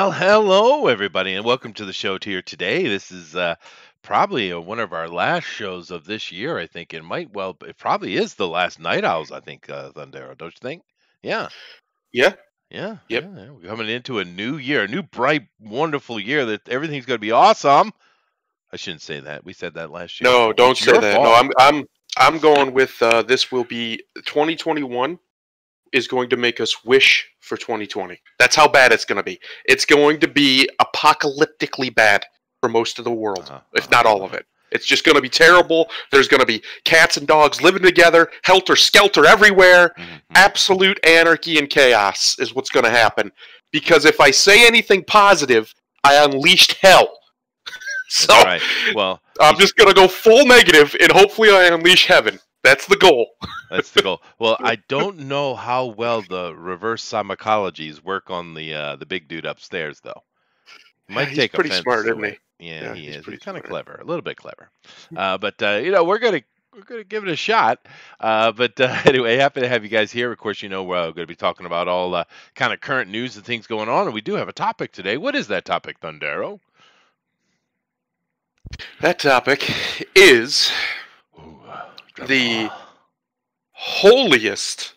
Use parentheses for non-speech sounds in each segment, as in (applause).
Well, hello everybody, and welcome to the show here today. This is uh, probably uh, one of our last shows of this year. I think it might well, it probably is the last Night Owls. I think uh, Thundero, don't you think? Yeah, Yeah. yeah, Yep. yeah. We're coming into a new year, a new bright, wonderful year that everything's going to be awesome. I shouldn't say that. We said that last year. No, don't It's say that. No. I'm I'm I'm going with uh, this will be 2021 is going to make us wish for 2020. That's how bad it's going to be. It's going to be apocalyptically bad for most of the world, Uh-huh, if not all of it. It's just going to be terrible. There's going to be cats and dogs living together, helter skelter everywhere. Mhm. Absolute anarchy and chaos is what's going to happen. Because if I say anything positive, I unleashed hell. (laughs) so right. Well, I'm just gonna go full negative, and hopefully I unleash heaven. That's the goal. (laughs) That's the goal. Well, I don't know how well the reverse pharmacologies work on the uh, the big dude upstairs, though. He might He's take pretty smart, isn't he? Yeah, Yeah, he he's is. pretty He's kind of clever, a little bit clever. Uh, but uh, you know, we're gonna we're gonna give it a shot. Uh, but uh, (laughs) anyway, happy to have you guys here. Of course, you know we're going to be talking about all uh, kind of current news and things going on, and we do have a topic today. What is that topic, Thundero? That topic is uh, The- holiest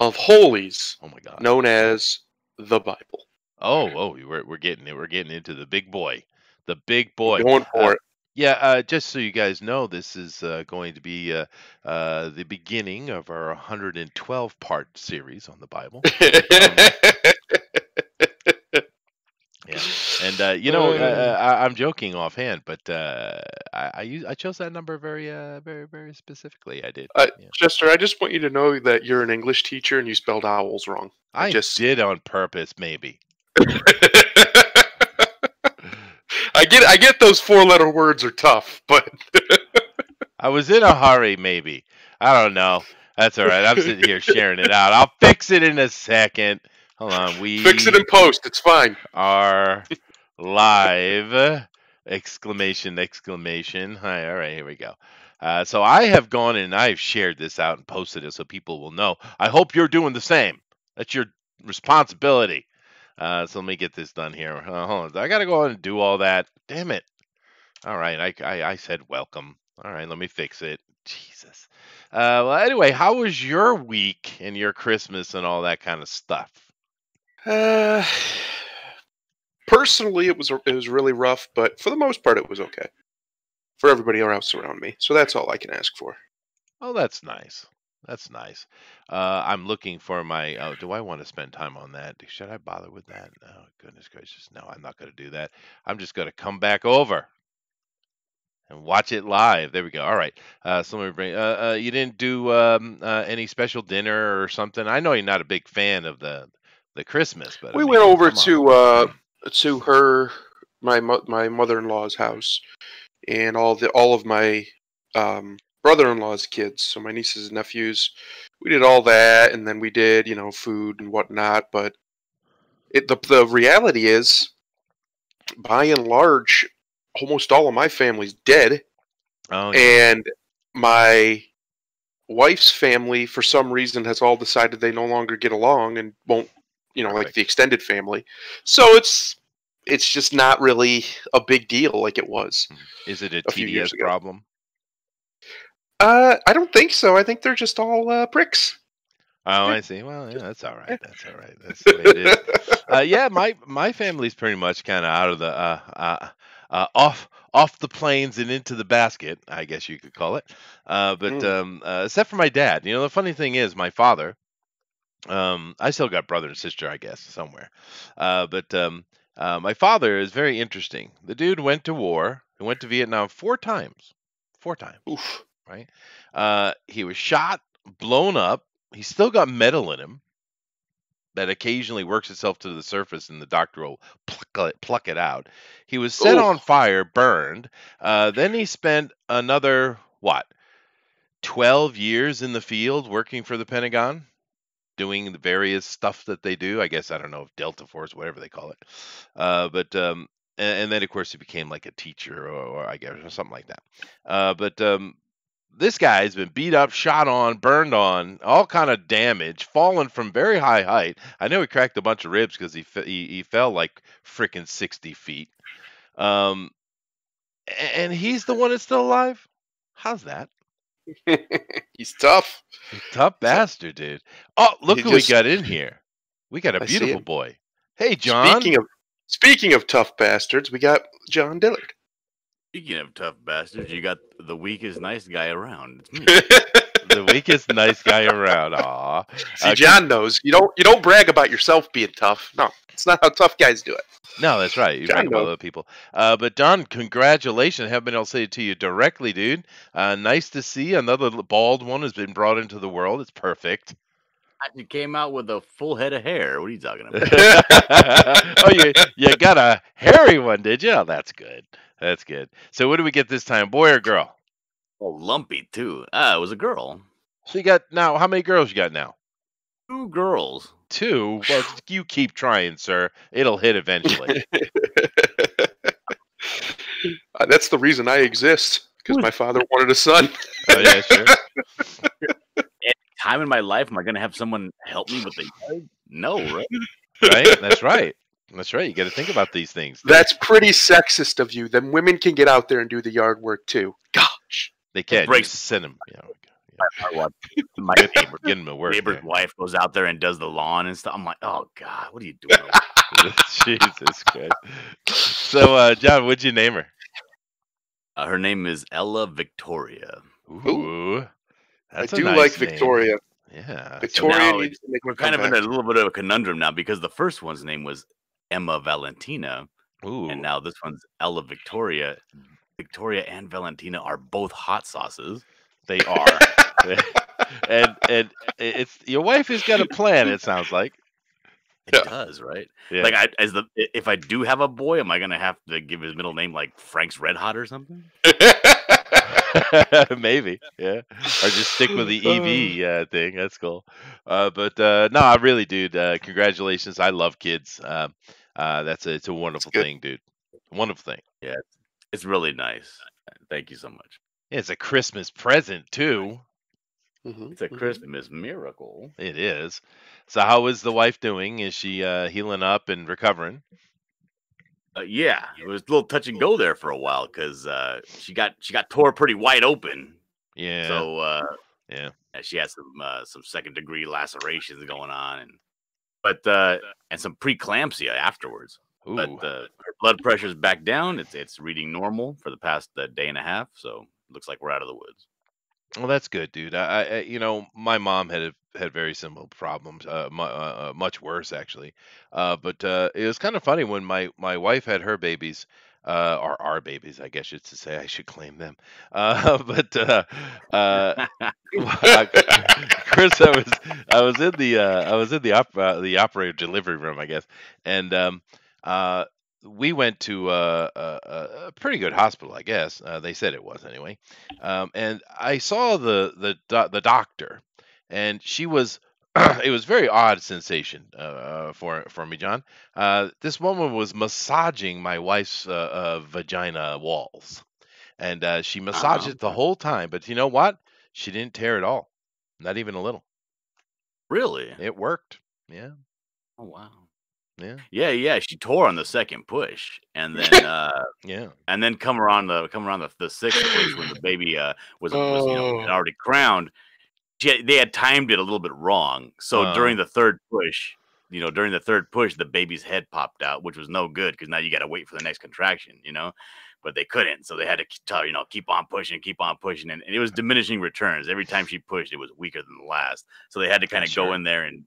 of holies, oh my god. known as the Bible. Oh, oh, we're we're getting it. We're getting into the big boy, the big boy. Going for Uh, Yeah, uh, just so you guys know, this is uh, going to be uh, uh, the beginning of our 112 part series on the Bible. it. (laughs) Yeah, (laughs) and uh, you know, uh, uh, I, I'm joking offhand, but uh, I I, use, I chose that number very, uh, very, very specifically. I did. Uh, yeah. Chester, I just want you to know that you're an English teacher and you spelled owls wrong. I just- did on purpose, maybe. (laughs) I get, I get those four-letter words are tough, but (laughs) I was in a hurry, maybe. I don't know. That's all right. I'm sitting here sharing it out. I'll fix it in a second. Hold on. We fix it in post. It's fine. are (laughs) live. Exclamation exclamation. Hi all right here we go. Uh, so i have gone and i've shared this out and posted it so people will know. I hope you're doing the same. That's your responsibility. Uh, so let me get this done here. Uh, hold on i gotta go on and do all that. Damn it. All right i, I, I said welcome. All right let me fix it. Jesus. Uh, well anyway how was your week and your christmas and all that kind of stuff Uh, personally, it was it was really rough, but for the most part, it was okay for everybody else around me. So that's all I can ask for. Oh, that's nice. That's nice. Uh, I'm looking for my. Oh, do I want to spend time on that? Should I bother with that? Oh, goodness gracious. No, I'm not going to do that. I'm just going to come back over and watch it live. There we go. All right. Uh, so let me bring. Uh, uh, you didn't do um, uh, any special dinner or something? I know you're not a big fan of the the Christmas, but I we mean, went over to uh to her my mo- my mother in law's house, and all the all of my um brother in law's kids, so my nieces and nephews. We did all that, and then we did you know food and whatnot. But it the the reality is, by and large, almost all of my family's dead. Oh, yeah. and my wife's family for some reason has all decided they no longer get along and won't you know like the extended family so it's it's just not really a big deal like it was is it a a TDS problem? uh i don't think so i think they're just all uh, pricks Oh, I see. Well, yeah, that's all right. That's all right. That's the way it is. (laughs) uh, yeah, my my family's pretty much kind of out of the uh, uh, uh, off off the planes and into the basket, I guess you could call it. Uh, but Mm. um, uh, except for my dad, you know, the funny thing is, my father. Um, I still got brother and sister, I guess, somewhere. Uh, but um, uh, my father is very interesting. The dude went to war. He went to Vietnam four times. Four times Oof. right? Uh, he was shot, blown up. He still got metal in him that occasionally works itself to the surface, and the doctor will pluck it, pluck it out. He was set Oof. on fire, burned. Uh, then he spent another what, twelve years in the field working for the Pentagon, doing the various stuff that they do. I guess I don't know if Delta Force, whatever they call it. Uh, but um, and, and then of course he became like a teacher or, or I guess or something like that. Uh, but um, this guy's been beat up, shot on, burned on, all kind of damage, fallen from very high height. I know he cracked a bunch of ribs because he, he he fell like freaking sixty feet. Um, and he's the one that's still alive. How's that? He's tough. Tough bastard, dude. Oh, look He who just- we got in here. We got a I see beautiful boy. Hey, John. Speaking of speaking of tough bastards, we got John Dillard. Speaking of tough bastards, you got the weakest nice guy around. It's me. (laughs) the weakest nice guy around. Aw. See, Uh, John knows you don't you don't brag about yourself being tough. No, it's not how tough guys do it. No, that's right. You John brag about other people. Uh, but Don, congratulations. I haven't been able to say it to you directly, dude. Uh, nice to see another bald one has been brought into the world. It's perfect. You came out with a full head of hair. What are you talking about? (laughs) oh, you you got a hairy one, did you? Oh, that's good. That's good. So, what do we get this time, boy or girl? oh, lumpy too. Ah, it was a girl. So you got now. How many girls you got now? Two girls. Two. Well, you keep trying, sir. It'll hit eventually. (laughs) Uh, That's the reason I exist because my father wanted a son. oh yeah, sure. (laughs) Time in my life, am I gonna have someone help me with the yard? No, right? Right. That's right. That's right. You got to think about these things. That's pretty sexist of you. Then women can get out there and do the yard work too. Gosh. They can. breaks- Just send them. You know, I watch my neighbor, get them to work. neighbor's there. wife goes out there and does the lawn and stuff. I'm like, oh god, what are you doing? (laughs) Jesus Christ. So, uh, John, what'd you name her? uh, her name is Ella Victoria. Ooh, that's I a do nice like name. Victoria. Yeah. Victoria now needs to make We're kind of in a little bit of a conundrum now because the first one's name was Emma Valentina, Ooh. and now this one's Ella Victoria. Victoria and Valentina are both hot sauces. they are. (laughs) and and it's your wife has got a plan. It sounds like. It Yeah. does, right? Yeah. Like, I, as the if I do have a boy, am I gonna have to give his middle name like Frank's Red Hot or something? (laughs) (laughs) Maybe, yeah, or just stick with the EV uh, thing. That's cool. Uh, but uh, no, I really, dude. Uh, congratulations. I love kids. Uh, uh, that's a, it's a wonderful good. thing, dude. Wonderful thing. Yeah, it's really nice. Thank you so much. It's a Christmas present too. Mhm, It's a mhm. Christmas miracle. It is. So, how is the wife doing? Is she uh, healing up and recovering? Uh, yeah, it was a little touch and go there for a while because uh, she got she got tore pretty wide open. Yeah. So uh, yeah. she had some uh, some second degree lacerations going on, and but uh, and some preeclampsia afterwards. Ooh. But uh, her blood pressure's back down. It's it's reading normal for the past uh, day and a half. So looks like we're out of the woods. Well, that's good, dude. I, I, you know, my mom had a, had very similar problems, uh, uh, uh, much worse actually. Uh, but uh, it was kind of funny when my my wife had her babies, uh, or our babies, I guess it's to say. I should claim them. (laughs) Uh, but uh, uh, (laughs) Chris, I was I was in the uh, I was in the op- uh, the operator delivery room, I guess, and um, uh, we went to uh, a, a, a pretty good hospital, I guess. Uh, they said it was anyway. Um, and I saw the the the doctor, and she was. (clears throat) it was very odd sensation uh, for for me, John. Uh, this woman was massaging my wife's uh, uh, vagina walls, and uh, she massaged Uh-huh. it the whole time. But you know what? She didn't tear at all, not even a little. really? It worked. Yeah, Oh wow. Yeah, Yeah, yeah. She tore on the second push, and then (laughs) uh, yeah. and then come around the come around the, the sixth push when the (sighs) baby uh, was was you know Oh. already crowned. She had, they had timed it a little bit wrong, so Uh. during the third push, you know, during the third push, the baby's head popped out, which was no good because now you got to wait for the next contraction, you know. But they couldn't, so they had to you know keep on pushing, keep on pushing, and, and it was diminishing returns. Every time she pushed, it was weaker than the last. So they had to kind of go in there and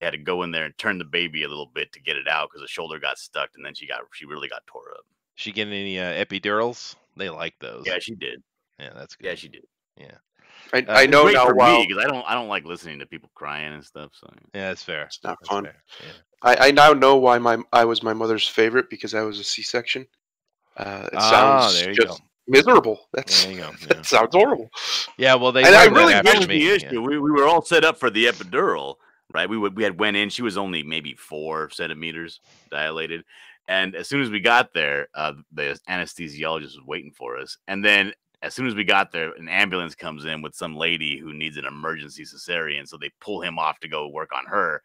had to go in there and turn the baby a little bit to get it out because the shoulder got stuck, and then she got she really got tore up. She getting any uh, epidurals? They like those. Yeah, she did. yeah, that's good. Yeah, she did. I, Uh, I It's know great now. for While me because I don't I don't like listening to people crying and stuff. So Yeah, that's fair. it's not That's fun. fair. Yeah. I, I now know why my I was my mother's favorite because I was a C-section. Uh, it Ah, sounds there you just go. miserable. That's There you go. (laughs) Yeah. that sounds horrible. Yeah, well, they And I learned that really after me. the yeah. issue. We, we were all set up for the epidural, right? We would we had went in. She was only maybe four centimeters dilated, and as soon as we got there, uh, the anesthesiologist was waiting for us. And then As soon as we got there, an ambulance comes in with some lady who needs an emergency cesarean, so they pull him off to go work on her.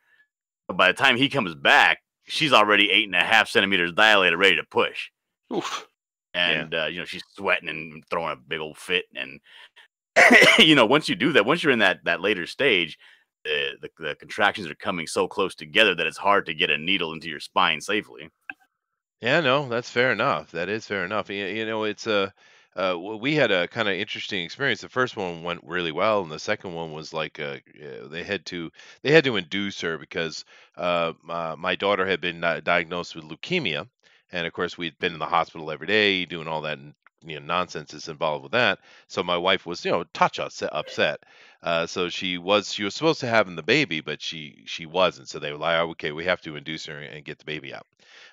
But by the time he comes back, she's already eight and a half centimeters dilated, ready to push. Oof. And uh, you know she's sweating and throwing a big old fit. And (coughs) you know once you do that, once you're in that that later stage, the, the the contractions are coming so close together that it's hard to get a needle into your spine safely. Yeah, no, that's fair enough. That is fair enough. You, you know, it's a uh, w- we had a kind of interesting experience. The first one went really well, and the second one was like uh, they had to they had to induce her because uh, my, my daughter had been diagnosed with leukemia, and of course we'd been in the hospital every day doing all that you know nonsense that's involved with that. So my wife was you know touch upset. upset. Uh, so she was she was supposed to have the baby, but she she wasn't. So they were like, "Oh, okay, we have to induce her and get the baby out.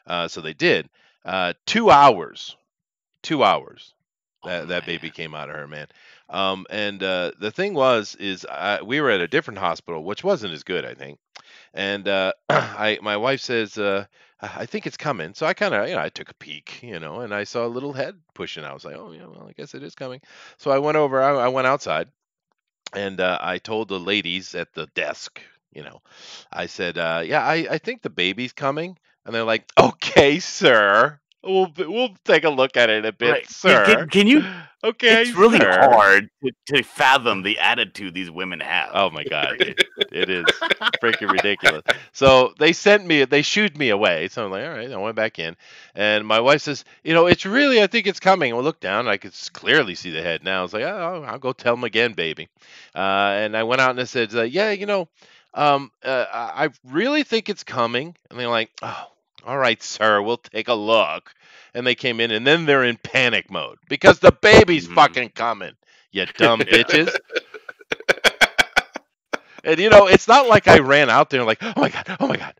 Uh, so they did. Uh, two hours, two hours that Oh, that man. baby came out of her, man. Um, and uh, the thing was, is I, we were at a different hospital, which wasn't as good, I think. And uh, (clears throat) I, my wife says, uh, I I think it's coming. So I kind of, you know, I took a peek, you know, and I saw a little head pushing. I was like, oh yeah, well, I guess it is coming. So I went over. I, I went outside, and uh, I told the ladies at the desk, you know, I said, uh, yeah, I, I think the baby's coming. And they're like, okay, sir. We'll we'll take a look at it a bit, Right. Sir. Can, can you? (laughs) Okay, it's really sir. hard to, to fathom the attitude these women have. Oh my god, it, it is (laughs) freaking ridiculous. So they sent me, they shooed me away. So I'm like, all right, I went back in, and my wife says, you know, it's really, I think it's coming. I look down, I could clearly see the head now. I was like, oh, I'll go tell them again, baby. Uh, and I went out and I said, yeah, you know, um, uh, I I really think it's coming. And they're like, oh, all right, sir, we'll take a look. And they came in, and then they're in panic mode because the baby's Mhm. fucking coming. You dumb bitches. (laughs) And you know, it's not like I ran out there and like, oh my god, oh my god.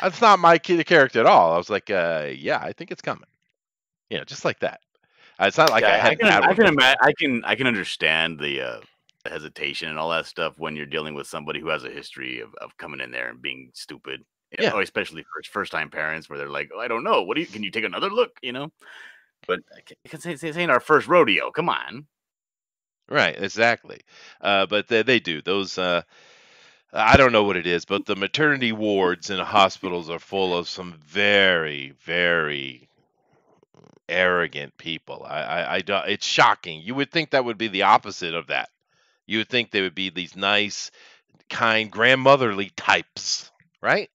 That's not my kid character at all. I was like, uh, yeah, I think it's coming. You know, just like that. Uh, It's not like I Yeah, I had can, I can imagine. I can, I can understand the, uh, hesitation and all that stuff when you're dealing with somebody who has a history of, of coming in there and being stupid. Yeah. know, especially first first time parents where they're like, oh, I don't know. What do you? Can you take another look? You know. But I ca- I can say this ain't our first rodeo. Come on. Right, exactly. Uh, but they, they do those. Uh, I don't know what it is, but the maternity wards in hospitals are full of some very, very arrogant people. I, I, I don't, it's shocking. You would think that would be the opposite of that. You would think they would be these nice, kind, grandmotherly types, right?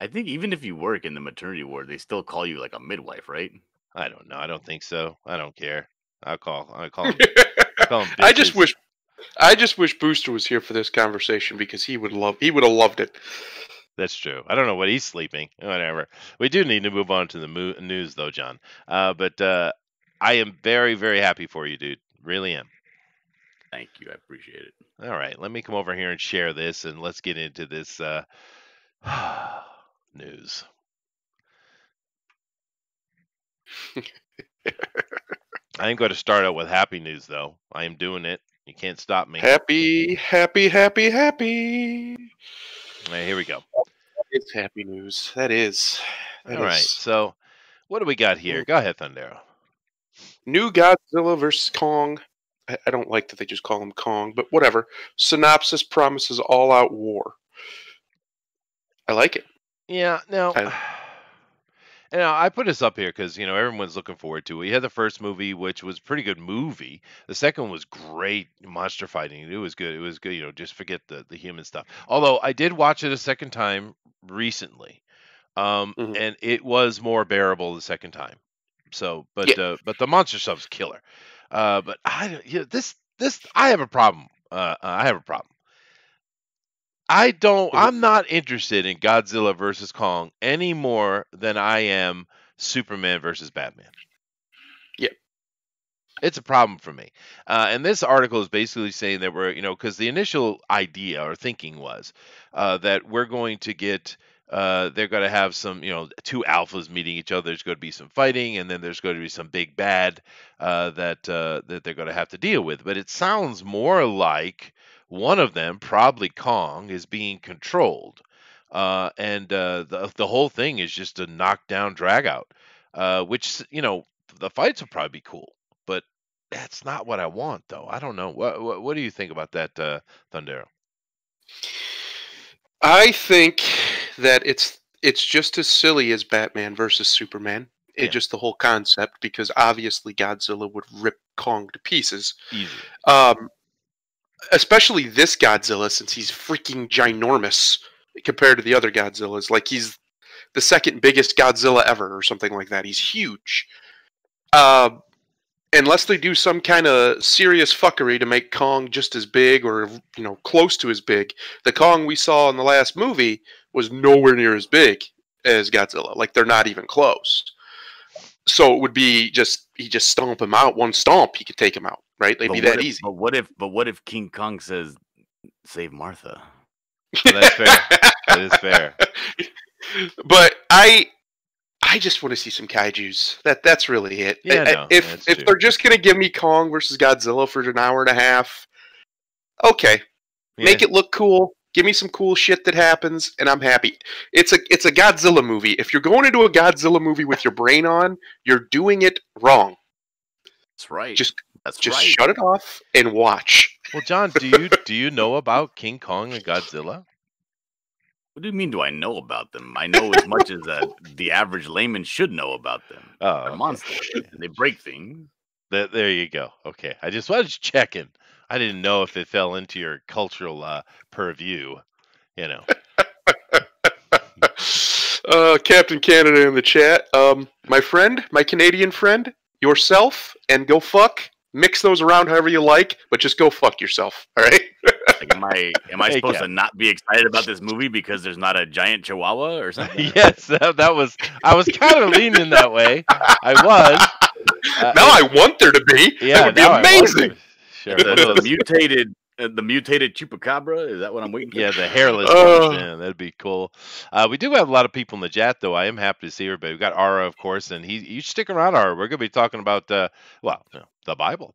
I think even if you work in the maternity ward, they still call you like a midwife, right? I don't know. I don't think so. I don't care. I'll call. I call. 'em- call 'em (laughs) I just wish I just wish Booster was here for this conversation because he would love he would have loved it. That's true. I don't know what he's sleeping. Whatever. We do need to move on to the mo- news, though, John. Uh, but uh, I am very, very happy for you, dude. Really am. Thank you. I appreciate it. All right, let me come over here and share this, and let's get into this uh, (sighs) news. (laughs) I am going to start out with happy news, though. I am doing it. You can't stop me. Happy, happy, happy, happy. All right, here we go. It's happy news. That is. That All right, is- so what do we got here? Go ahead, Thundero. New Godzilla vs. Kong. I, I don't like that they just call him Kong, but whatever. Synopsis promises all out war. I like it. Yeah, no. I- (sighs) You I put this up here because you know everyone's looking forward to it. We had the first movie, which was a pretty good movie. The second one was great, monster fighting. It was good. It was good. You know, just forget the the human stuff. Although I did watch it a second time recently, um, Mhm. and it was more bearable the second time. So, but Yeah. uh, but the monster stuff's killer. Uh, but I, you know, this this I have a problem. Uh, I have a problem. I don't. I'm not interested in Godzilla versus Kong any more than I am Superman versus Batman. Yep. It's a problem for me. Uh, and this article is basically saying that we're, you know, because the initial idea or thinking was uh, that we're going to get, uh, they're going to have some, you know, two alphas meeting each other. There's going to be some fighting, and then there's going to be some big bad uh, that uh, that they're going to have to deal with. But it sounds more like one of them, probably Kong, is being controlled, uh, and uh, the the whole thing is just a knockdown drag out, uh, which you know the fights will probably be cool, but that's not what I want, though. I don't know. What what, what do you think about that, uh, Thundero? I think that it's it's just as silly as Batman versus Superman. It Yeah. just the whole concept because obviously Godzilla would rip Kong to pieces. Easy. Um, especially this Godzilla since he's freaking ginormous compared to the other Godzillas. Like he's the second biggest Godzilla ever or something like that. He's huge. Uh, unless they do some kind of serious fuckery to make Kong just as big or you know close to as big, the Kong we saw in the last movie was nowhere near as big as Godzilla. Like they're not even close. So it would be just he just stomp him out. One stomp, he could take him out. Right? They'd But be that if- easy. But what if? But what if King Kong says, "Save Martha"? That's fair. that is fair. (laughs) but I I just want to see some kaiju's. That that's really it. Yeah, I- no, if if true. they're just gonna give me Kong versus Godzilla for an hour and a half, okay, make it look cool. Give me some cool shit that happens, and I'm happy. It's a it's a Godzilla movie. If you're going into a Godzilla movie with your brain on, you're doing it wrong. That's right. Just That's just right. shut it off and watch. Well, John, do you do you know about King Kong and Godzilla? What do you mean? Do I know about them? I know as much as uh, the average layman should know about them. Oh, They're okay. monsters. They break things. There, there you go. Okay, I just was checking. I didn't know if it fell into your cultural uh, purview. You know. (laughs) uh, Captain Canada in the chat. Um, my friend, my Canadian friend, yourself, and go fuck. Mix those around however you like, but just go fuck yourself. (laughs) All right. Like, am I am I supposed Cap. to not be excited about this movie because there's not a giant chihuahua or something? (laughs) yes, that, that was. I was kind of leaning that way. I was. (laughs) Uh, now I want there to be. yeah, that would be now I was. amazing. Sure. The, the mutated the mutated chupacabra is that what I'm waiting for? Yeah, the hairless (laughs) Oh. ones, man, that'd be cool. Uh, we do have a lot of people in the chat, though. I am happy to see everybody. We've got Ara, of course, and he. You stick around, Ara. We're going to be talking about, uh, well, you know, the Bible.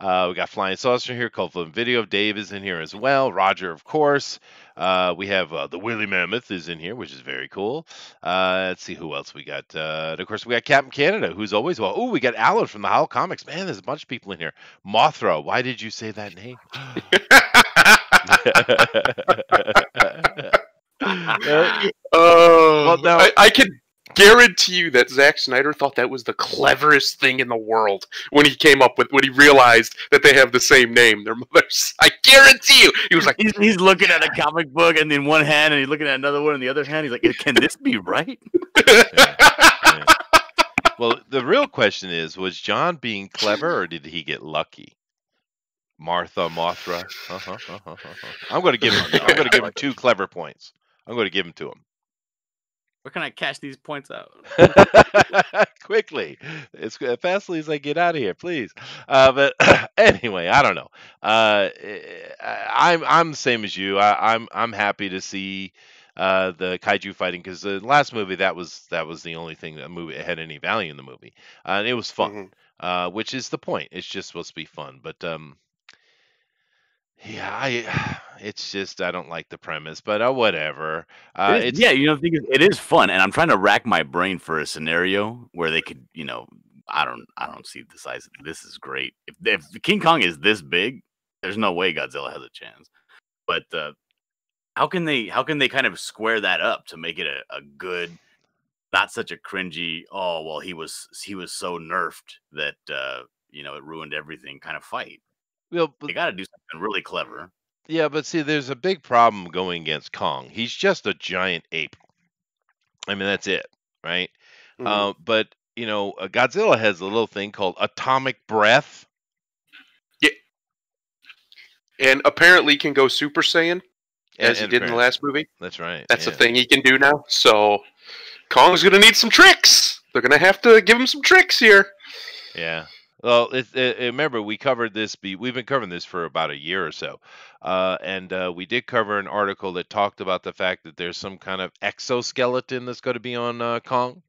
Uh, we got Flying Saucer here, Colvin Video. Dave is in here as well. Roger, of course. Uh, we have uh, the Willy Mammoth is in here, which is very cool. Uh, let's see who else we got. Uh, and of course, we got Captain Canada, who's always well. Oh, we got Alan from the Howl Comics. Man, there's a bunch of people in here. Mothra, why did you say that name? (laughs) Uh, Oh, Well, now- I, I can guarantee you that Zack Snyder thought that was the cleverest thing in the world when he came up with when he realized that they have the same name. Their mothers. I guarantee you, he was like, He's, he's looking at a comic book and in one hand and he's looking at another one in the other hand. He's like, can this be right? (laughs) well, the real question is: Was John being clever, or did he get lucky? Martha, Mothra. Uh-huh, uh-huh, uh-huh. I'm going to give him. I'm going to give him two clever points. I'm going to give him to him. Where can I cash these points out? (laughs) quickly, as fastly as I get out of here, please. Uh, but (clears throat) anyway, I don't know. Uh, I, I'm I'm the same as you. I, I'm I'm happy to see uh, the kaiju fighting because the last movie that was that was the only thing that movie had any value in the movie, uh, and it was fun. Mhm. uh, which is the point. It's just supposed to be fun, but um, yeah, I (sighs) it's just I don't like the premise, but uh, whatever. Uh, It is- it's yeah, you know, the thing is, it is fun, and I'm trying to rack my brain for a scenario where they could, you know, I don't, I don't see the size. This is great. If, if King Kong is this big, there's no way Godzilla has a chance. But uh, how can they, how can they kind of square that up to make it a, a good, not such a cringy? Oh well, he was, he was so nerfed that uh, you know it ruined everything. Kind of fight. Well, but- They got to do something really clever. yeah, but see, there's a big problem going against Kong. He's just a giant ape. I mean, that's it, right? Mhm. Uh, but you know, uh, Godzilla has a little thing called atomic breath. Yeah, and apparently can go Super Saiyan and- as he did in the last movie. That's right. That's yeah. a thing he can do now. So Kong's gonna need some tricks. They're gonna have to give him some tricks here. Yeah. Well, it, it, remember we covered this. Be we've been covering this for about a year or so, uh, and uh, we did cover an article that talked about the fact that there's some kind of exoskeleton that's going to be on uh, Kong,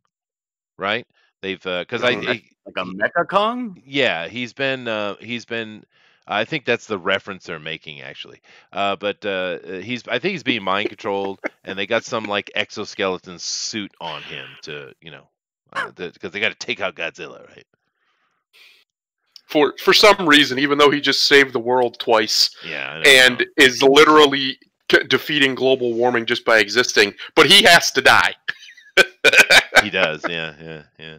right? They've because I, Mhm. I Like a Mecha Kong. yeah he's been uh, he's been I think that's the reference they're making actually, uh, but uh, he's I think he's being mind controlled, and they got some like exoskeleton suit on him to you know because they got to take out Godzilla, right? For for some reason, even though he just saved the world twice Yeah. I know. and is literally defeating global warming just by existing, but he has to die. (laughs) he does. Yeah, yeah, yeah.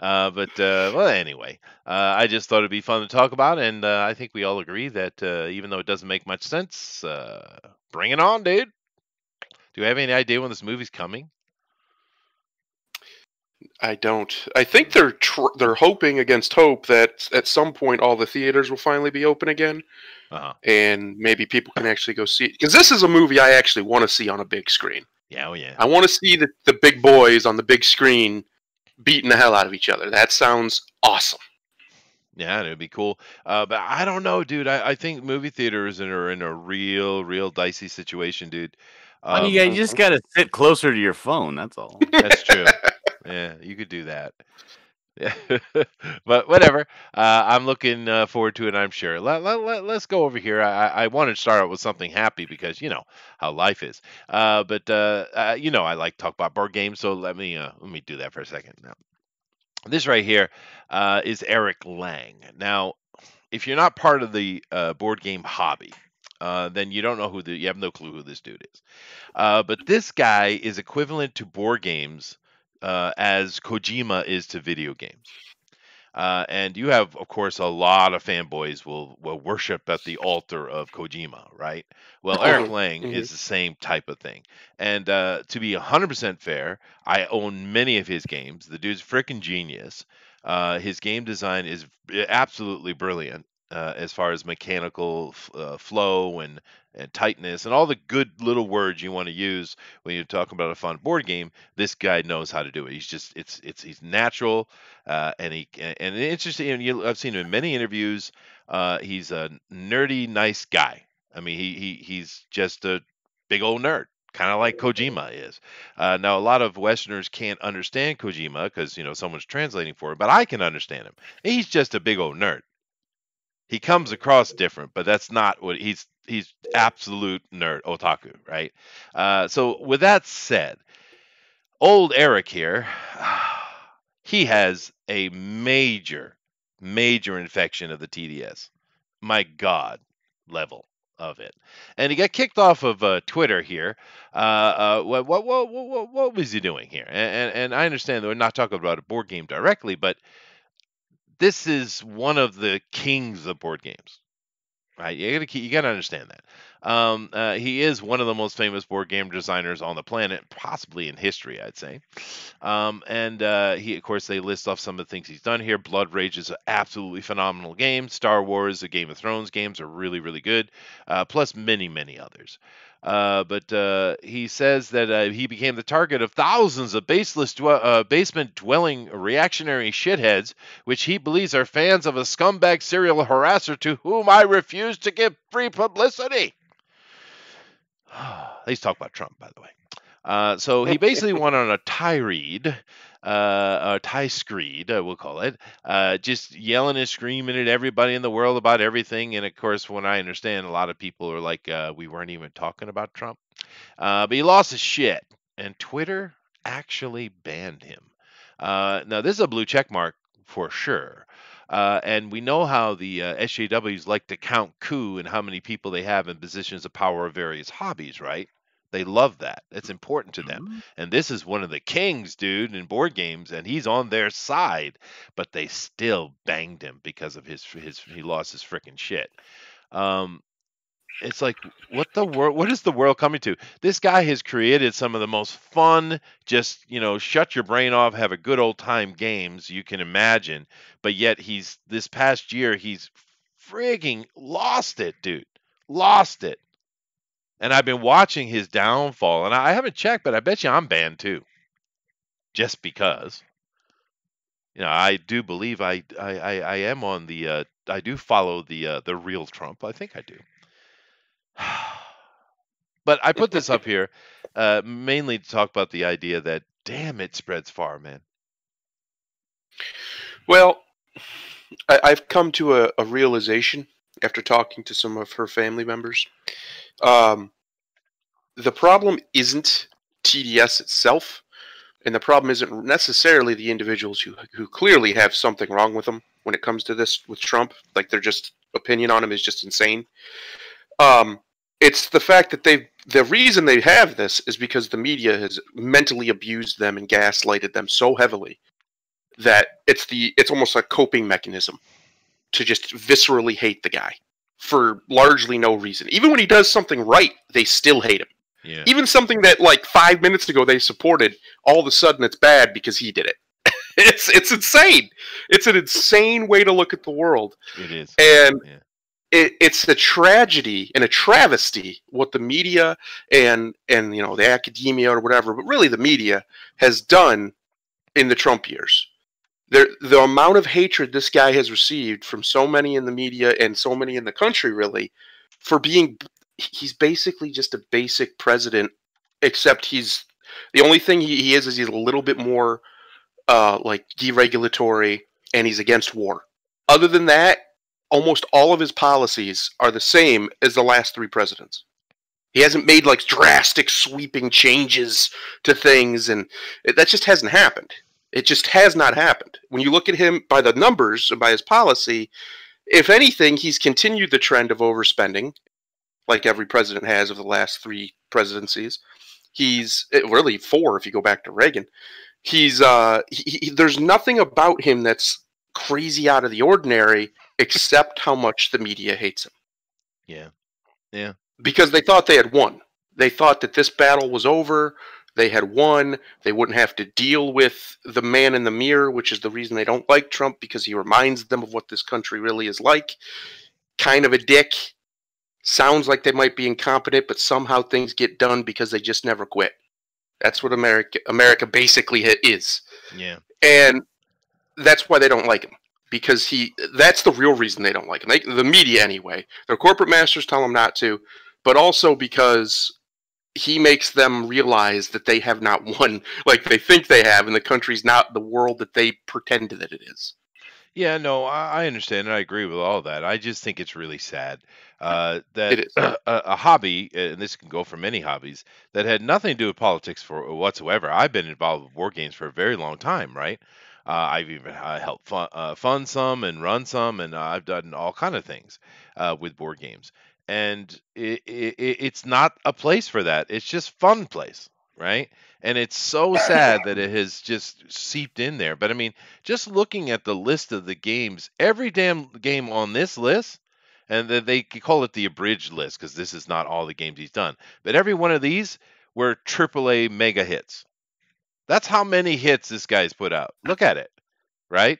Uh, but uh, well, anyway, uh, I just thought it'd be fun to talk about, and uh, I think we all agree that uh, even though it doesn't make much sense, uh, bring it on, dude. Do you have any idea when this movie's coming? I don't. I think they're tr- they're hoping against hope that at some point all the theaters will finally be open again, Uh-huh. and maybe people can actually go see it. Because this is a movie I actually want to see on a big screen. Yeah, oh yeah. I want to see the, the big boys on the big screen beating the hell out of each other. That sounds awesome. Yeah, it'd be cool. Uh, but I don't know, dude. I, I think movie theaters are in a real, real dicey situation, dude. Well, Um, you, got- you just got to sit closer to your phone. That's all. That's true. Yeah, you could do that. (laughs) But whatever. Uh, I'm looking uh, forward to it. I'm sure. Let, let, let, let's go over here. I, I want to start out with something happy because you know how life is. Uh, but uh, you know I like to talk about board games, so let me uh, let me do that for a second. Now, this right here uh, is Eric Lang. Now, if you're not part of the uh, board game hobby, uh, then you don't know who the you have no clue who this dude is. Uh, but this guy is equivalent to board games uh, as Kojima is to video games. Uh, and you have, of course, a lot of fanboys will will worship at the altar of Kojima, right? Well, Eric Mhm, Lang mhm. is the same type of thing. And uh, to be 100% fair, I own many of his games. The dude's freaking genius. Uh, his game design is absolutely brilliant uh, as far as mechanical uh, flow and, and tightness and all the good little words you want to use when you're talking about a fun board game. This guy knows how to do it. He's just it's it's he's natural uh, and he and interesting. And you, I've seen him in many interviews. Uh, he's a nerdy, nice guy. I mean, he he he's just a big old nerd, kind of like Kojima is. Uh, now, a lot of Westerners can't understand Kojima because you know someone's translating for him, but I can understand him. He's just a big old nerd. He comes across different, but that's not what he's. He's absolute nerd otaku, right? Uh, so, with that said, old Eric here, (sighs) he has a major, major infection of the TDS. My God, level of it, and he got kicked off of uh, Twitter here. Uh, uh, what, what, what, what, what was he doing here? And, and, and I understand that we're not talking about a board game directly, but this is one of the kings of board games. Right, you gotta you gotta understand that. Um, uh, he is one of the most famous board game designers on the planet, possibly in history, I'd say. Um, and uh, he, of course, they list off some of the things he's done here. Blood Rage is an absolutely phenomenal game. Star Wars, the Game of Thrones games are really, really good. Uh, plus many, many others. Uh, but uh, he says that uh, he became the target of thousands of baseless uh, basement dwelling reactionary shitheads, which he believes are fans of a scumbag serial harasser to whom I refuse to give free publicity. (sighs) He's talking about Trump, by the way. Uh, so he basically went on a tirade, uh, tie screed, uh, we'll call it, uh, just yelling and screaming at everybody in the world about everything. And of course, when I understand, a lot of people are like, uh, we weren't even talking about Trump. Uh, but he lost his shit, and Twitter actually banned him. Uh, now, this is a blue check mark for sure. Uh, and we know how the uh, SJWs like to count coup and how many people they have in positions of power of various hobbies, right? They love that. It's important to them. And this is one of the kings, dude, in board games, and he's on their side, but they still banged him because of his his he lost his freaking shit. Um, it's like what the world what is the world coming to this guy has created some of the most fun just you know shut your brain off have a good old time games you can imagine but yet he's this past year he's frigging lost it dude lost it and i've been watching his downfall and i haven't checked but i bet you i'm banned too just because you know i do believe i i i, am on the uh i do follow the uh the real trump i think i do (sighs) but I put this up here uh, mainly to talk about the idea that damn it spreads far, man. Well, I, I've come to a, a realization after talking to some of her family members. Um, the problem isn't TDS itself. and the problem isn't necessarily the individuals who who clearly have something wrong with them when it comes to this with Trump. Like their just opinion on him is just insane. Um, it's the fact that they the reason they have this is because the media has mentally abused them and gaslighted them so heavily that it's the it's almost a coping mechanism to just viscerally hate the guy for largely no reason. Even when he does something right, they still hate him. Yeah. Even something that like five minutes ago they supported, all of a sudden it's bad because he did it. (laughs) it's it's insane. It's an insane way to look at the world, It is. and Yeah. it, it's a tragedy and a travesty what the media and and you know the academia or whatever, but really the media has done in the Trump years. There, the amount of hatred this guy has received from so many in the media and so many in the country, really, for being he's basically just a basic president, except he's the only thing he, he is is he's a little bit more uh, like deregulatory and he's against war. Other than that, almost all of his policies are the same as the last three presidents. He hasn't made like drastic sweeping changes to things, and that just hasn't happened. It just has not happened. When you look at him by the numbers and by his policy, if anything, he's continued the trend of overspending, like every president has of the last three presidencies. He's eh, really four if you go back to Reagan. He's uh, he, he, there's nothing about him that's crazy out of the ordinary, except how much the media hates him Yeah. Yeah. because they thought they had won. They thought that this battle was over. They had won. They wouldn't have to deal with the man in the mirror, which is the reason they don't like Trump because he reminds them of what this country really is like. Kind of a dick. Sounds like they might be incompetent, but somehow things get done because they just never quit. That's what America America basically is. Yeah. And that's why they don't like him because he that's the real reason they don't like him. They, the media anyway. Their corporate masters tell them not to, but also because he makes them realize that they have not won (laughs) like they think they have and the country's not the world that they pretend that it is. Yeah, no, I, I understand and I agree with all that. I just think it's really sad uh, that a, a hobby, and this can go for many hobbies, that had nothing to do with politics for whatsoever. I've been involved with board games for a very long time, right? Uh, I've even uh, helped fun, uh, fund some and run some, and uh, I've done all kind of things uh, with board games. And it, it, it's not a place for that. It's just fun place, right? And it's so sad that it has just seeped in there. But I mean, just looking at the list of the games, every damn game on this list, and th- they call it the abridged list because this is not all the games he's done, but every one of these were AAA mega hits. That's how many hits this guy's put out. Look at it, right?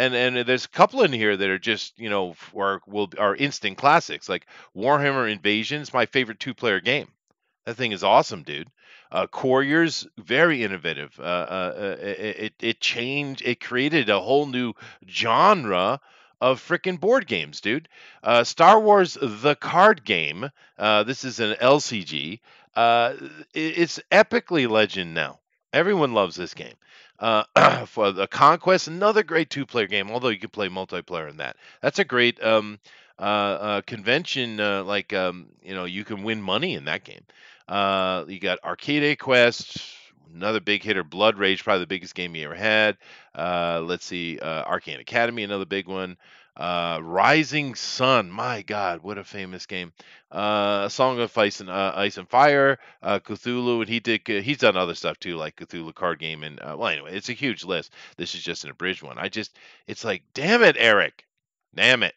And and there's a couple in here that are just you know are will are instant classics like Warhammer Invasion's my favorite two player game. That thing is awesome, dude. Uh, Quarriors, very innovative. Uh, uh, uh, it, it it changed, it created a whole new genre of freaking board games, dude. Uh, Star Wars: The Card Game. Uh, this is an LCG. Uh, it's epically legend now. Everyone loves this game. Uh, (clears throat) for the Conquest, another great two-player game. Although you can play multiplayer in that. That's a great um, uh, uh, convention. Uh, like um, you know, you can win money in that game. Uh, you got Arcadia Quest, another big hitter. Blood Rage, probably the biggest game you ever had. Uh, let's see, Arcane Academy, another big one. Uh, Rising Sun, my God, what a famous game. Uh, Song of Ice and uh, Ice and Fire, uh, Cthulhu, and he did. He's done other stuff too, like Cthulhu card game, and uh, well, anyway, it's a huge list. This is just an abridged one. I just, it's like, damn it, Eric, damn it.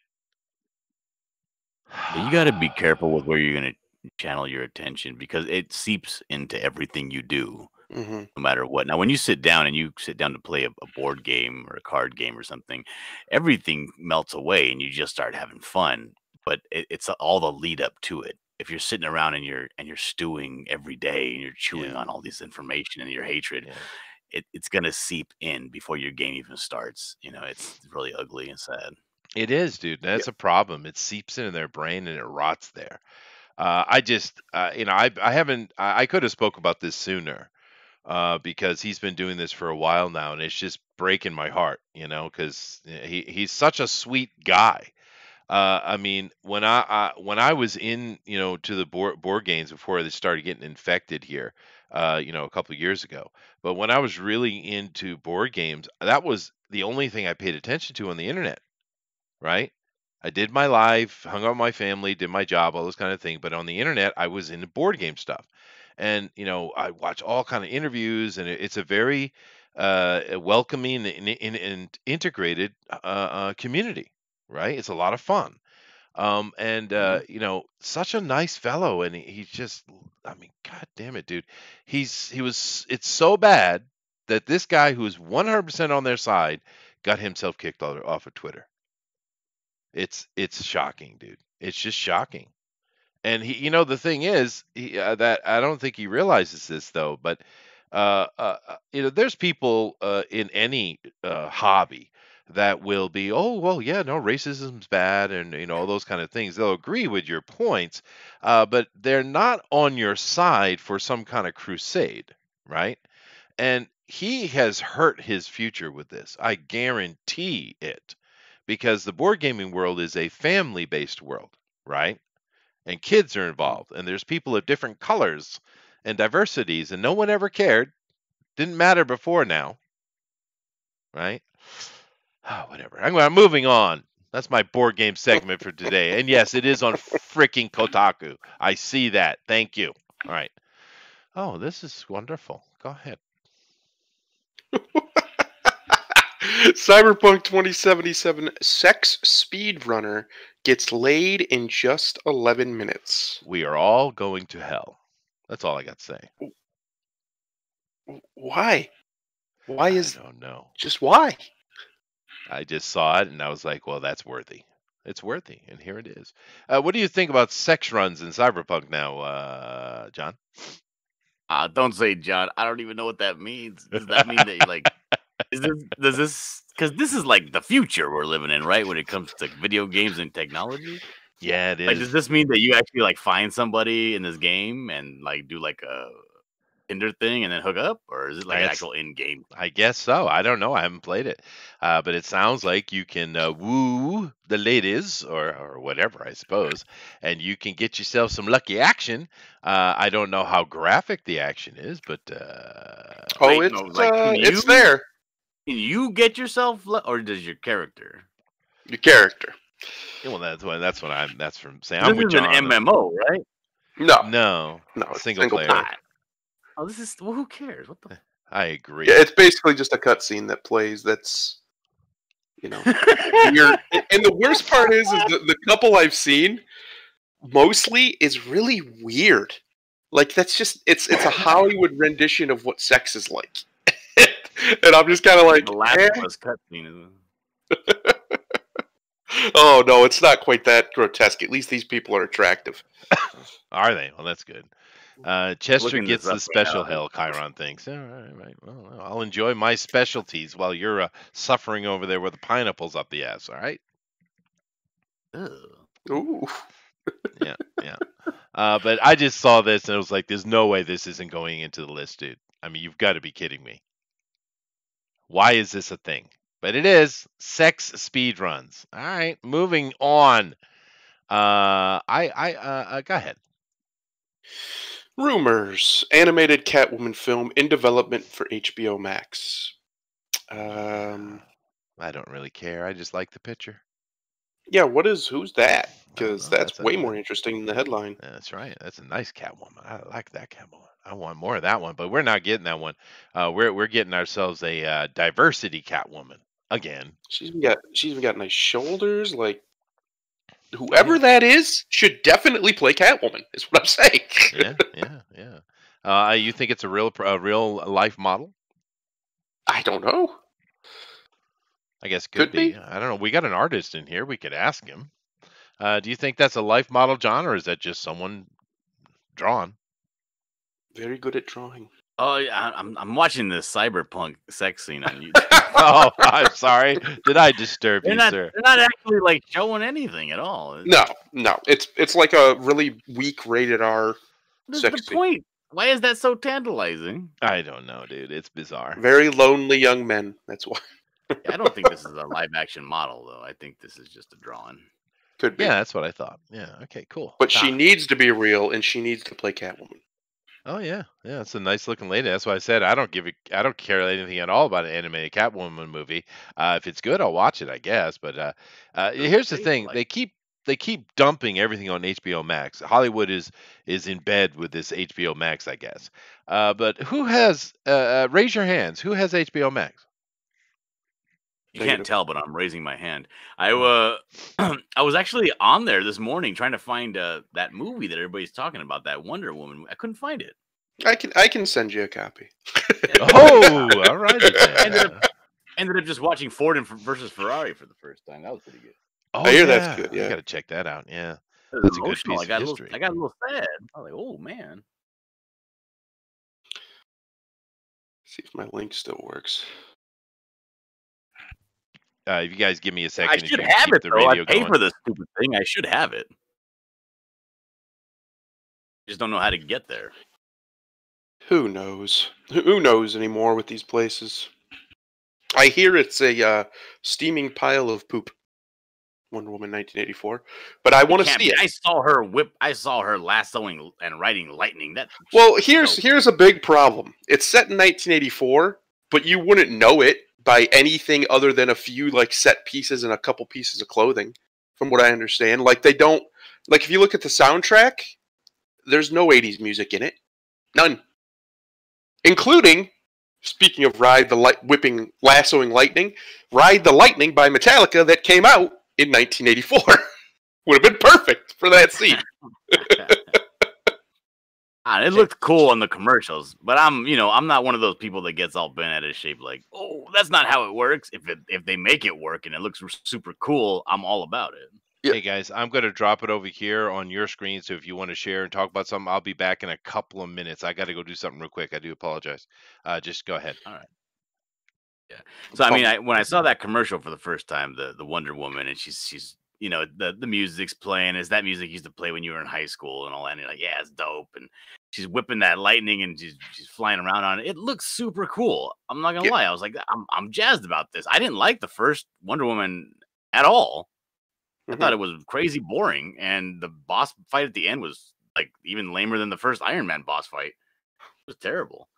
You got to be (sighs) careful with where you're going to channel your attention because it seeps into everything you do, hmm no matter what. Now, when you sit down and you sit down to play a, a board game or a card game or something, everything melts away and you just start having fun. But it, it's all the lead up to it. If you're sitting around and you're and you're stewing every day and you're chewing Yeah. on all this information and your hatred, Yeah. it, it's gonna seep in before your game even starts. You know, it's really ugly and sad. It is, dude. That's a problem. It seeps into their brain and it rots there. Uh, I just, uh, you know, I, I haven't, I, I could have spoke about this sooner, uh, because he's been doing this for a while now, and it's just breaking my heart, you know, because he he's such a sweet guy. Uh, I mean, when I, I when I was in, you know, to the board board games before they started getting infected here, uh, you know, a couple years ago. But when I was really into board games, that was the only thing I paid attention to on the internet, right? I did my life, hung out with my family, did my job, all those kind of things. But on the internet, I was into board game stuff, and you know, I watch all kind of interviews, and it, it's a very uh, welcoming and, and, and integrated uh, uh, community, right? It's a lot of fun. Um, and uh, Mhm. you know, such a nice fellow, and he, he's just, I mean, god damn it, dude. He's he was. It's so bad that this guy who's 100% on their side got himself kicked off off of Twitter. It's it's shocking, dude. It's just shocking. And he, you know, the thing is he, uh, that I don't think he realizes this though, but uh, uh, uh, you know, there's people uh, in any uh, hobby that will be, oh, well, yeah, no, racism's bad, and you know, all those kind of things. They'll agree with your points, but they're not on your side for some kind of crusade, right? And he has hurt his future with this. I guarantee it, because the board gaming world is a family-based world, right? And kids are involved and there's people of different colors and diversities and no one ever cared. Didn't matter before now. Right? Oh, whatever. I'm, I'm moving on. That's my board game segment for today. And yes it is on freaking kotaku. I see that. Thank you. All right. Oh this is wonderful. Go ahead. (laughs) Cyberpunk 2077 sex speedrunner gets laid in just 11 minutes. we are all going to hell that's all i got to say Why? Why is i don't know just why? I just saw it and I was like, well, that's worthy. It's worthy, and here it is. Uh, what do you think about sex runs in Cyberpunk now, uh, John? Uh, don't say John. I don't even know what that means. Does that mean that you like (laughs) is this does this because this is like the future we're living in, right? When it comes to video games and technology. Yeah, it Like, does this mean that you actually like find somebody in this game and like do like a Tinder thing and then hook up, or is it like an actual in-game? I guess so. I don't know. I haven't played it, uh, but it sounds like you can uh, woo the ladies or or whatever, I suppose, and you can get yourself some lucky action. Uh, I don't know how graphic the action is, but uh, Oh, Wait, it's no, like, uh, it's there. Can you get yourself, lu- or does your character? Your character. yeah, well, that's what that's what I'm. That's from saying. This I'm with is an John. MMO, right? No, No, no, it's single player. player. Oh, this is well. Who cares? What the? (laughs) I agree. Yeah, it's basically just a cutscene that plays. That's you know. You're, and the worst part is, is the, the couple I've seen mostly is really weird. Like that's just it's it's a Hollywood rendition of what sex is like. And I'm just kind of like, the Last eh. of cutscene. (laughs) oh no, it's not quite that grotesque. At least these people are attractive. (laughs) Are they? Well, that's good. Uh, Chester Looking gets the up right special hell, Chiron thinks. All right, right. Well, I'll enjoy my specialties while you're uh, suffering over there with the pineapples up the ass. All right. Ugh. Ooh. Yeah, yeah. Uh, but I just saw this and it was like, there's no way this isn't going into the list, dude. I mean, you've got to be kidding me. Why is this a thing? But it is sex speed runs. All right, moving on. Uh, I, I, uh, uh, go ahead. Rumors: animated Catwoman film in development for HBO Max. Um, (sighs) I don't really care. I just like the picture. yeah, what is who's that? Because that's that's a- way more interesting than the headline. That's right. That's a nice Catwoman. I like that Catwoman. I want more of that one, but we're not getting that one. Uh, we're we're getting ourselves a uh, diversity Catwoman again. She's got she's even got nice shoulders. Like whoever that is should definitely play Catwoman. Is what I'm saying. Yeah, yeah, yeah. Uh, you think it's a real a real life model? I don't know. I guess could, Could be. be. I don't know. We got an artist in here. We could ask him. Uh, do you think that's a life model, John, or is that just someone drawn? Very good at drawing. Oh, yeah, I- I'm I'm watching the cyberpunk sex scene on (laughs) YouTube. (laughs) oh, I'm sorry. Did I disturb they're you, not sir? they're not actually like showing anything at all. No, no. It's it's like a really weak rated R. What's sex the scene. point? Why is that so tantalizing? I don't know, dude. It's bizarre. Very lonely young men. That's why. I don't think this is a live action model though. I think this is just a drawing. Could be. Yeah, that's what I thought. Yeah. Okay. Cool. But she needs to be real, and she needs to play Catwoman. Oh yeah, yeah. It's a nice looking lady. That's why I said I don't give it. I don't care anything at all about an animated Catwoman movie. Uh, if it's good, I'll watch it, I guess. But uh, uh, here's the thing: like- they keep they keep dumping everything on HBO Max. Hollywood is is in bed with this HBO Max, I guess. Uh, but who has? Uh, uh, raise your hands. Who has HBO Max? You Negative. can't tell, but I'm raising my hand. I uh, (clears throat) I was actually on there this morning trying to find uh, that movie that everybody's talking about, that Wonder Woman. I couldn't find it. I can I can send you a copy. (laughs) Oh, all right. (laughs) Ended up, ended up just watching Ford versus Ferrari for the first time. That was pretty good. Oh, I hear that's good, I yeah. gotta check that out. Yeah. That's a good emotional. piece I of got a little, history. I got a little sad. I was like, oh man. See if my link still works. Uh, if you guys give me a second, I should have it the though. I radio pay going. for this stupid thing. I should have it. Just don't know how to get there. Who knows? Who- Who knows anymore with these places? I hear it's a uh, steaming pile of poop. Wonder Woman 1984, but I want to see be- it. I saw her whip. I saw her lassoing and riding lightning. That Well, here's No. here's a big problem. It's set in 1984, but you wouldn't know it by anything other than a few like set pieces and a couple pieces of clothing, from what I understand. Like they don't like if you look at the soundtrack, there's no 80s music in it, none, including. Speaking of Ride the Light Whipping Lassoing Lightning, Ride the Lightning by Metallica that came out in 1984 (laughs) would have been perfect for that scene. (laughs) Ah, it looked cool on the commercials, but I'm, you know, I'm not one of those people that gets all bent out of shape. Like, oh, that's not how it works. If it if they make it work and it looks super cool, I'm all about it. Yeah. Hey guys, I'm going to drop it over here on your screen. So if you want to share and talk about something, I'll be back in a couple of minutes. I got to go do something real quick. I do apologize. Uh, just go ahead. All right. Yeah. So I mean, I, when I saw that commercial for the first time, the the Wonder Woman, and she's she's you know the the music's playing is that music you used to play when you were in high school and all that. And you're like, yeah, it's dope. And she's whipping that lightning and she's she's flying around on it. It looks super cool. I'm not gonna Yeah. lie. I was like, I'm I'm jazzed about this. I didn't like the first Wonder Woman at all. I Mhm. thought it was crazy boring, and the boss fight at the end was like even lamer than the first Iron Man boss fight. It was terrible.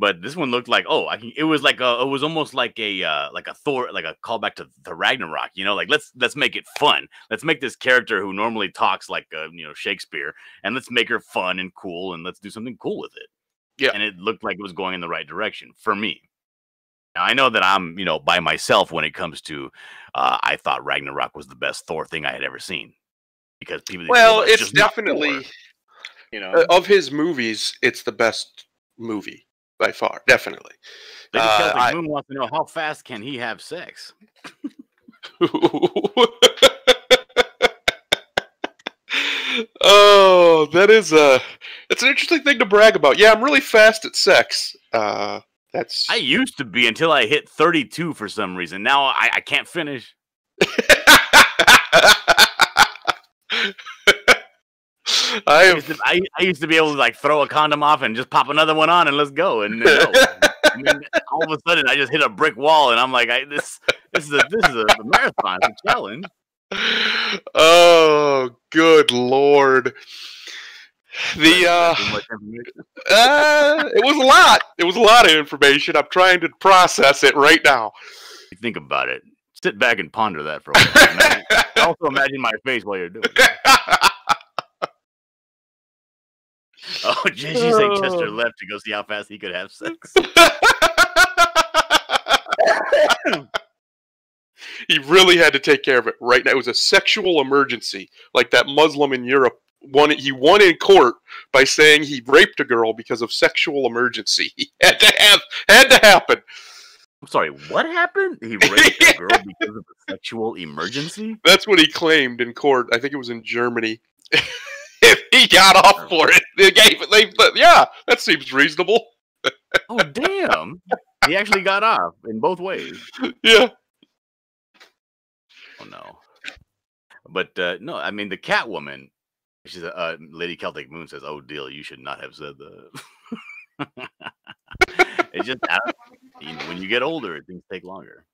But this one looked like oh, I can. It was like a. It was almost like a uh, like a Thor, like a callback to the Ragnarok. You know, like let's let's make it fun. Let's make this character who normally talks like uh, you know Shakespeare, and let's make her fun and cool, and let's do something cool with it. Yeah. and it looked like it was going in the right direction for me. Now I know that I'm, you know, by myself when it comes to. Uh, I thought Ragnarok was the best Thor thing I had ever seen because people. Well, "Well, it's just not Thor," definitely you know. uh, of his movies, it's the best movie by far. Definitely. Lady uh, Celtic I- Moon wants to know how fast can he have sex? (laughs) oh, that is a. It's an interesting thing to brag about. Yeah, I'm really fast at sex. Uh, that's. I used to be until I hit 32 for some reason. Now I, I can't finish. (laughs) I I used, to, I, I used to be able to like throw a condom off and just pop another one on and let's go. And no. And then all of a sudden I just hit a brick wall and I'm like, I, this this is a this is a, marathon, it's a challenge. Oh, good lord. The uh, Too much information. (laughs) uh, it was a lot. It was a lot of information. I'm trying to process it right now. Think about it. Sit back and ponder that for a while. (laughs) Also imagine my face while you're doing it. (laughs) Oh, did you say Chester left to go see how fast he could have sex? (laughs) he really had to take care of it right now. It was a sexual emergency, like that Muslim in Europe. Won, he won in court by saying he raped a girl because of sexual emergency. (laughs) He had to have had to happen. I'm sorry, what happened? He (laughs) raped a girl because of a sexual emergency? That's what he claimed in court. I think it was in Germany. (laughs) if he got off for it, they gave it. They, yeah, that seems reasonable. Oh, damn. He actually got off in both ways. Yeah. Oh, no. But uh, no, I mean, the Catwoman, she's a uh, Lady Celtic Moon says, Oh, deal, you should not have said that. (laughs) it's just, you know, when you get older, things take longer.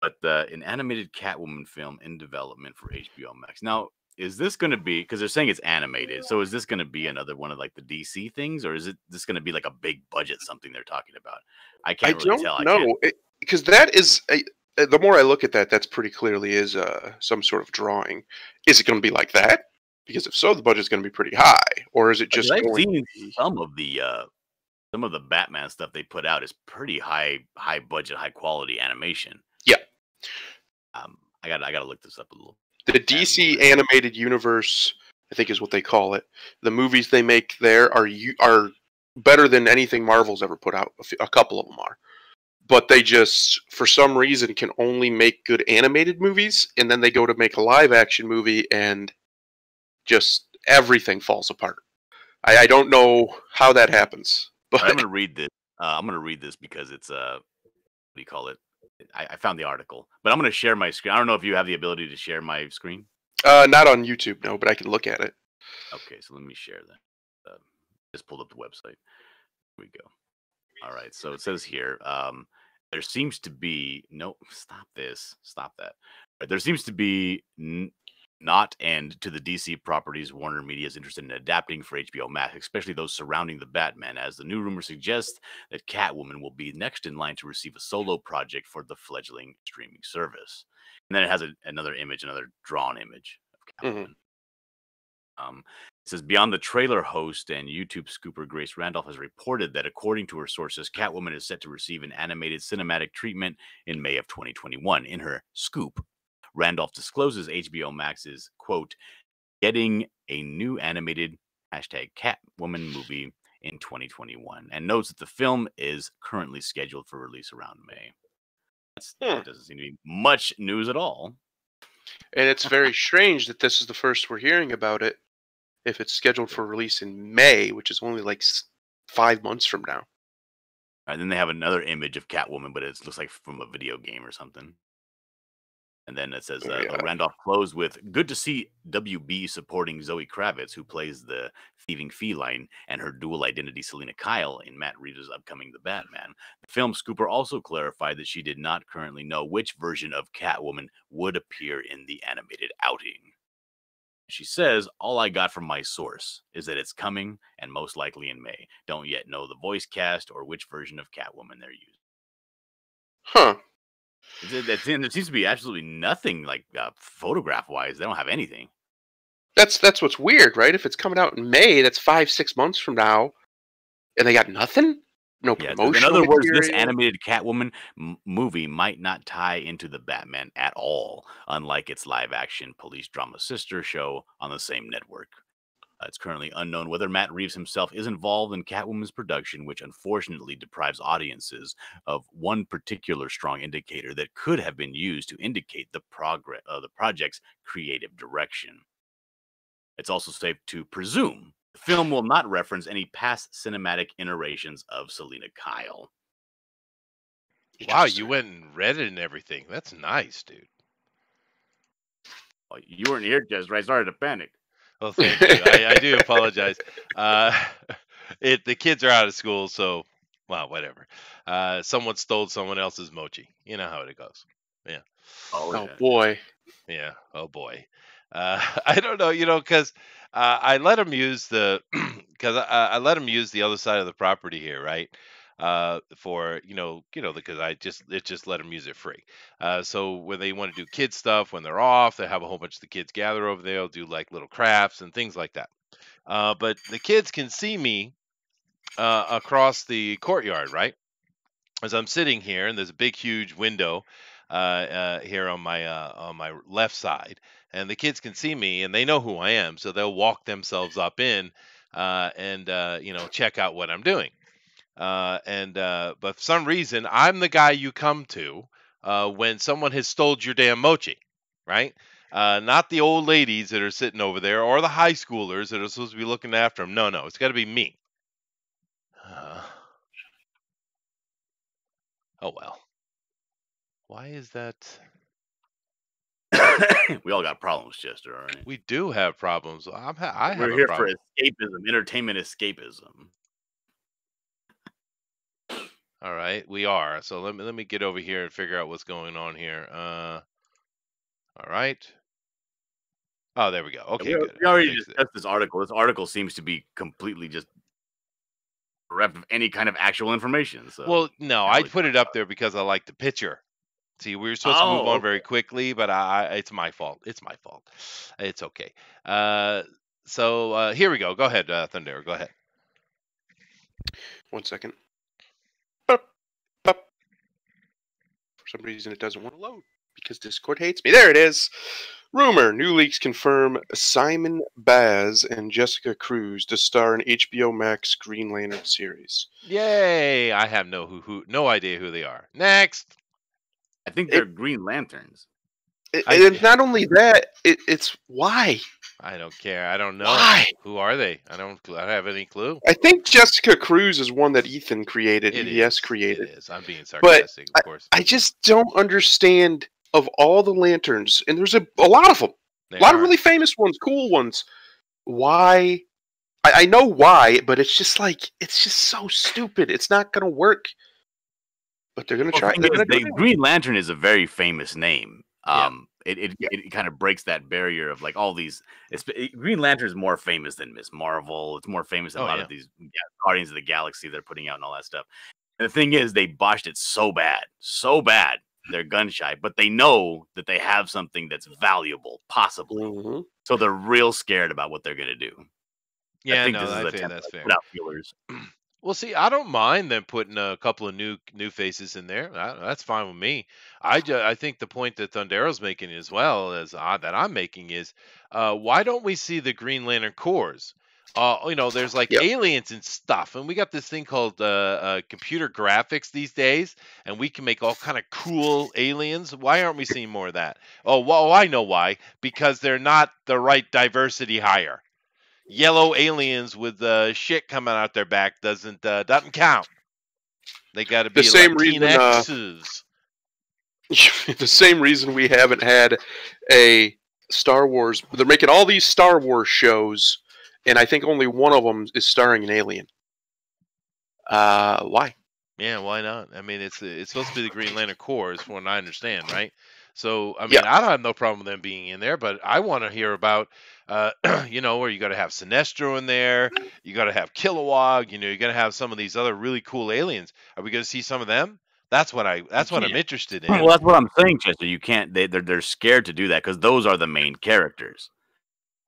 but uh, an animated Catwoman film in development for HBO Max. Now, is this going to be because they're saying it's animated? So is this going to be another one of like the DC things, or is it this going to be like a big budget something they're talking about? I can't I really don't tell. Know because that is a, uh, the more I look at that, that's pretty clearly is uh, some sort of drawing. Is it going to be like that? Because if so, the budget's going to be pretty high, or is it just I've going seen some of the uh, some of the Batman stuff they put out is pretty high high budget, high quality animation. Yeah. Um, I got I got to look this up a little. The DC animated universe, I think, is what they call it. The movies they make there are are better than anything Marvel's ever put out. A couple of them are, but they just for some reason can only make good animated movies, and then they go to make a live action movie, and just everything falls apart. I, I don't know how that happens, (laughs) but I'm going to read this. Uh, I'm to read this because it's uh, what do you call it? I, I found the article, but I'm going to share my screen. I don't know if you have the ability to share my screen. uh, not on YouTube, no. But I can look at it. Okay, so let me share that. Uh, just pulled up the website. Here we go. All right, so it says here um, there seems to be no. Stop this. Stop that. There seems to be not end to the DC properties Warner Media is interested in adapting for HBO Max, especially those surrounding the Batman, as the new rumor suggests that Catwoman will be next in line to receive a solo project for the fledgling streaming service. And then it has a, another image, another drawn image of Mhm. Catwoman. Um, it says beyond the trailer host and YouTube scooper Grace Randolph has reported that according to her sources, Catwoman is set to receive an animated cinematic treatment in May of 2021. In her scoop, Randolph discloses HBO Max is quote getting a new animated hashtag Catwoman movie in 2021, and notes that the film is currently scheduled for release around May. That's, Hmm. That doesn't seem to be much news at all. And it's very (laughs) strange that this is the first we're hearing about it. If it's scheduled for release in May, which is only like five months from now. And then they have another image of Catwoman, but it looks like from a video game or something. And then it says uh, yeah. Randolph closed with "Good to see WB supporting Zoe Kravitz, who plays the thieving feline, and her dual identity Selina Kyle in Matt Reeves' upcoming The Batman." The film scooper also clarified that she did not currently know which version of Catwoman would appear in the animated outing. She says, All I got from my source is that it's coming and most likely in May. Don't yet know the voice cast or which version of Catwoman they're using. Huh. There seems to be absolutely nothing like uh, photograph wise. They don't have anything. That's that's what's weird, right? If it's coming out in May, that's five, six months from now, and they got nothing? No Yeah, promotion. in other words, this animated Catwoman m- movie might not tie into the Batman at all, unlike its live action police drama sister show on the same network. Uh, it's currently unknown whether Matt Reeves himself is involved in Catwoman's production, which unfortunately deprives audiences of one particular strong indicator that could have been used to indicate the progress uh, the project's creative direction. It's also safe to presume the film will not reference any past cinematic iterations of Selina Kyle. Wow, you went and read it and everything. That's nice, dude. Oh, you weren't here, just right. I Started to panic. Well, thank you. I, I do apologize. Uh, (laughs) it the kids are out of school, so well, whatever. Uh, someone stole someone else's mochi. You know how it goes. Oh, Oh yeah. boy. Yeah. Oh boy. Uh, (laughs) I don't know. You know, because uh, I let them use the (clears throat) because I, I let them use the other side of the property here, right? Uh, for you know, you know, because I just it just let them use it free. Uh, so when they want to do kid stuff, when they're off, they have a whole bunch of the kids gather over there, they'll do like little crafts and things like that. Uh, but the kids can see me uh, across the courtyard, right? As I'm sitting here, and there's a big, huge window uh, uh, here on my uh, on my left side, and the kids can see me, and they know who I am, so they'll walk themselves up in uh, and you know check out what I'm doing. Uh, and uh, but for some reason, I'm the guy you come to uh, when someone has stole your damn mochi, right? Uh, not the old ladies that are sitting over there or the high schoolers that are supposed to be looking after them. No, no, it's got to be me. Uh, oh well. Why is that? (coughs) we all got problems, Chester. All right. We do have problems. I'm ha- I have We're a here for escapism, entertainment escapism. All right, we are. So let me let me get over here and figure out what's going on here. Uh, all right. Oh, there we go. Okay, we, good. we already Fixed it. discussed this article. This article seems to be completely just bereft of any kind of actual information. So Well, no, I really put it up there because I like the picture. See, we were supposed to move Oh, on very quickly, but I, I it's my fault. It's my fault. It's okay. Uh, so uh, here we go. Go ahead, uh, Thunder. Go ahead. One second. Some reason, it doesn't want to load because Discord hates me. There it is. Rumor: New leaks confirm Simon Baz and Jessica Cruz to star in HBO Max Green Lantern series. Yay! I have no who who no idea who they are. Next. I think they're Green Lanterns. It, I- and not only that, it, it's why. I don't care. I don't know. Why? Who are they? I don't. I don't have any clue. I think Jessica Cruz is one that Ethan created. It ES is, created. It is. I'm being But sarcastic, of course. I just don't understand of all the lanterns, and there's a, a lot of them. They a lot are. of really famous ones, cool ones. Why? I, I know why, but it's just like it's just so stupid. It's not gonna work. But they're gonna Well, try. They're gonna do they- it. Green Lantern is a very famous name. Yeah. Um, It it, it, kind of breaks that barrier of like all these. It's, Green Lantern is more famous than Miss Marvel. It's more famous than Oh, a lot yeah. of these yeah, Guardians of the Galaxy they're putting out and all that stuff. And the thing is, they botched it so bad, so bad. They're gun shy, but they know that they have something that's valuable, possibly. Mhm. So they're real scared about what they're gonna do. Yeah, I think no, this is I a think that's fair. Out feelers. (clears throat) Well, see, I don't mind them putting a couple of new new faces in there. That, that's fine with me. I ju- I think the point that Thundero's making as well as uh, that I'm making is, uh, why don't we see the Green Lantern Corps? Uh, you know, there's like Yep. aliens and stuff, and we got this thing called uh, uh, computer graphics these days, and we can make all kind of cool aliens. Why aren't we seeing more of that? Oh, well, I know why. Because they're not the right diversity hire yellow aliens with uh, shit coming out their back doesn't uh, doesn't count. They got to The be same reason, uh, (laughs) the same reason we haven't had a Star Wars. They're making all these Star Wars shows, and I think only one of them is starring an alien. Uh, why? Yeah, why not? I mean, it's it's supposed to be the Green Lantern Corps, from what I understand, right? So, I mean, Yeah. I don't have no problem with them being in there, but I want to hear about, uh, (clears throat) you know, where you got to have Sinestro in there, you got to have Kilowog, you know, you got to have some of these other really cool aliens. Are we going to see some of them? That's what I. That's what I'm interested in. Well, that's what I'm saying, Chester. You can't. They, they're they're scared to do that because those are the main characters.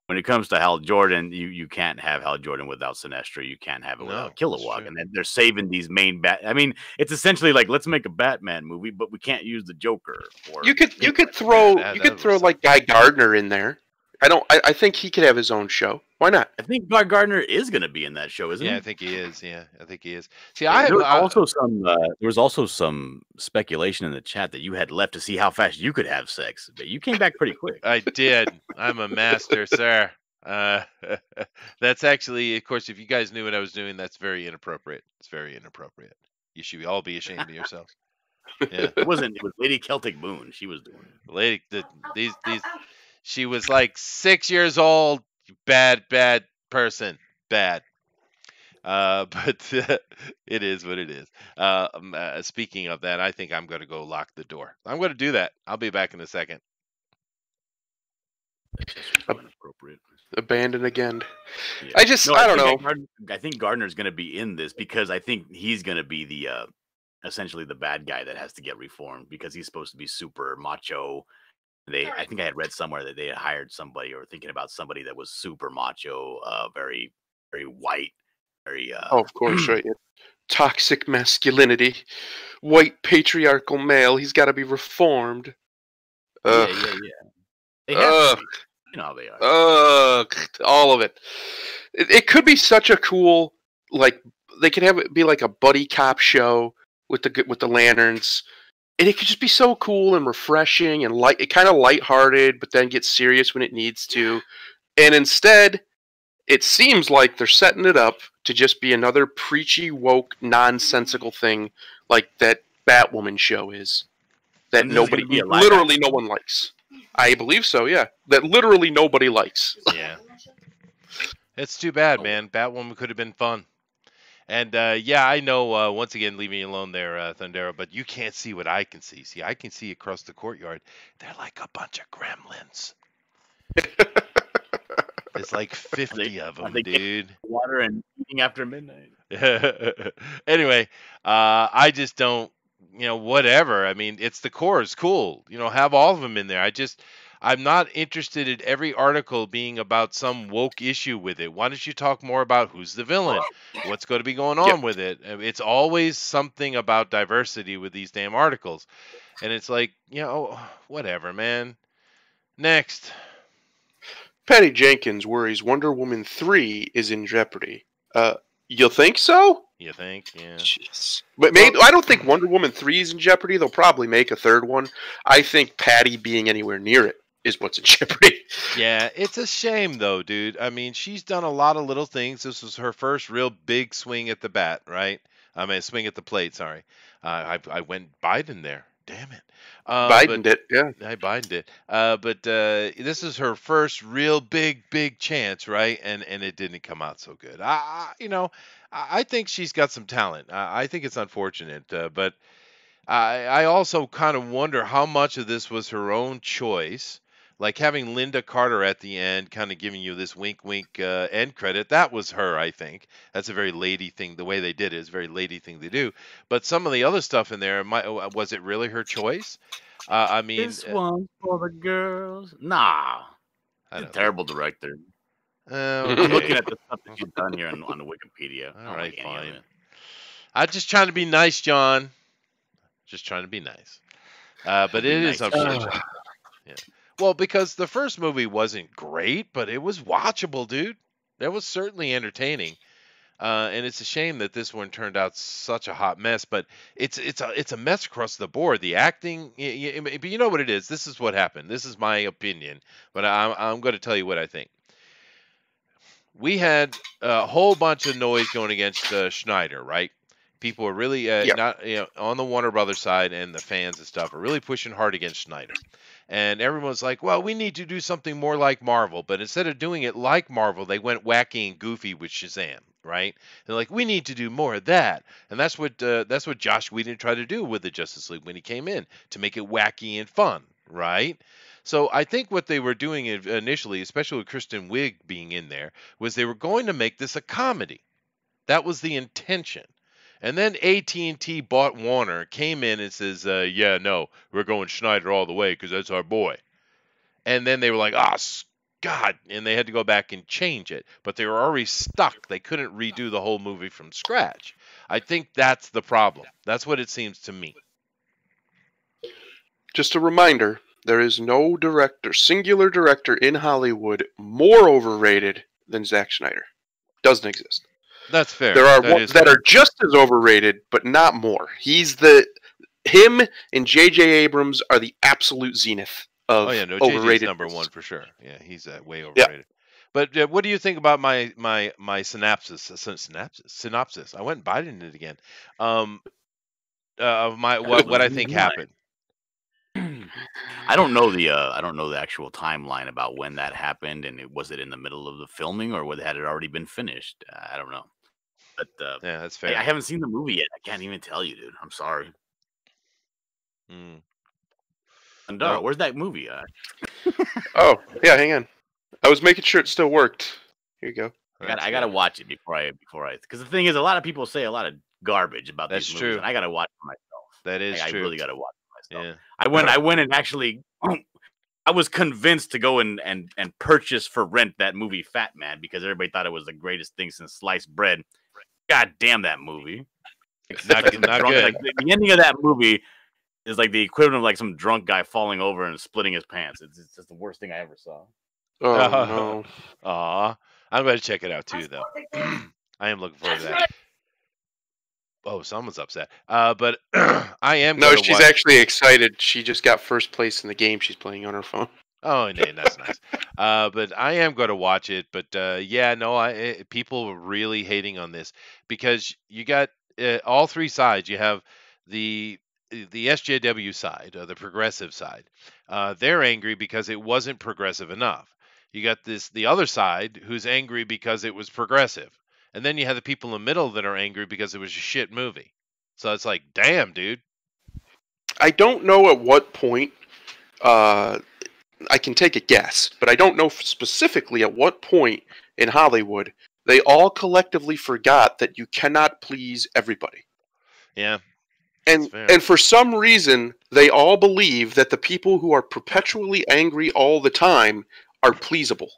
When it comes to Hal Jordan, you you can't have Hal Jordan without Sinestro. You can't have it No, without that's Kilowog. And then they're saving these main bat. I mean, it's essentially like let's make a Batman movie, but we can't use the Joker. Or You could you could throw that- you could throw like Guy Gardner in there. I don't. I, I think he could have his own show. Why not? I think Guy Gardner is going to be in that show, isn't he? yeah, I think he is. Yeah, I think he is. See, I have there was I- also some. Uh, there was also some speculation in the chat that you had left to see how fast you could have sex, but you came back pretty (laughs) quick. I did. I'm a master, (laughs) sir. Uh, (laughs) that's actually, of course, if you guys knew what I was doing, that's very inappropriate. It's very inappropriate. You should all be ashamed of yourselves. Yeah, It wasn't. It was Lady Celtic Moon. She was doing it. lady, the, these, these, she was like six years old. Bad, bad person. Bad. Uh, (laughs) but it is what it is. Uh, um, uh, speaking of that, I think I'm going to go lock the door. I'm going to do that. I'll be back in a second. That's just so inappropriate. Abandoned again. Yeah. I just- I don't know. Gardner, I think Gardner's going to be in this because I think he's going to be the uh, essentially the bad guy that has to get reformed because he's supposed to be super macho. They, I think I had read somewhere that they had hired somebody or thinking about somebody that was super macho, uh, very, very white, very. Uh, Oh, of course, right. (clears throat) yeah. Toxic masculinity, white patriarchal male. He's got to be reformed. yeah, yeah, yeah. They have ugh. You know how they are. ugh, all of it. it. It could be such a cool, like they could have it be like a buddy cop show with the with the lanterns, and it could just be so cool and refreshing and light. It kind of lighthearted, but then gets serious when it needs to. And instead, it seems like they're setting it up to just be another preachy, woke, nonsensical thing like that Batwoman show is. That And is nobody, be a live literally no one likes. I believe so, yeah. That literally nobody likes. Yeah. (laughs) It's too bad, Oh. man. Batwoman could have been fun. And uh, yeah, I know. Uh, once again, leave me alone there, uh, Thundera. But you can't see what I can see. See, I can see across the courtyard. They're like a bunch of gremlins. There's like (laughs) fifty of them, dude. Water and eating after midnight. (laughs) anyway, uh, I just don't, you know, whatever. I mean, it's the Corps is cool. You know, have all of them in there. I just, I'm not interested in every article being about some woke issue with it. Why don't you talk more about who's the villain? What's going to be going on Yep. with it? It's always something about diversity with these damn articles. And it's like, you know, (sighs) whatever, man. Next. Patty Jenkins worries Wonder Woman 3 is in jeopardy. Uh, you think so? You think? Yeah. Jeez. But maybe I don't think Wonder Woman 3 is in jeopardy. They'll probably make a third one. I think Patty being anywhere near it is what's in (laughs) jeopardy. Yeah, it's a shame though, dude. I mean, she's done a lot of little things. This was her first real big swing at the bat, right? I mean, swing at the plate. Sorry, uh, I I went Biden there. Damn it. Uh, Biden did, yeah. I Biden did. Uh, but uh, this is her first real big, big chance, right? And and it didn't come out so good. I, I you know, I, I think she's got some talent. I, I think it's unfortunate, uh, but I I also kind of wonder how much of this was her own choice. Like having Lynda Carter at the end, kind of giving you this wink, wink uh, end credit. That was her, I think. That's a very lady thing. The way they did it is a very lady thing to do. But some of the other stuff in there, might, was it really her choice? Uh, I mean, this one for the girls. Nah, terrible director. Uh, I'm looking (laughs) at the stuff that you've done here on, on the Wikipedia. All right, like any of fine. I'm just trying to be nice, John. Just trying to be nice. Uh, but it is nice. unfortunate. yeah. Well, because the first movie wasn't great, but it was watchable, dude. That was certainly entertaining. Uh, and it's a shame that this one turned out such a hot mess. But it's it's a it's a mess across the board. The acting, but you know what it is. This is what happened. This is my opinion, but I'm I'm going to tell you what I think. We had a whole bunch of noise going against uh, Snyder, right? People are really uh, Yeah. not you know on the Warner Brothers side, and the fans and stuff are really pushing hard against Snyder. And everyone's like, "Well, we need to do something more like Marvel." But instead of doing it like Marvel, they went wacky and goofy with Shazam, right? They're like, "We need to do more of that," and that's what uh, that's what Joss Whedon tried to do with the Justice League when he came in to make it wacky and fun, right? So I think what they were doing initially, especially with Kristen Wiig being in there, was they were going to make this a comedy. That was the intention. And then AT&T bought Warner, came in and says, uh, "Yeah, no, we're going Snyder all the way because that's our boy." And then they were like, "Ah, s God!" And they had to go back and change it. But they were already stuck. They couldn't redo the whole movie from scratch. I think that's the problem. That's what it seems to me. Just a reminder there is no director, singular director in Hollywood more overrated than Zack Snyder. Doesn't exist. That's fair. There are That one, that are just as overrated, but not more. He's the him and J.J. Abrams are the absolute zenith of Oh yeah, no, JJ's overrated. number one for sure. Yeah, he's uh, way overrated. But uh, what do you think about my my my synopsis? uh, Synopsis. Synopsis. I went and Biden it again. Um, uh, of my what what I think happened. (clears throat) I don't know the uh, I don't know the actual timeline about when that happened, and it, was it in the middle of the filming or had it already been finished? Uh, I don't know. But uh, Yeah, that's fair. I haven't seen the movie yet. I can't even tell you, dude. I'm sorry. Mm. And No. where's that movie? Uh, (laughs) Oh yeah, hang on. I was making sure it still worked. Here you go. I got I got to watch it before I before I because the thing is, a lot of people say a lot of garbage about That's these movies, true. and I got to watch it myself. That is Like, I true. really got to watch it myself. yeah. I went I went and actually (clears throat) I was convinced to go and and and purchase for rent that movie Fat Man because everybody thought it was the greatest thing since sliced bread. God damn that movie. Not, Like, not drunk- good. like, the, the ending of that movie is like the equivalent of like some drunk guy falling over and splitting his pants. It's, it's just the worst thing I ever saw. Oh (laughs) Uh, no. Aw, I'm going to check it out too, though. (clears throat) I am looking forward to that. Oh, someone's upset. Uh, but (clears throat) I am. No, she's watch- actually excited. She just got first place in the game she's playing on her phone. Oh, no, that's nice. Uh, but I am going to watch it. But uh, yeah, no, I eh, people really hating on this because you got uh, all three sides. You have the the SJW side, uh, the progressive side. Uh, they're angry because it wasn't progressive enough. You got this the other side who's angry because it was progressive. and then you have the people in the middle that are angry because it was a shit movie. So it's like, damn, dude. I don't know at what point. Uh, I can take a guess, but I don't know specifically at what point in Hollywood they all collectively forgot that you cannot please everybody. Yeah, And and for some reason they all believe that the people who are perpetually angry all the time are pleasable.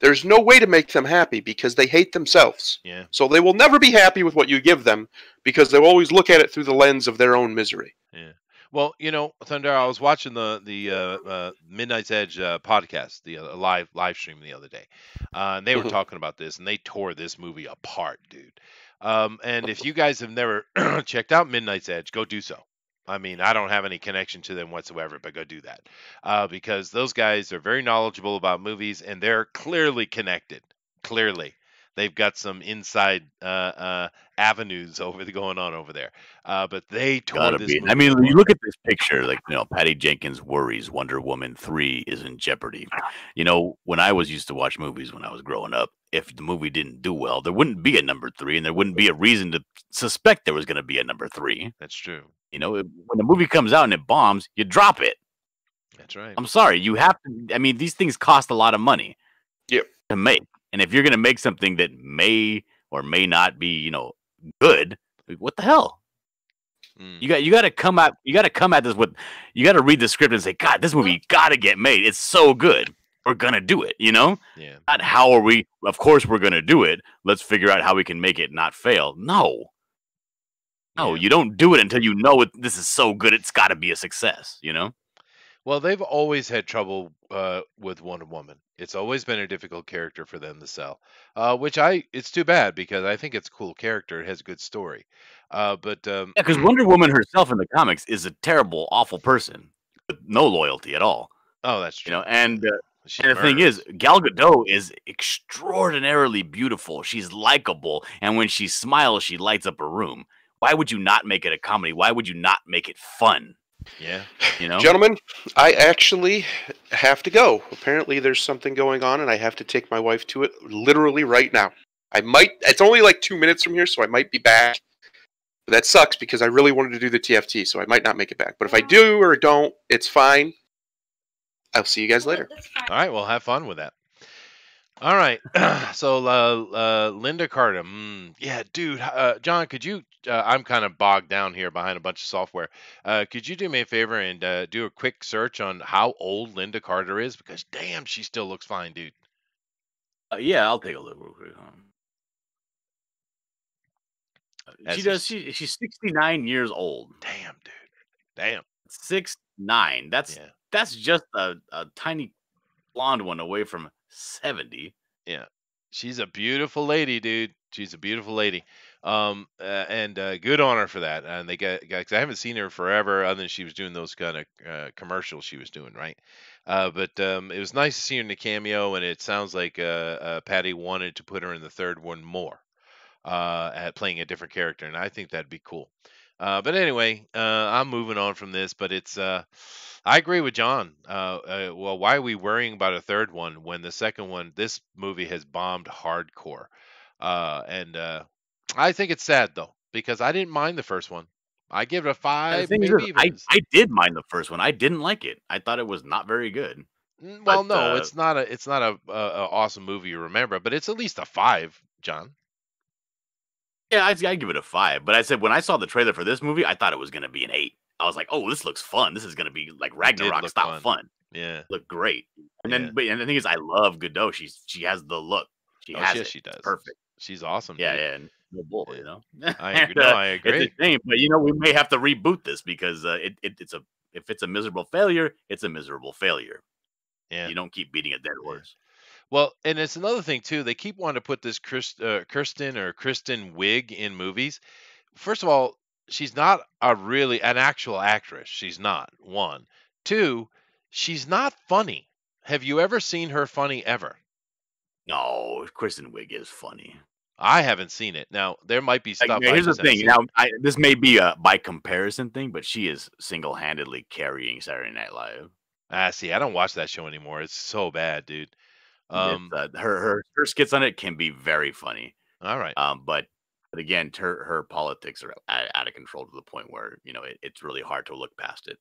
There's no way to make them happy because they hate themselves. yeah. So they will never be happy with what you give them because they'll always look at it through the lens of their own misery. Well, you know, Thunder, I was watching the the uh, uh, Midnight's Edge uh, podcast, the uh, live live stream the other day, uh, and they were Mhm. talking about this, and they tore this movie apart, dude. Um, and if you guys have never (clears throat) checked out Midnight's Edge, go do so. I mean, I don't have any connection to them whatsoever, but go do that uh, because those guys are very knowledgeable about movies, and they're clearly connected. Clearly, they've got some inside uh, uh, avenues over the, going on over there. Uh, but they tore this. be. I mean, you look at this picture, like you know, Patty Jenkins worries Wonder Woman three is in jeopardy. You know, when I was used to watch movies when I was growing up, if the movie didn't do well, there wouldn't be a number three, and there wouldn't be a reason to suspect there was going to be a number three. That's true. You know, if- when the movie comes out and it bombs, you drop it. That's right. I'm sorry, you have to. I mean, these things cost a lot of money. Yep. To make, and if you're going to make something that may or may not be, you know, good, like, what the hell? Mm. You got you got to come at you got to come at this with you got to read the script and say, God, this movie got to get made. It's so good. We're gonna do it. You know, Yeah. not how are we? Of course, we're gonna do it. Let's figure out how we can make it not fail. No, no, Yeah. you don't do it until you know it. This is so good. It's got to be a success. You know. Well, they've always had trouble uh, with Wonder Woman. It's always been a difficult character for them to sell, uh, which I it's too bad because I think it's a cool character. It has a good story, uh, but um, Yeah, because Wonder Woman herself in the comics is a terrible, awful person with no loyalty at all. oh, that's true. You true. know, and uh, She And the thing murders. is, Gal Gadot is extraordinarily beautiful. She's likable, and when she smiles, she lights up a room. Why would you not make it a comedy? Why would you not make it fun? Yeah, (laughs) You know, Gentlemen, I actually have to go. Apparently, there's something going on, and I have to take my wife to it literally right now. I might. It's only like two minutes from here, so I might be back. But that sucks because I really wanted to do the TFT, so I might not make it back. But if I do or don't, it's fine. I'll see you guys later. All right, well, have fun with that. All right, (clears throat) so uh, uh, Lynda Carter, mm, yeah, dude, uh, John, could you? Uh, I'm kind of bogged down here behind a bunch of software. Uh, could you do me a favor and uh, do a quick search on how old Lynda Carter is? Because damn, she still looks fine, dude. Uh, yeah, I'll take a look real quick. huh? Uh, She does. She she's sixty nine years old. Damn, dude. Damn. Six nine. That's Yeah. that's just a, a tiny blonde one away from seventy. Yeah. She's a beautiful lady, dude. She's a beautiful lady. Um, uh, and uh, good on her for that. And they got, got I haven't seen her forever, other than she was doing those kind of uh, commercials she was doing, right? Uh, but um, it was nice to see her in the cameo, and it sounds like uh, uh, Patty wanted to put her in the third one more, uh, at playing a different character, and I think that'd be cool. Uh, but anyway, uh, I'm moving on from this, but it's uh, I agree with John. Uh, uh, well, why are we worrying about a third one when the second one, this movie has bombed hardcore? Uh, and uh, I think it's sad though because I didn't mind the first one. I give it a five, the thing is, maybe this, even. I I did mind the first one. I didn't like it. I thought it was not very good. Mm, well, but, no, it's not a it's not a, a, a awesome movie you remember, but it's at least a five, John. Yeah, I I give it a five. But I said when I saw the trailer for this movie, I thought it was gonna be an eight. I was like, oh, this looks fun. This is gonna be like Ragnarok style fun. fun. Yeah. Look great. And Yeah. then, but and the thing is, I love Gadot. She's she has the look. She Oh, has it. she does. Perfect. She's awesome. Yeah, dude. yeah. And no bull, Yeah. you know. I And, (laughs) agree. No, uh, I agree. It's a shame, but you know, we may have to reboot this because uh, it, it it's a if it's a miserable failure, it's a miserable failure. Yeah. You don't keep beating a dead Yeah. horse. Well, and it's another thing too. They keep wanting to put this Chris, uh, Kirsten or Kristen Wiig in movies. First of all, she's not a really an actual actress. She's not. One, two, she's not funny. Have you ever seen her funny ever? No, Kristen Wiig is funny. I haven't seen it. Now there might be stuff. I here's the thing. Now, I, this may be a by comparison thing, but she is single handedly carrying Saturday Night Live. ah, see, I don't watch that show anymore. It's so bad, dude. Um, uh, her her her skits on it can be very funny. All right. Um, but but again, her her politics are out, out of control to the point where you know it, it's really hard to look past it.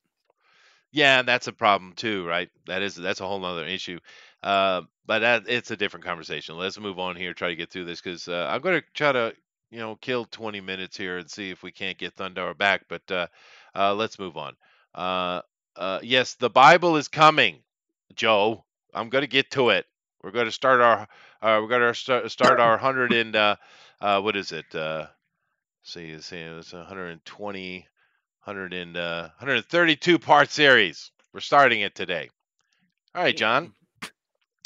Yeah, that's a problem too, right? That is that's a whole other issue. Uh, but that, it's a different conversation. Let's move on here. Try to get through this because uh, I'm going to try to you know kill 20 minutes here and see if we can't get Thunder back. But uh, uh, let's move on. Uh, uh, yes, the Bible is coming, Joe. I'm going to get to it. We're going to start our uh, we're going to start, start our hundred (coughs) and uh, uh, what is it? Uh, see, it's, it's 120, 100 and uh, 132 part series. We're starting it today. All right, John.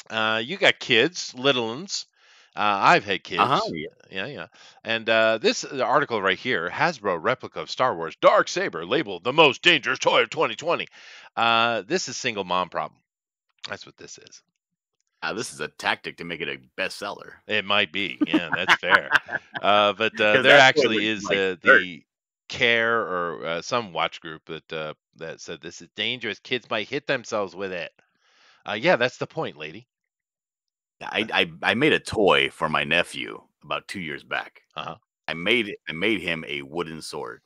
Uh, you got kids, little ones. Uh, I've had kids. Uh-huh. yeah. Yeah. And uh, this article right here Hasbro replica of Star Wars Dark Saber labeled the most dangerous toy of 2020. Uh, this is single mom problem. That's what this is. Uh, this is a tactic to make it a bestseller. It might be. Yeah, that's fair. uh, but (laughs) uh, there actually is like uh, the care or uh, some watch group that uh, that said this is dangerous. Kids might hit themselves with it. Uh, yeah, that's the point, lady. I, I I made a toy for my nephew about two years back. Uh-huh. I made I made him a wooden sword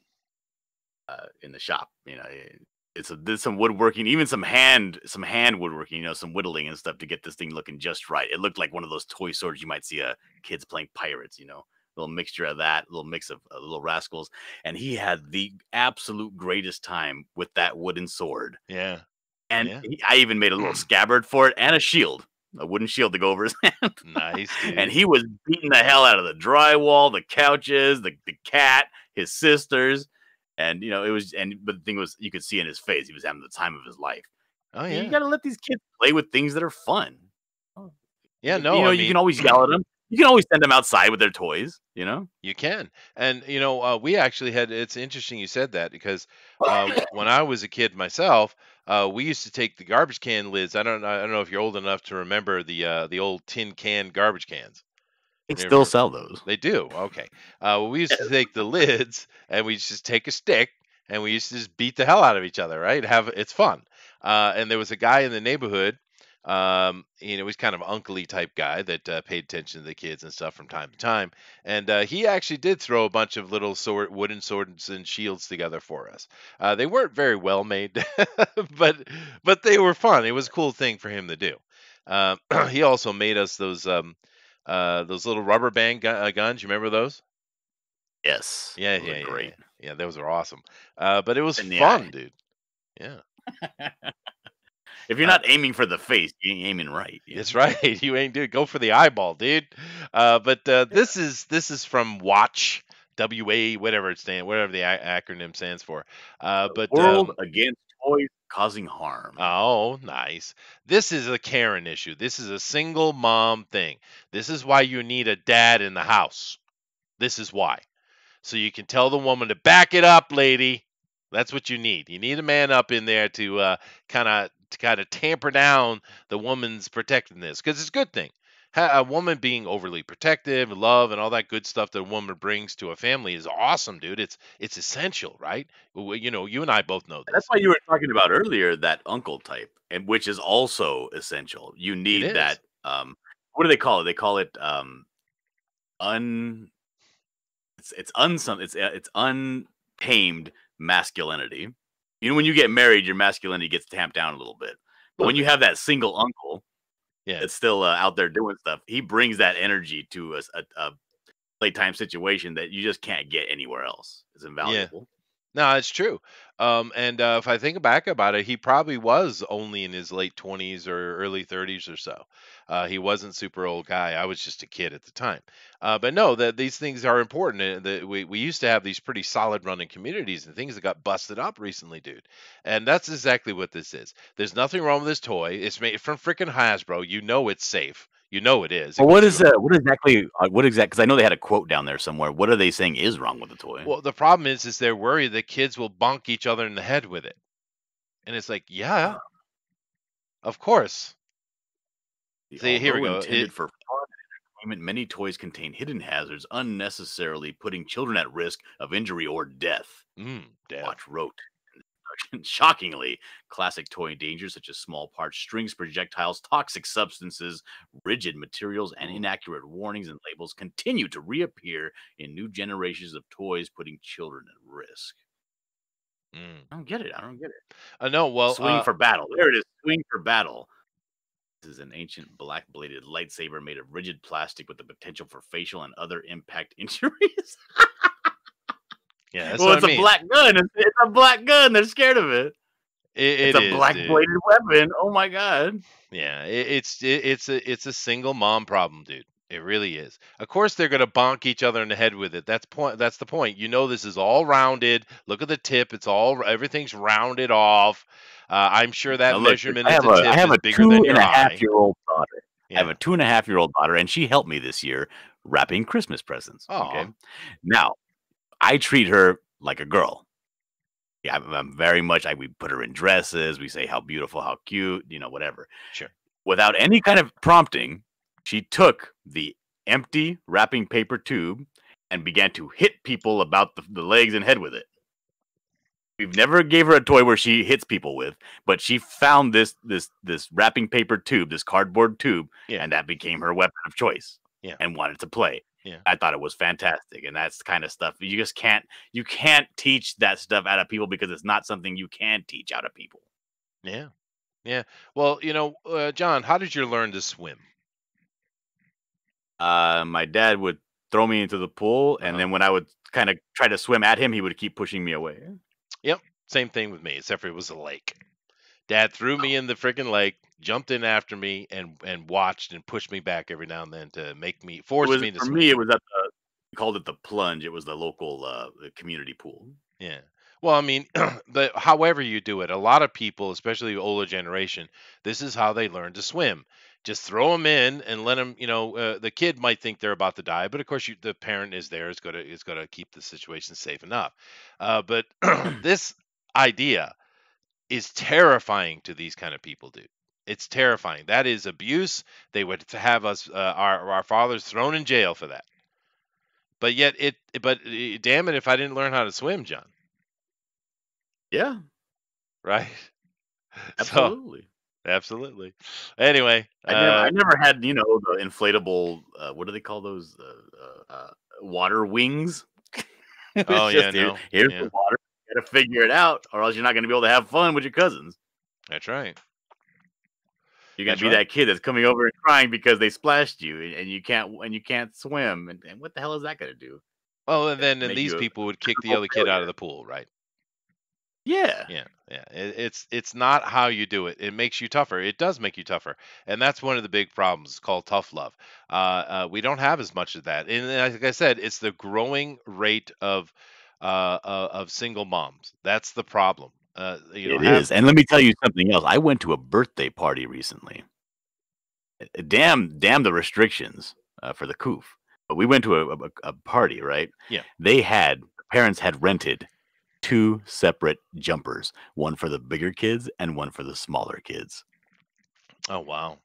uh, in the shop. You know, it- it's a, did some woodworking, even some hand some hand woodworking. You know, some whittling and stuff to get this thing looking just right. It looked like one of those toy swords you might see a kids playing pirates. You know, a little mixture of that, a little mix of uh, little rascals, and he had the absolute greatest time with that wooden sword. Yeah. And Yeah. he, I even made a little (clears throat) scabbard for it and a shield, a wooden shield to go over his (laughs) hand Nice. Dude. and he was beating the hell out of the drywall, the couches, the, the cat, his sisters, and you know it was. And but the thing was, you could see in his face, he was having the time of his life. oh yeah. You got to let these kids play with things that are fun. Yeah. No. you know I you mean, can always yell at them. You can always send them outside with their toys. You know, You can, and you know, uh, we actually had. It's interesting you said that because uh, (coughs) when I was a kid myself, uh, we used to take the garbage can lids. I don't. I don't know if you're old enough to remember the uh, the old tin can garbage cans. They still sell those. They do. Okay. Uh, well, we used to take the lids and we just take a stick and we used to just beat the hell out of each other, right? Have it's fun. Uh, and there was a guy in the neighborhood. Um, you know, he's kind of uncly type guy that uh, paid attention to the kids and stuff from time to time. And uh, he actually did throw a bunch of little sword, wooden swords and shields together for us. Uh, they weren't very well made, (laughs) but but they were fun. It was a cool thing for him to do. Uh, (clears throat) he also made us those um, uh, those little rubber band gu- uh, guns. You remember those? Yes. Yeah, those yeah, yeah, great. Yeah, yeah, those are awesome. Uh, but it was fun, eye. dude. Yeah, (laughs) If you're Uh, not aiming for the face, you ain't aiming right. that's know? right. (laughs) You ain't dude. Go for the eyeball, dude. Uh, but uh, this is this is from Watch W A whatever it stand whatever the a- acronym stands for. Uh, but World um, against causing harm. Oh, nice. This is a Karen issue. This is a single mom thing. This is why you need a dad in the house. This is why. So you can tell the woman to back it up, lady. That's what you need. You need a man up in there to uh, kind of to kind of tamper down the woman's protectiveness because it's a good thing. Ha- A woman being overly protective, love, and all that good stuff that a woman brings to a family is awesome, dude. It's it's essential, right? You know, you and I both know this. That's why you were talking about earlier that uncle type, and which is also essential. You need that. Um, what do they call it? They call it um, un. It's it's unsum. It's uh, it's untamed masculinity. You know, when you get married, your masculinity gets tamped down a little bit. But when you have that single uncle Yeah. that's still uh, out there doing stuff, he brings that energy to a playtime situation that you just can't get anywhere else. It's invaluable. No, it's true. Um, and uh, if I think back about it, he probably was only in his late 20s or early 30s or so. Uh, he wasn't super old guy. I was just a kid at the time. Uh, but no, that these things are important. and That we, we used to have these pretty solid running communities and things that got busted up recently, dude. And that's exactly what this is. There's nothing wrong with this toy. It's made from freaking Hasbro. You know it's safe. You know it is. Well, what is uh, what exactly? Uh, what exact? Because I know they had a quote down there somewhere. What are they saying is wrong with the toy? Well, the problem is, is they're worried that kids will bonk each other in the head with it, and it's like, yeah, of course. The see, here we go. It- for entertainment, many toys contain hidden hazards, unnecessarily putting children at risk of injury or death. Mm, death. Watch wrote. (laughs) shockingly, classic toy dangers such as small parts, strings, projectiles, toxic substances, rigid materials, and inaccurate warnings and labels continue to reappear in new generations of toys, putting children at risk. Mm. I don't get it. I don't get it. Uh, know. well, Swing uh, for battle. There it is. Swing for battle. Is an ancient black bladed lightsaber made of rigid plastic with the potential for facial and other impact (laughs) injuries. yeah, that's well, what it's I mean. a black gun. It's, it's a black gun. They're scared of it. It- It's a is, black dude. bladed weapon. Oh my god. Yeah, it, it's it, it's a it's a single mom problem, dude. It really is. Of course, they're gonna bonk each other in the head with it. That's point. That's the point. You know, this is all rounded. Look at the tip. It's all everything's rounded off. Uh, I'm sure that look, measurement I have a, I have is a bigger two than and your a half year old daughter. I have a two and a half year old daughter, and she helped me this year wrapping Christmas presents. Okay. Now, I treat her like a girl. Yeah, I'm, I'm very much. I we put her in dresses. We say how beautiful, how cute, you know, whatever. Sure. Without any kind of prompting, she took the empty wrapping paper tube and began to hit people about the, the legs and head with it. We've never gave her a toy where she hits people with, but she found this this this wrapping paper tube, this cardboard tube, Yeah. and that became her weapon of choice. Yeah. And wanted to play. Yeah. I thought it was fantastic. And that's the kind of stuff you just can't you can't teach that stuff out of people because it's not something you can teach out of people. Yeah, yeah. Well, you know, uh, John, how did you learn to swim? Uh my dad would throw me into the pool and Uh-huh. then when I would kind of try to swim at him, he would keep pushing me away. Yep, same thing with me, except for it was a lake. Dad threw me in the freaking lake, jumped in after me, and and watched and pushed me back every now and then to make me force was, me to swim. for swim. me, it was at the called it the plunge. It was the local uh, community pool. Yeah. Well, I mean, (clears throat) but however you do it, a lot of people, especially the older generation, this is how they learn to swim. Just throw them in and let them. You know, uh, the kid might think they're about to die, but of course, you, the parent is there. Is going to is going to keep the situation safe enough. Uh, but (clears throat) (clears throat) this idea is terrifying to these kind of people, dude. It's terrifying. That is abuse. They would have us, uh, our our fathers, thrown in jail for that. But yet, it. But uh, damn it, if I didn't learn how to swim, John Yeah, (laughs) right? (laughs) So absolutely. Anyway, I, never, I uh, never had you know the inflatable. Uh, what do they call those? Uh, uh, uh, water wings. (laughs) Oh, yeah, no, Here's yeah. the water. You got to figure it out, or else you're not going to be able to have fun with your cousins. that's right. You're going That's to be right. that kid that's coming over and crying because they splashed you, and- and you can't and you can't swim. And, and what the hell is that going to do? Oh, and then and these people would kick the other kid out of the pool, right? Yeah. Yeah, yeah. It, it's it's not how you do it. It makes you tougher. It does make you tougher, and that's one of the big problems. It's called tough love. Uh, uh, we don't have as much of that, and like I said, it's the growing rate of uh, uh, of single moms. That's the problem. Uh, you know, It have- And let me tell you something else. I went to a birthday party recently. Uh, Damn, damn the restrictions uh, for the coof. But we went to a, a, a party, right? Yeah. They had parents had rented two separate jumpers, one for the bigger kids and one for the smaller kids. Oh wow.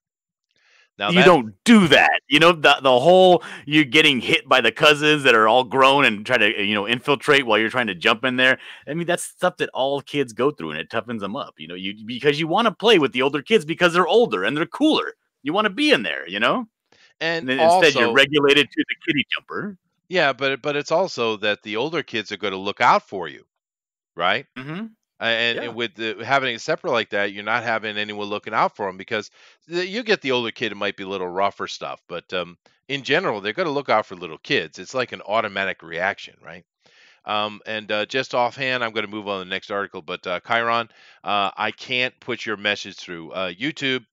Now you that, don't do that. You know the the whole you're getting hit by the cousins that are all grown and try to you know infiltrate while you're trying to jump in there. I mean that's stuff that all kids go through and it toughens them up. You know you because you want to play with the older kids because they're older and they're cooler. You want to be in there. You know. and, And also, instead you're regulated to the kitty jumper. yeah, but but it's also that the older kids are going to look out for you, right? Mm-hmm. And, Yeah. and with the, having it separate like that, you're not having anyone looking out for them because the, you get the older kid, it might be a little rougher stuff, but um, in general, they're going to look out for little kids. It's like an automatic reaction, right? Um, and uh, just offhand, I'm going to move on to the next article, but uh, Chiron, uh, I can't put your message through. Uh, YouTube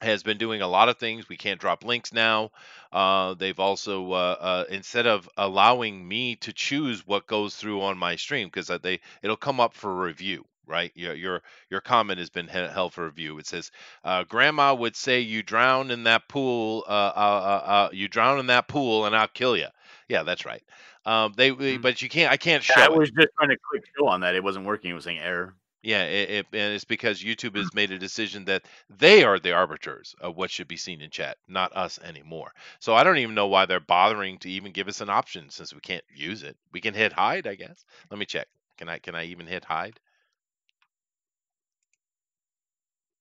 has been doing a lot of things. We can't drop links now. Uh, they've also uh, uh, instead of allowing me to choose what goes through on my stream because they it'll come up for review. Right, your your your comment has been held for review. It says, uh, "Grandma would say you drown in that pool. Uh, uh, uh, uh, you drown in that pool, and I'll kill you." Yeah, that's right. Um, they, Mhm. but you can't. I can't show I it. was just trying to click show on that. It wasn't working. It was saying error. Yeah, it, it, and it's because YouTube has made a decision that they are the arbiters of what should be seen in chat, not us anymore. So I don't even know why they're bothering to even give us an option since we can't use it. We can hit hide, I guess. Let me check. Can I can I even hit hide?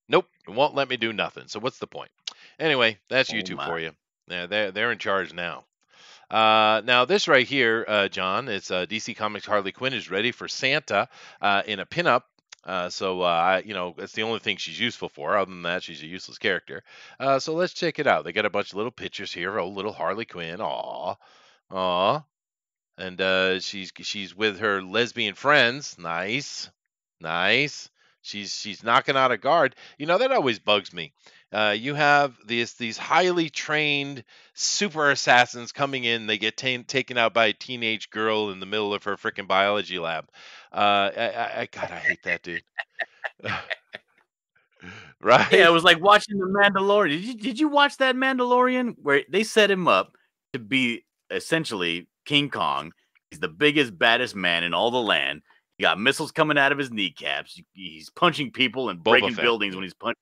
Nope, it won't let me do nothing. So what's the point? Anyway, that's Oh YouTube my. for you. Yeah, they're they're in charge now. Uh, now this right here, uh, John, it's uh, DC Comics Harley Quinn is ready for Santa uh, in a pinup. Uh, so uh, I- you know it's the only thing she's useful for. Other than that, she's a useless character. Uh, so let's check it out. They got a bunch of little pictures here. Oh, little Harley Quinn. Aw, aw, and uh, she's she's with her lesbian friends. Nice, nice. She's she's knocking out a guard. You know that always bugs me. Uh, you have these these highly trained super assassins coming in. They get ta- taken out by a teenage girl in the middle of her freaking biology lab. Uh, I, I, I God, I hate that dude. (laughs) right? Yeah, it was like watching the Mandalorian. Did you did you watch that Mandalorian where they set him up to be essentially King Kong? He's the biggest, baddest man in all the land. Got missiles coming out of his kneecaps. He's punching people and Boba breaking Fett. buildings when he's punching.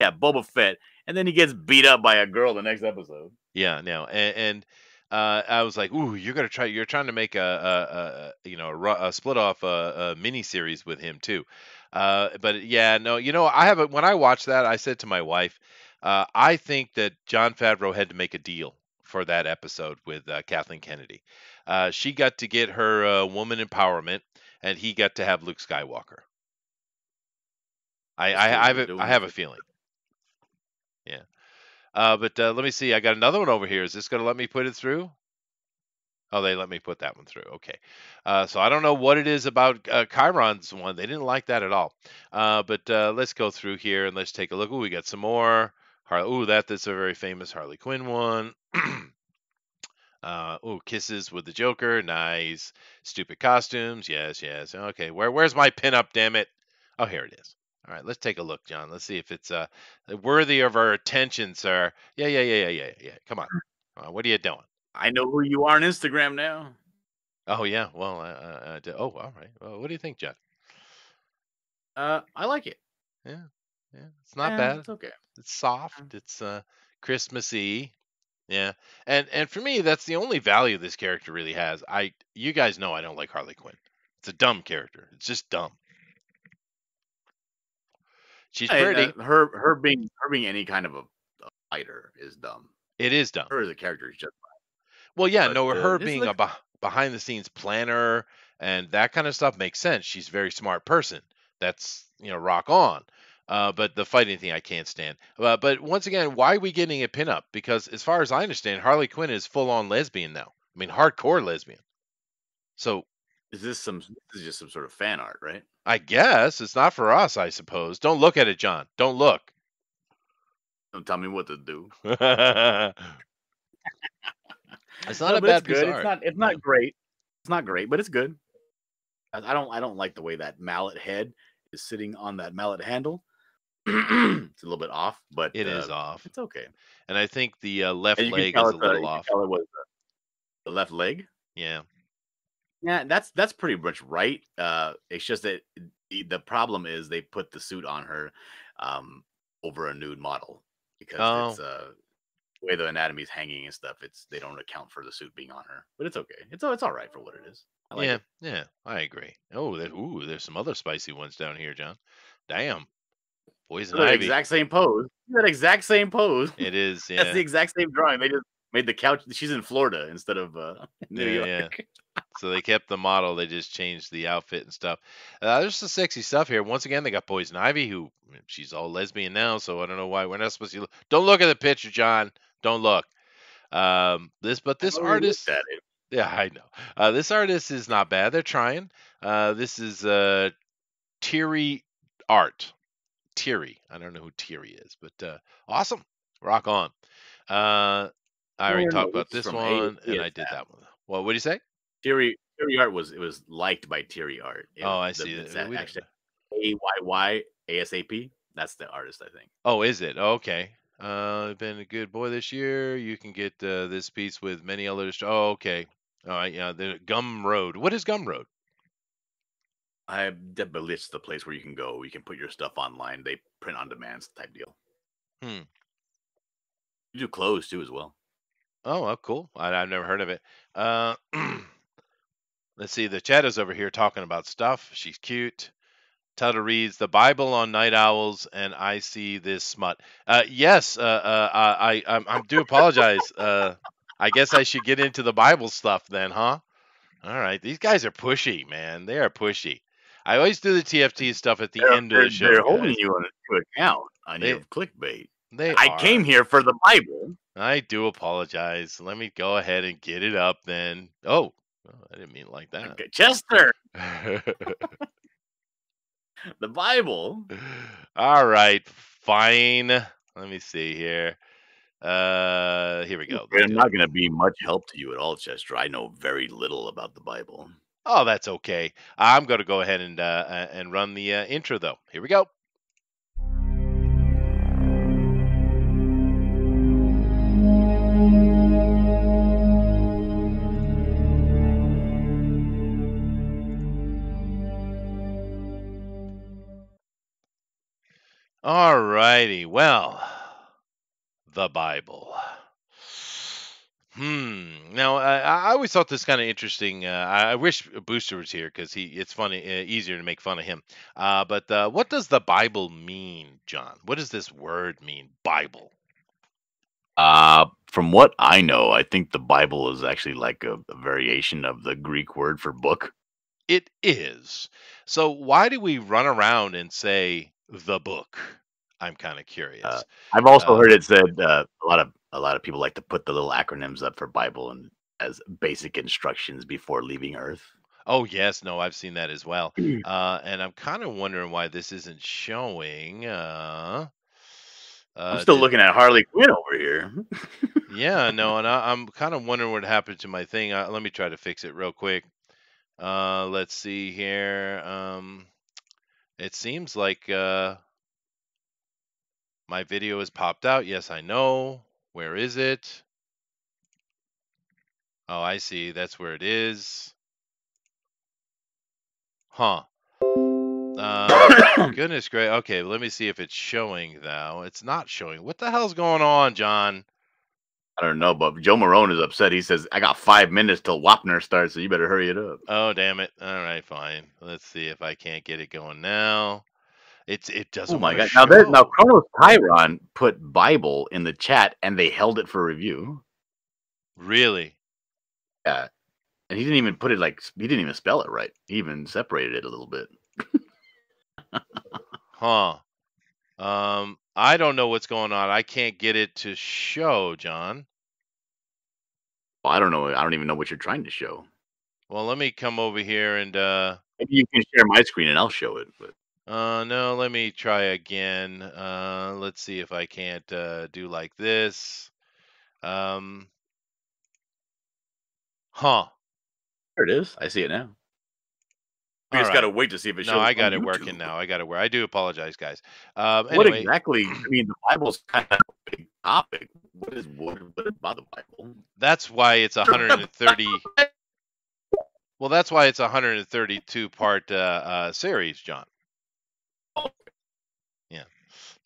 Yeah, Boba Fett, and then he gets beat up by a girl the next episode. Yeah, no, and, and uh, I was like, "Ooh, you're gonna try. You're trying to make a, a, a you know a, a split off a, a mini series with him too." Uh, but yeah, no, you know, I have a, when I watched that, I said to my wife, uh, "I think that Jon Favreau had to make a deal for that episode with uh, Kathleen Kennedy. Uh, she got to get her uh, woman empowerment, and he got to have Luke Skywalker. I I, I have a, have a feeling." Yeah. Uh, but uh, let me see. I got another one over here. Is this going to let me put it through? Oh, they let me put that one through. Okay. Uh, so I don't know what it is about uh, Chiron's one. They didn't like that at all. Uh, but uh, let's go through here and let's take a look. Oh, we got some more. Har- Ooh, that that's a very famous Harley Quinn one. (clears throat) uh, ooh, kisses with the Joker. Nice. Stupid costumes. Yes, yes. Okay. Where where's my pinup? Damn it. Oh, here it is. All right, let's take a look, John. Let's see if it's uh worthy of our attention, sir. Yeah, yeah, yeah, yeah, yeah, yeah. Come on. Uh, what are you doing? I know who you are on Instagram now. Oh yeah. Well, uh, uh, uh, oh, all right. Well, what do you think, John? Uh, I like it. Yeah, yeah. it's not Eh, bad. It's okay. It's soft. It's uh Christmassy. Yeah. And and for me, that's the only value this character really has. I you guys know I don't like Harley Quinn. It's a dumb character. It's just dumb. She's Hey, pretty. uh, her her being her being any kind of a, a fighter is dumb. it is dumb. Her as a character is just Well, yeah, But, no, uh, her being a look- beh behind the scenes planner and that kind of stuff makes sense. She's a very smart person. That's you know rock on. Uh, but the fighting thing I can't stand. Uh, but once again, why are we getting a pinup? Because as far as I understand, Harley Quinn is full on lesbian now. I mean, hardcore lesbian. So is this some this is just some sort of fan art, right? I guess it's not for us. I suppose. Don't look at it, John. Don't look. Don't tell me what to do. (laughs) it's not No, a bad it's good. It's not it's not great. It's not great, but it's good. I, I don't I don't like the way that mallet head is sitting on that mallet handle. (clears throat) it's a little bit off, but It is uh, off, It's okay. and I think the uh, left And you can leg is a little off. was the left leg. Yeah. Yeah, that's that's pretty much right. Uh, it's just that the, problem is they put the suit on her um, over a nude model because Oh. it's uh, the way the anatomy's hanging and stuff. It's they don't account for the suit being on her, but it's okay. It's it's all right for what it is. I like yeah, it. yeah, I agree. Oh, there, ooh, there's some other spicy ones down here, John. Damn, poison Look at that ivy. exact same pose. That exact same pose. It is, (laughs) Yeah. That's the exact same drawing. They just made the couch. She's in Florida instead of uh, (laughs) New Yeah, York. yeah. So they kept the model. They just changed the outfit and stuff. Uh, there's some sexy stuff here. Once again, they got Poison Ivy, who she's all lesbian now. So I don't know why we're not supposed to. Look. Don't look at the picture, John. Don't look. Um, this, but this artist. Yeah, I know. Uh, this artist is not bad. They're trying. Uh, this is uh, Teary Art. Thierry. I don't know who Thierry is, but uh, awesome. Rock on. Uh, I already Oh, talked about this one, A- and I did that one. Well, what do you say? Thierry Thierry Art was it was liked by Thierry Art. It Oh, I see. Uh, that actually A Y Y A S A P. That's the artist, I think. Oh, is it? Okay. Uh, been a good boy this year. You can get uh, this piece with many others. Oh, okay. All right. Yeah. The Gumroad. What is Gumroad? I it's the place where you can go. You can put your stuff online. They print on demand type deal. Hmm. You do clothes too as well. Oh, oh cool. I, I've never heard of it. Uh, (clears throat) let's see. The chat is over here talking about stuff. She's cute. Title reads The Bible on Night Owls, and I see this smut. Uh, yes, uh, uh, I, I, I do apologize. (laughs) Uh, I guess I should get into the Bible stuff then, huh? All right. These guys are pushy, man. They are pushy. I always do the TFT stuff at the They're, end of the show. they're guys. holding you on to account on They- your clickbait. They I are. came here for the Bible. I do apologize. Let me go ahead and get it up then. Oh, oh, I didn't mean it like that. Okay, Chester, (laughs) the Bible. All right, fine. Let me see here. Uh, here we go. I'm not going to be much help to you at all, Chester. I know very little about the Bible. Oh, that's okay. I'm going to go ahead and uh, and run the uh, intro though. Here we go. All righty. Well, the Bible. Hmm. Now, I, I always thought this kind of interesting. Uh, I, I wish Booster was here because he. It's funny, uh, easier to make fun of him. Uh, but uh, what does the Bible mean, John? What does this word mean, Bible? Uh, from what I know, I think the Bible is actually like a, a variation of the Greek word for book. It is. So why do we run around and say the book? I'm kind of curious. I've also Uh, heard it said uh, a lot of a lot of people like to put the little acronyms up for Bible and as basic instructions before leaving Earth. oh yes, no, I've seen that as well. (clears throat) Uh, and I'm kind of wondering why this isn't showing. Uh, I'm uh, still did- looking at Harley Quinn over here. Yeah, (laughs) no, and I, I'm kind of wondering what happened to my thing. Uh, let me try to fix it real quick. Uh, let's see here. Um, it seems like uh, my video has popped out. Yes, I know. Where is it? Oh, I see. That's where it is. Huh. Uh, (coughs) goodness great. Okay, let me see if it's showing now. It's not showing. What the hell's going on, John? I don't know, but Joe Marone is upset. He says, "I got five minutes till Wapner starts, so you better hurry it up." Oh damn it! All right, fine. Let's see if I can't get it going now. It's it doesn't. Oh my god! Now there, now show. Chronos Chiron put Bible in the chat, and they held it for review. Really? Yeah, and he didn't even put it like he didn't even spell it right. He even separated it a little bit. (laughs) Huh? Um, I don't know what's going on. I can't get it to show, John. Well, I don't know. I don't even know what you're trying to show. Well, let me come over here and uh, Maybe you can share my screen and I'll show it. But uh, no, let me try again. Uh, let's see if I can't uh do like this. Um, huh? there it is. I see it now. We All just right. gotta wait to see if it shows. No, I got it working now. I got it where I do apologize, guys. Um, What anyway, exactly? I (clears throat) mean, the Bible's kind of a big topic. What is what, what about the Bible? that's why it's 130. (laughs) Well, that's why it's 132 part uh, uh, series, John. Yeah,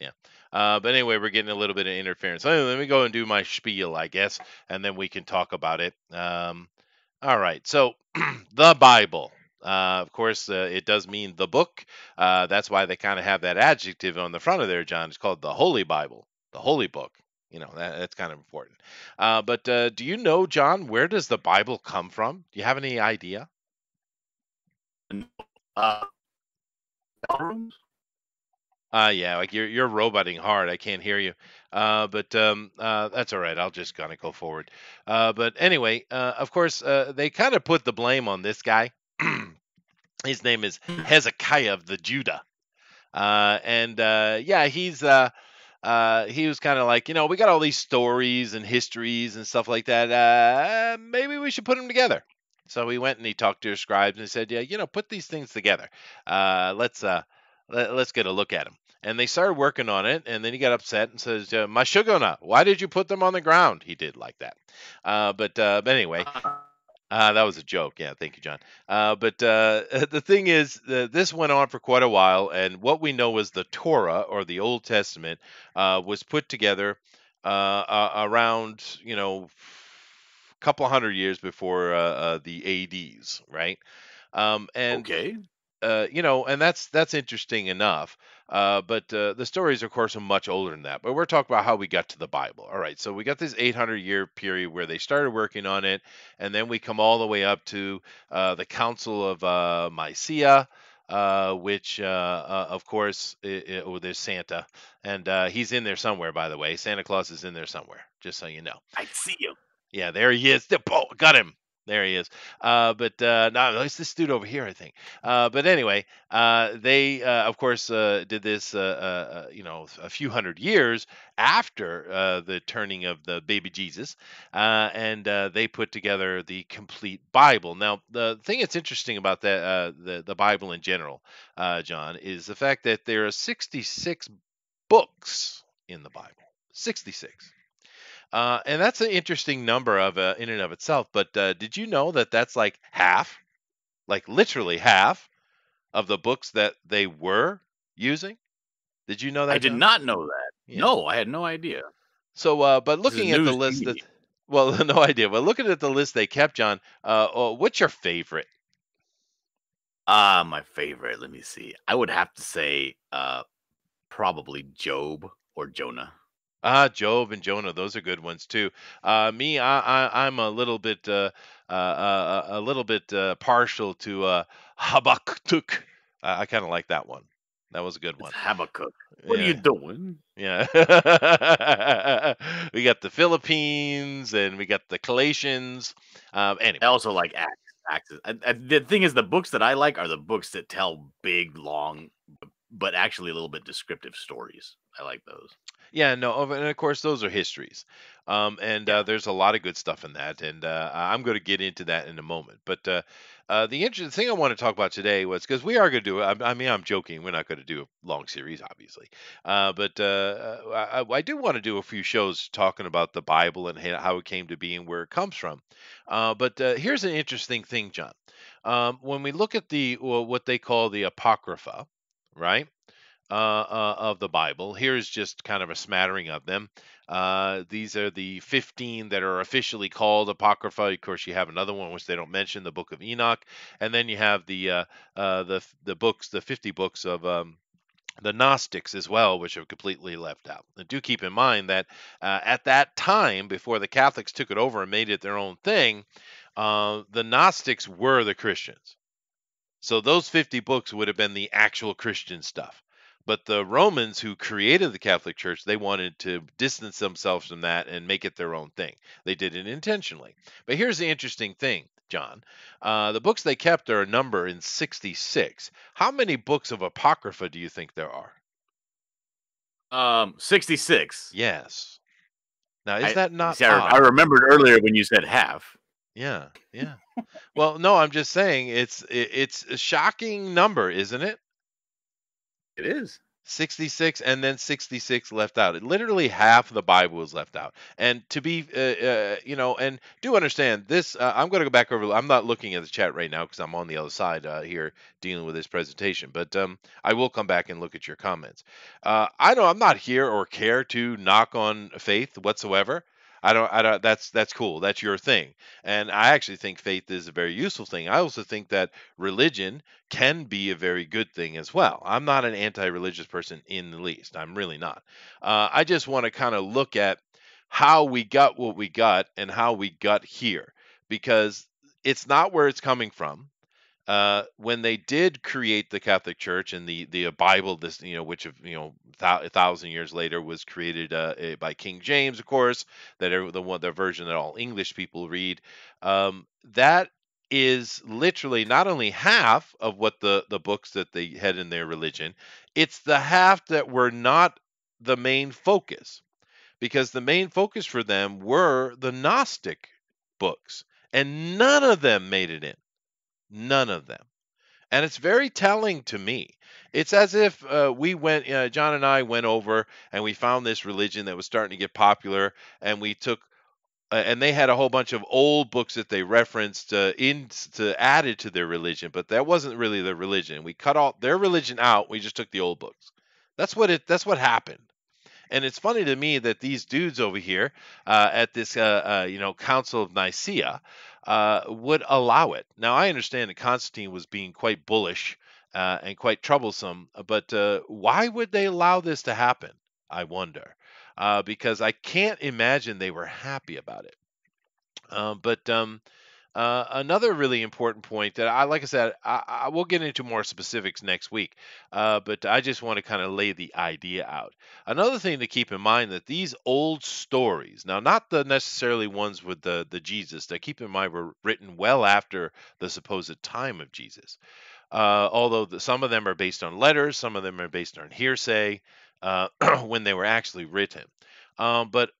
yeah. Uh, but anyway, we're getting a little bit of interference. Let let me go and do my spiel, I guess, and then we can talk about it. Um, all right. So, (clears throat) the Bible. Uh, of course, uh, it does mean the book. Uh, that's why they kind of have that adjective on the front of there, John. It's called the Holy Bible, the Holy Book. You know, that, that's kind of important. Uh, but uh, do you know, John, where does the Bible come from? Do you have any idea? Uh? Uh, yeah, like you're you're roboting hard. I can't hear you. Uh, but um, uh, that's all right. I'll just kind of go forward. Uh, but anyway, uh, of course, uh, they kind of put the blame on this guy. (clears throat) His name is Hezekiah of the Judah, uh, and uh, yeah, he's uh, uh, he was kind of like, you know, we got all these stories and histories and stuff like that. Uh, maybe we should put them together. So he went and he talked to his scribes and said, yeah, you know, put these things together. Uh, let's uh, let, us get a look at them. And they started working on it, and then he got upset and says, uh, "Mashugona, why did you put them on the ground?" He did like that. Uh, but uh, but anyway, uh, that was a joke. Yeah, thank you, John. Uh, but uh, (laughs) the thing is, this went on for quite a while, and what we know is the Torah or the Old Testament uh, was put together uh, uh, around you know a couple hundred years before uh, uh, the ADs, right? Um, and okay. uh, you know, and that's that's interesting enough. Uh, but uh, the stories, of course, are much older than that. But we're talking about how we got to the Bible. All right, so we got this 800 year period where they started working on it, and then we come all the way up to uh, the Council of uh, Nicaea. Uh, which, uh, uh, of course, i i oh, there's Santa, and uh, he's in there somewhere. By the way, Santa Claus is in there somewhere. Just so you know. I see you. Yeah, there he is. The- Oh, got him. There he is. Uh, but uh, no, it's this dude over here, I think. Uh, but anyway, uh, they, uh, of course, uh, did this, you know, a few hundred years after the turning of the baby Jesus, and they put together the complete Bible. Now, the thing that's interesting about that, the the Bible in general, John, is the fact that there are 66 books in the Bible. 66. Uh, and that's an interesting number of uh, in and of itself. But uh, did you know that that's like half, like literally half, of the books that they were using? Did you know that? I did John? not know that. Yeah. No, I had no idea. So, uh, but looking at the list, that, (laughs) well, (laughs) no idea. But looking at the list they kept, John, uh, oh, what's your favorite? Ah, my favorite. Let me see. I would have to say, uh, probably Job or Jonah. Ah, Job and Jonah, those are good ones too. Uh, me, I, I, I'm a little bit, uh, uh, uh, a little bit uh, partial to uh, Habakkuk. I, I kind of like that one. That was a good one. Habakkuk. What are you doing? Yeah. (laughs) we got the Philippians and we got the Galatians. Um, I also like Acts. Acts. I, I, the thing is, the books that I like are the books that tell big, long, but actually a little bit descriptive stories. I like those. yeah, no, of- and of course those are histories. Um, and Yeah. uh, there's a lot of good stuff in that, and uh, I'm going to get into that in a moment. But uh, uh, the interesting thing I want to talk about today was because we are going to do. I, I mean, I'm joking. We're not going to do a long series, obviously. Uh, but uh, I, I- I do want to do a few shows talking about the Bible and ha- how it came to be and where it comes from. Uh, but uh, here's an interesting thing, John. Um, when we look at the well, what they call the Apocrypha, right? Uh, uh, of the Bible. Here's just kind of a smattering of them. Uh, these are the 15 that are officially called Apocrypha. Of course, you have another one which they don't mention, the Book of Enoch, and then you have the uh, uh, the the books, the 50 books of um, the Gnostics as well, which are completely left out. And do keep in mind that uh, at that time, before the Catholics took it over and made it their own thing, the Gnostics were the Christians. So those 50 books would have been the actual Christian stuff. But the Romans who created the Catholic Church, they wanted to distance themselves from that and make it their own thing. They did it intentionally. But here's the interesting thing, John. Uh, the books they kept are a number in 66. How many books of Apocrypha do you think there are? Um, 66. Yes. Now, is I- that not See, I? I remembered earlier when you said half. Yeah, yeah. well, no, I'm just saying it's it, it's a shocking number, isn't it? It is. 66 and then 66 left out. Literally half the Bible is left out. And to be, uh, uh, you know, and do understand this. Uh, I'm going to go back over. I'm not looking at the chat right now because I'm on the other side uh, here dealing with this presentation. But um, I will come back and look at your comments. Uh, I know I'm not here or care to knock on faith whatsoever. I don't. I don't. That's that's cool. That's your thing. And I actually think faith is a very useful thing. I also think that religion can be a very good thing as well. I'm not an anti-religious person in the least. I'm really not. Uh, I just want to kind of look at how we got what we got and how we got here because it's not where it's coming from. Uh, when they did create the Catholic Church and the the uh, Bible, this you know, which of you know thou- a thousand years later was created uh, eh, by King James, of course, that the one the version that all English people read. Um, that is literally not only half of what the the books that they had in their religion, it's the half that were not the main focus, because the main focus for them were the Gnostic books, and none of them made it in. None of them. And it's very telling to me. It's as if uh, we went, uh, John and I went over and we found this religion that was starting to get popular, and we took, uh, and they had a whole bunch of old books that they referenced uh, in to added to their religion, but that wasn't really their religion. We cut all their religion out. We just took the old books. That's what it. That's what happened. And it's funny to me that these dudes over here uh, at this, uh, uh, you know, Council of Nicaea uh, would allow it. Now, I understand that Constantine was being quite bullish uh, and quite troublesome. But uh, why would they allow this to happen? I wonder, because I can't imagine they were happy about it. Um, but um, uh, another really important point that I, like I said, I, I will get into more specifics next week, uh, but I just want to kind of lay the idea out. Another thing to keep in mind that these old stories, now not the necessarily ones with the the Jesus, that keep in mind were written well after the supposed time of Jesus. Uh, although the, some of them are based on letters, some of them are based on hearsay uh, (clears throat) when they were actually written. Um, but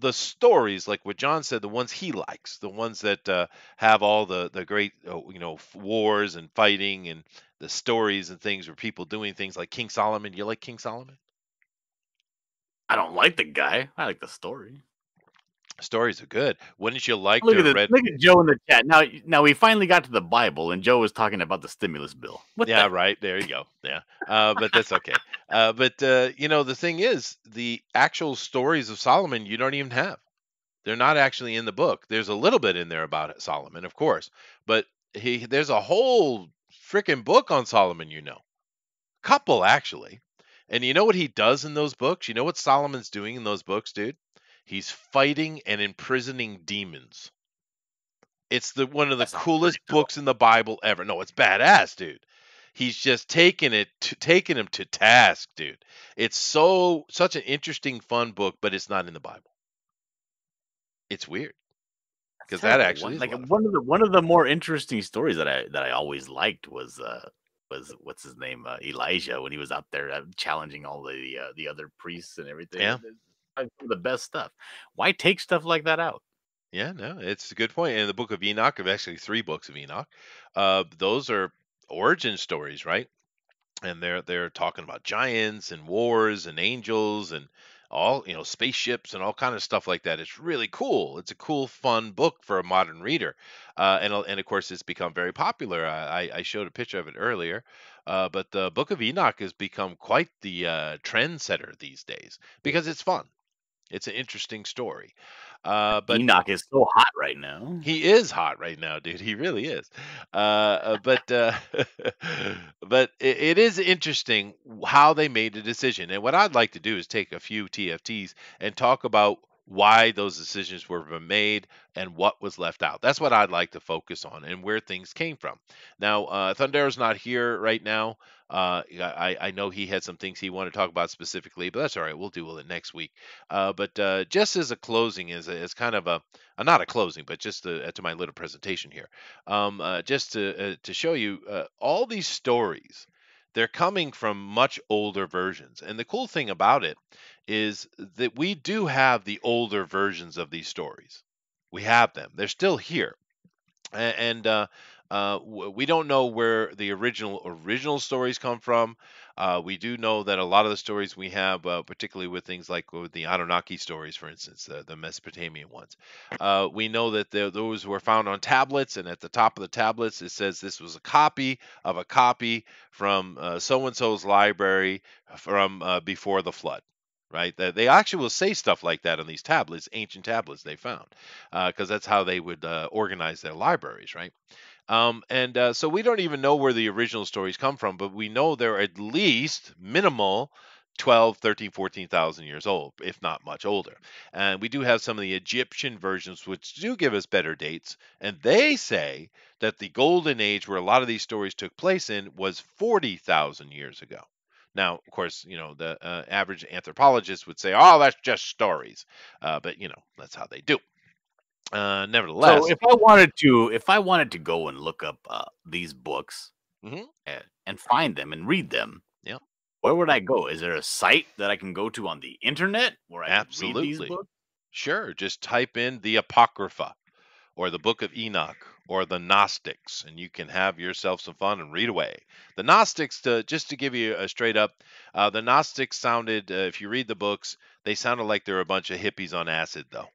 the stories, like what John said, the ones he likes, the ones that uh, have all the the great uh, you know wars and fighting and the stories and things where people doing things like King Solomon. You like King Solomon? I don't like the guy. I like the story. Stories are good. Wouldn't you like Look to at, read? look at Joe in the chat. Now, now we finally got to the Bible, and Joe was talking about the stimulus bill. What Yeah, the? right. There you go. Yeah, uh, but that's okay. Uh, but uh, you know, the thing is, the actual stories of Solomon you don't even have. They're not actually in the book. There's a little bit in there about Solomon, of course, but he there's a whole freaking book on Solomon. You know, couple actually. And you know what he does in those books? You know what Solomon's doing in those books, dude? He's fighting and imprisoning demons. It's the one of the That sounds coolest cool. books in the Bible ever. No, it's badass, dude. He's just taking it to taking him to task, dude. It's so such an interesting, fun book, but it's not in the Bible. It's weird. Cuz that actually one, like lot of one of the one of the more interesting stories that I that I always liked was uh was what's his name uh, Elijah when he was out there uh, challenging all the uh, the other priests and everything. Yeah. The best stuff. Why take stuff like that out? Yeah, no, it's a good point. In the book of Enoch, of actually three books of Enoch, uh, those are origin stories, right? And they're they're talking about giants and wars and angels and all you know spaceships and all kind of stuff like that. It's really cool. It's a cool, fun book for a modern reader, uh, and uh, and of course it's become very popular. I, I I showed a picture of it earlier, uh, but the Book of Enoch has become quite the uh, trendsetter these days because it's fun. It's an interesting story. Uh, but Enoch is so hot right now. he is hot right now, dude. He really is. Uh, uh, but uh, (laughs) but it, it is interesting how they made the decision. And what I'd like to do is take a few TFTs and talk about why those decisions were made and what was left out. That's what I'd like to focus on and where things came from. Now, uh, Thundero's not here right now. Uh, I, I know he had some things he wanted to talk about specifically, but that's all right. We'll do it next week. Uh, but uh, just as a closing, as, a, as kind of a, uh, not a closing, but just to, to my little presentation here, um, uh, just to, uh, to show you uh, all these stories, they're coming from much older versions. And the cool thing about it is that we do have the older versions of these stories. We have them. They're still here. And uh, uh, we don't know where the original original stories come from. Uh, we do know that a lot of the stories we have, uh, particularly with things like with the Anunnaki stories, for instance, the, the Mesopotamian ones, uh, we know that the, those were found on tablets, and at the top of the tablets it says this was a copy of a copy from so and so's library from uh, before the flood right? They actually will say stuff like that on these tablets, ancient tablets they found, because that's how they would uh, organize their libraries, right? Um, and uh, so we don't even know where the original stories come from, but we know they're at least minimal 12, 13, 14,000 years old, if not much older. And we do have some of the Egyptian versions, which do give us better dates. And they say that the golden age where a lot of these stories took place in was 40,000 years ago. Now, of course, you know, the uh, average anthropologist would say, oh, that's just stories. Uh, but, you know, that's how they do. Uh, nevertheless, So if I wanted to, if I wanted to go and look up uh, these books Mhm. and, and find them and read them, Yeah. where would I go? Is there a site that I can go to on the internet where I can read Absolutely. these books? Sure, just type in the Apocrypha or the Book of Enoch or the Gnostics, and you can have yourself some fun and read away. The Gnostics, to, just to give you a straight up, uh, the Gnostics sounded, uh, if you read the books, they sounded like they're a bunch of hippies on acid, though.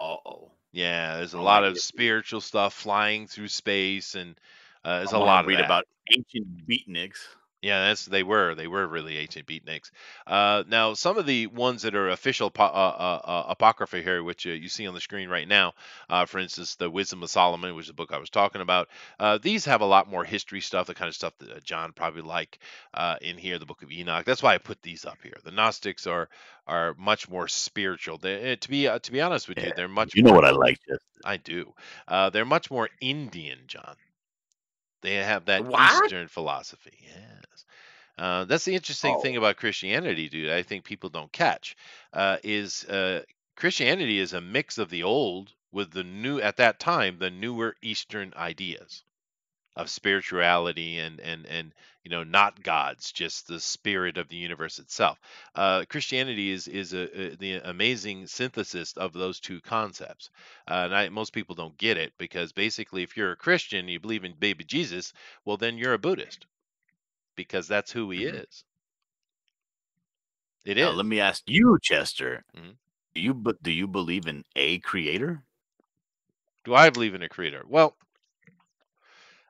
Uh oh. Yeah, there's a lot of spiritual stuff flying through space, and uh, there's I a lot of read that. about ancient beatniks. Yeah, that's they were they were really ancient beatniks. Uh, now, some of the ones that are official po- uh, uh, uh, apocrypha here, which uh, you see on the screen right now, uh, for instance, the Wisdom of Solomon, which is the book I was talking about. Uh, these have a lot more history stuff, the kind of stuff that uh, John probably like uh, in here. The Book of Enoch. That's why I put these up here. The Gnostics are are much more spiritual. They, eh, to be uh, to be honest with you, they're much. You know more, what I like, just I do. Uh, they're much more Indian, John. They have that What? Eastern philosophy. Yes. Uh, that's the interesting thing Oh. about Christianity, dude. I think people don't catch uh, is uh, Christianity is a mix of the old with the new at that time the newer Eastern ideas of spirituality and and and you know not gods, just the spirit of the universe itself. Uh, Christianity is is a, a, the amazing synthesis of those two concepts, uh, and I, most people don't get it because basically, if you're a Christian, you believe in baby Jesus, well then you're a Buddhist because that's who he Mhm. is. It Now, is. let me ask you, Chester. Mhm. Do you but do you believe in a creator? Do I believe in a creator? Well,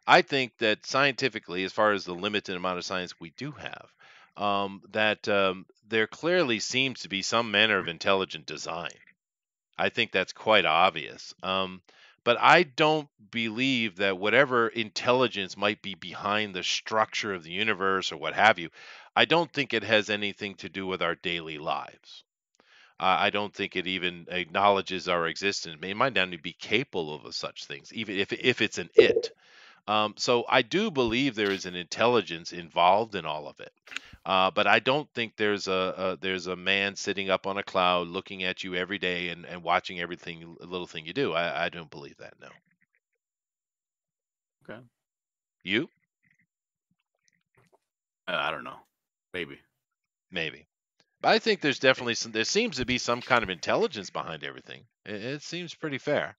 I think that scientifically, as far as the limited amount of science we do have, um, that um, there clearly seems to be some manner of intelligent design. I think that's quite obvious. Um, but I don't believe that whatever intelligence might be behind the structure of the universe or what have you, I don't think it has anything to do with our daily lives. Uh, I don't think it even acknowledges our existence. It might not even be capable of such things, even if if it's an it. Um, so I do believe there is an intelligence involved in all of it, uh, but I don't think there's a, a there's a man sitting up on a cloud looking at you every day and, and watching everything little thing you do. I, I don't believe that. No. Okay. You Uh, I don't know. Maybe. maybe, but I think there's definitely some. There seems to be some kind of intelligence behind everything. It, it seems pretty fair,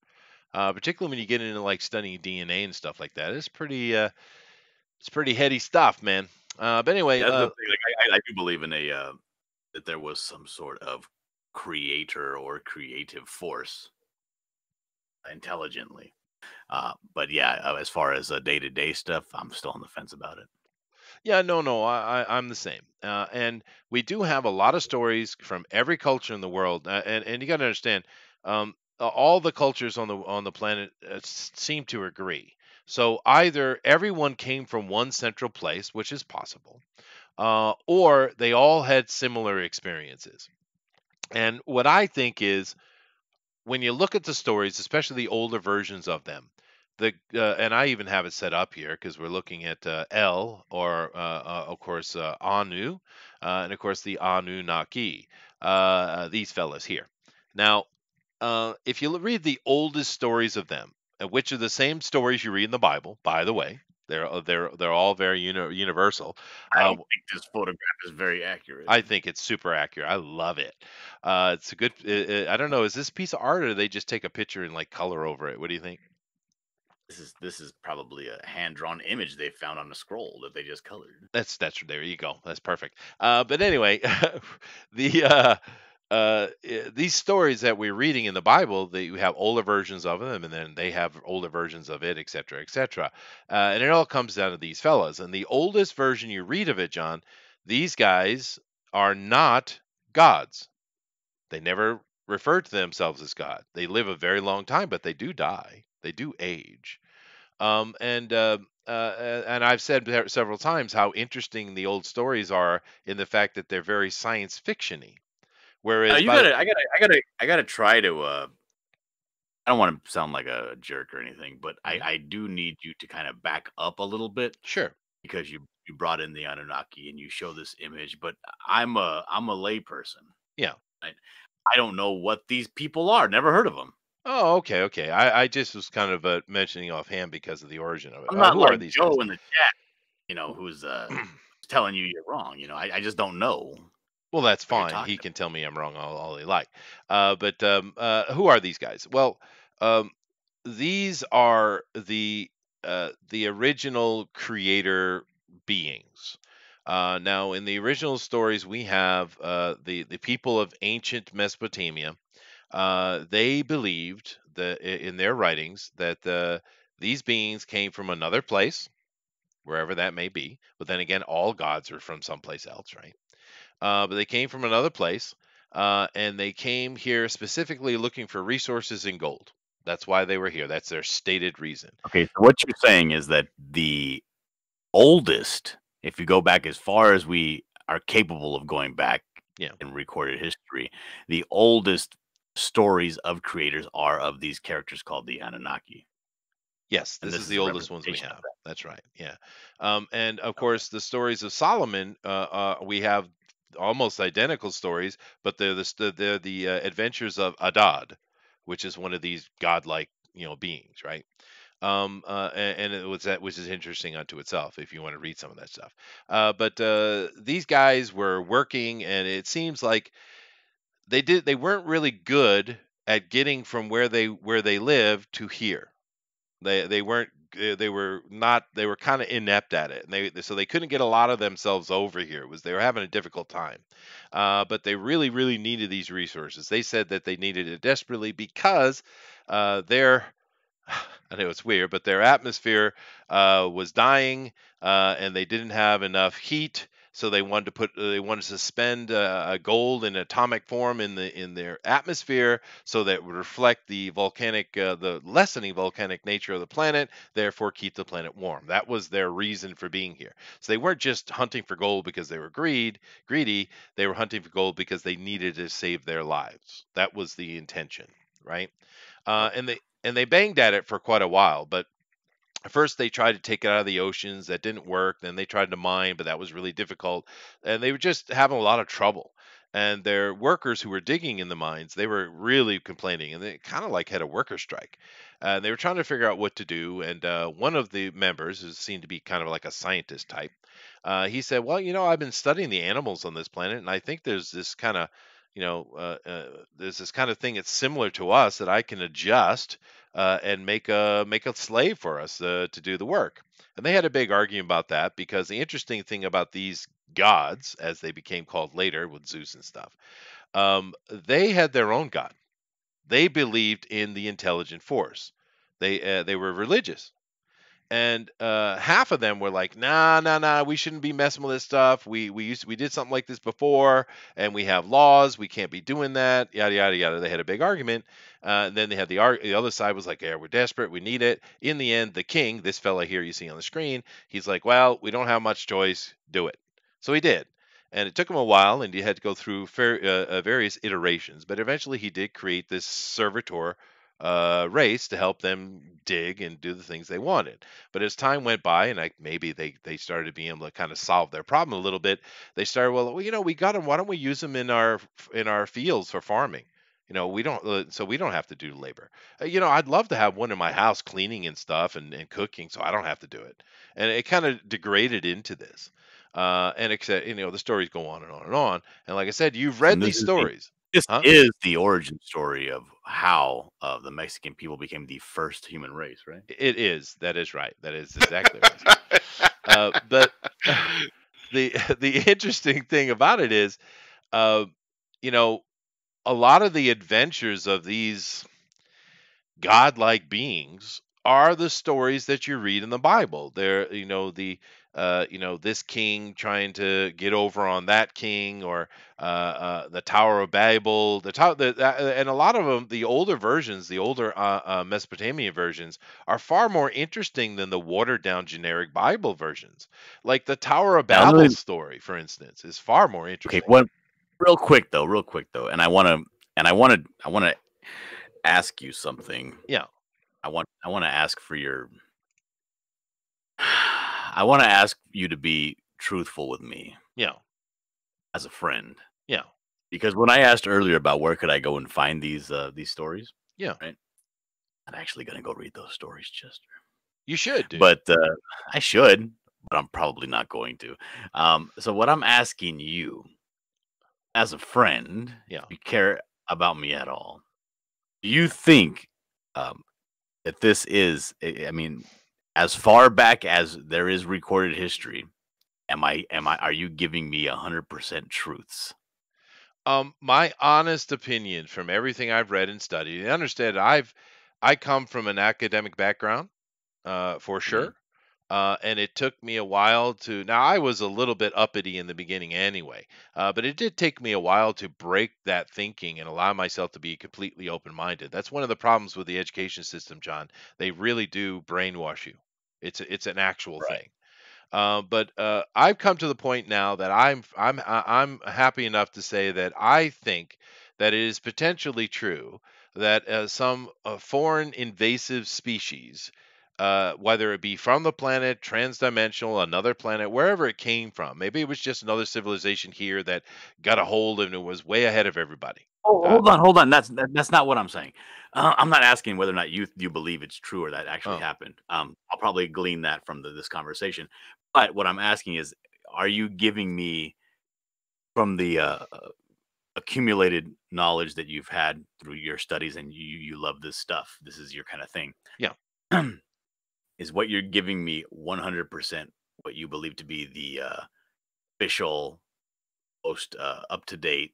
uh, particularly when you get into like studying DNA and stuff like that. It's pretty uh, it's pretty heady stuff, man. Uh, but anyway, uh. Like, I, I do believe in a uh, that there was some sort of creator or creative force intelligently. Uh, but yeah, as far as uh, day-to-day stuff, I'm still on the fence about it. Yeah, no, no, I, I, I'm the same. Uh, and we do have a lot of stories from every culture in the world, uh, and and you got to understand, um, all the cultures on the on the planet uh, seem to agree. So either everyone came from one central place, which is possible, uh, or they all had similar experiences. And what I think is when you look at the stories, especially the older versions of them, the uh, and I even have it set up here because we're looking at uh, El or uh, uh, of course uh, Anu, uh, and of course the Anunnaki. These fellas here. Now, uh, if you read the oldest stories of them, uh, which are the same stories you read in the Bible, by the way, they're uh, they're they're all very uni- universal. I Uh, don't think this photograph is very accurate. I think it's super accurate. I love it. Uh, it's a good. Uh, uh, I don't know. Is this piece of art, or they just take a picture and like color over it? What do you think? this is this is probably a hand-drawn image they found on a scroll that they just colored. That's that's there you go. That's perfect. Uh, but anyway, (laughs) the uh, eh, these stories that we're reading in the Bible, they have older versions of them, and then they have older versions of it, et cetera, et cetera. Uh, and it all comes down to these fellas. And the oldest version you read of it, John, these guys are not gods. They never refer to themselves as God. They live a very long time, but they do die. They do age. Um, and uh, uh, and I've said several times how interesting the old stories are in the fact that they're very science fictiony. Whereas Uh, you gotta, I gotta, I gotta, I gotta try to. uh I don't want to sound like a jerk or anything, but. I, I do need you to kind of back up a little bit sure, because you you brought in the Anunnaki and you show this image, but I'm a I'm a layperson. Yeah. I, I don't know what these people are. Never heard of them. oh, okay, okay. I, I just was kind of uh, mentioning offhand because of the origin of it. I'm Uh, not who are like these Joe guys? in the chat, you know, who's uh (clears throat) telling you you're wrong. You know, I, I just don't know. Well, that's fine. He can tell me I'm wrong all, all he like. Uh, but um, uh, who are these guys? Well, um, these are the uh, the original creator beings. Uh, now, in the original stories, we have uh, the the people of ancient Mesopotamia. Uh, they believed that in their writings that these beings came from another place wherever that may be. But then again, all gods are from someplace else, right? Uh, but they came from another place, uh, and they came here specifically looking for resources in gold. That's why they were here. That's their stated reason. Okay, so what you're saying is that the oldest, if you go back as far as we are capable of going back Yeah. in recorded history, the oldest stories of creators are of these characters called the Anunnaki. Yes, this, this is is the oldest ones we have. That's right. Yeah. Um, and of course, the stories of Solomon, uh, uh, we have almost identical stories, but they're the they're the uh, adventures of Adad, which is one of these godlike you know beings, right? Um, uh, and, and it was that which is interesting unto itself if you want to read some of that stuff. Uh, but uh, these guys were working, and it seems like they did they weren't really good at getting from where they where they live to here they they weren't they were not they were kind of inept at it and they so they couldn't get a lot of themselves over here it was they were having a difficult time uh, but they really really needed these resources. They said that they needed it desperately because uh, their (sighs) I know it's weird, but their atmosphere uh, was dying, uh, and they didn't have enough heat, so they wanted to put they wanted to suspend uh, a gold in atomic form in the in their atmosphere, so that it would reflect the volcanic uh, the lessening volcanic nature of the planet, therefore keep the planet warm. That was their reason for being here. So they weren't just hunting for gold because they were greed greedy. They were hunting for gold because they needed to save their lives. That was the intention, right? Uh, and they and they banged at it for quite a while, but first they tried to take it out of the oceans that didn't work then they tried to mine but that was really difficult and they were just having a lot of trouble and their workers who were digging in the mines they were really complaining and they kind of like had a worker strike and they were trying to figure out what to do and uh, one of the members who seemed to be kind of like a scientist type uh, he said well you know i've been studying the animals on this planet and i think there's this kind of you know uh, uh, there's this kind of thing that's similar to us that i can adjust uh, and make a make a slave for us uh, to do the work. And they had a big argument about that because the interesting thing about these gods, as they became called later with Zeus and stuff, um, they had their own god. They believed in the intelligent force. They uh, they were religious, and uh, half of them were like, "Nah, nah, nah. We shouldn't be messing with this stuff. We we used we did something like this before, and we have laws. We can't be doing that. Yada yada yada." They had a big argument. Uh, and then they had the ar- the other side was like, "Yeah, we're desperate. We need it." In the end, the king, this fella here you see on the screen, he's like, "Well, we don't have much choice. Do it." So he did. And it took him a while, and he had to go through fair, uh, uh, various iterations. But eventually, he did create this servitor uh, race to help them dig and do the things they wanted. But as time went by, and like maybe they they started being able to kind of solve their problem a little bit, they started well, well, you know, we got them. Why don't we use them in our in our fields for farming? You know, we don't, uh, so we don't have to do labor. Uh, you know, I'd love to have one in my house cleaning and stuff and, and cooking, so I don't have to do it. And it kind of degraded into this. Uh, and except, you know, the stories go on and on and on. And like I said, you've read these stories. This Huh? is the origin story of how uh, the Mexican people became the first human race, right? It is. That is right. That is exactly right. uh, but (laughs) (laughs) the (laughs) the interesting thing about it is, uh, you know, a lot of the adventures of these godlike beings are the stories that you read in the Bible. They're, you know, the uh, you know, this king trying to get over on that king, or uh, uh, the Tower of Babel, the tower, the, uh, and a lot of them, the older versions, the older uh, uh, Mesopotamian versions, are far more interesting than the watered down generic Bible versions. Like the Tower of Babel really- story, for instance, is far more interesting. Okay, one real quick though, real quick though, and I want to, and I want to, I want to ask you something. Yeah. I want, I want to ask for your, I want to ask you to be truthful with me Yeah, as a friend, yeah, because when I asked earlier about where could I go and find these uh, these stories, Yeah. right, I'm actually gonna go read those stories, Chester. you should. Dude. But uh, I should, but I'm probably not going to. Um, so what I'm asking you, as a friend, Yeah. if you care about me at all, do you think um, that this is? I I mean, as far back as there is recorded history, am I? Am I? Are you giving me a hundred percent truths? Um, my honest opinion from everything I've read and studied, and understand I've I come from an academic background, uh, for sure. Uh, and it took me a while to. Now, I was a little bit uppity in the beginning anyway, uh, but it did take me a while to break that thinking and allow myself to be completely open minded. That's one of the problems with the education system, John. They really do brainwash you. It's it's an actual Right. thing. Uh, but uh, I've come to the point now that I'm I'm I'm happy enough to say that I think that it is potentially true that uh, some uh, foreign invasive species, uh, whether it be from the planet, transdimensional, another planet, wherever it came from, maybe it was just another civilization here that got a hold and it was way ahead of everybody. Oh, Uh, hold on, hold on. That's that, that's not what I'm saying. Uh, I'm not asking whether or not you you believe it's true or that actually Oh. happened. Um, I'll probably glean that from the, this conversation. But what I'm asking is, are you giving me from the uh, uh, accumulated knowledge that you've had through your studies and you you love this stuff? This is your kind of thing. Yeah. (clears throat) is what you're giving me 100% what you believe to be the uh, official, most uh, up to date,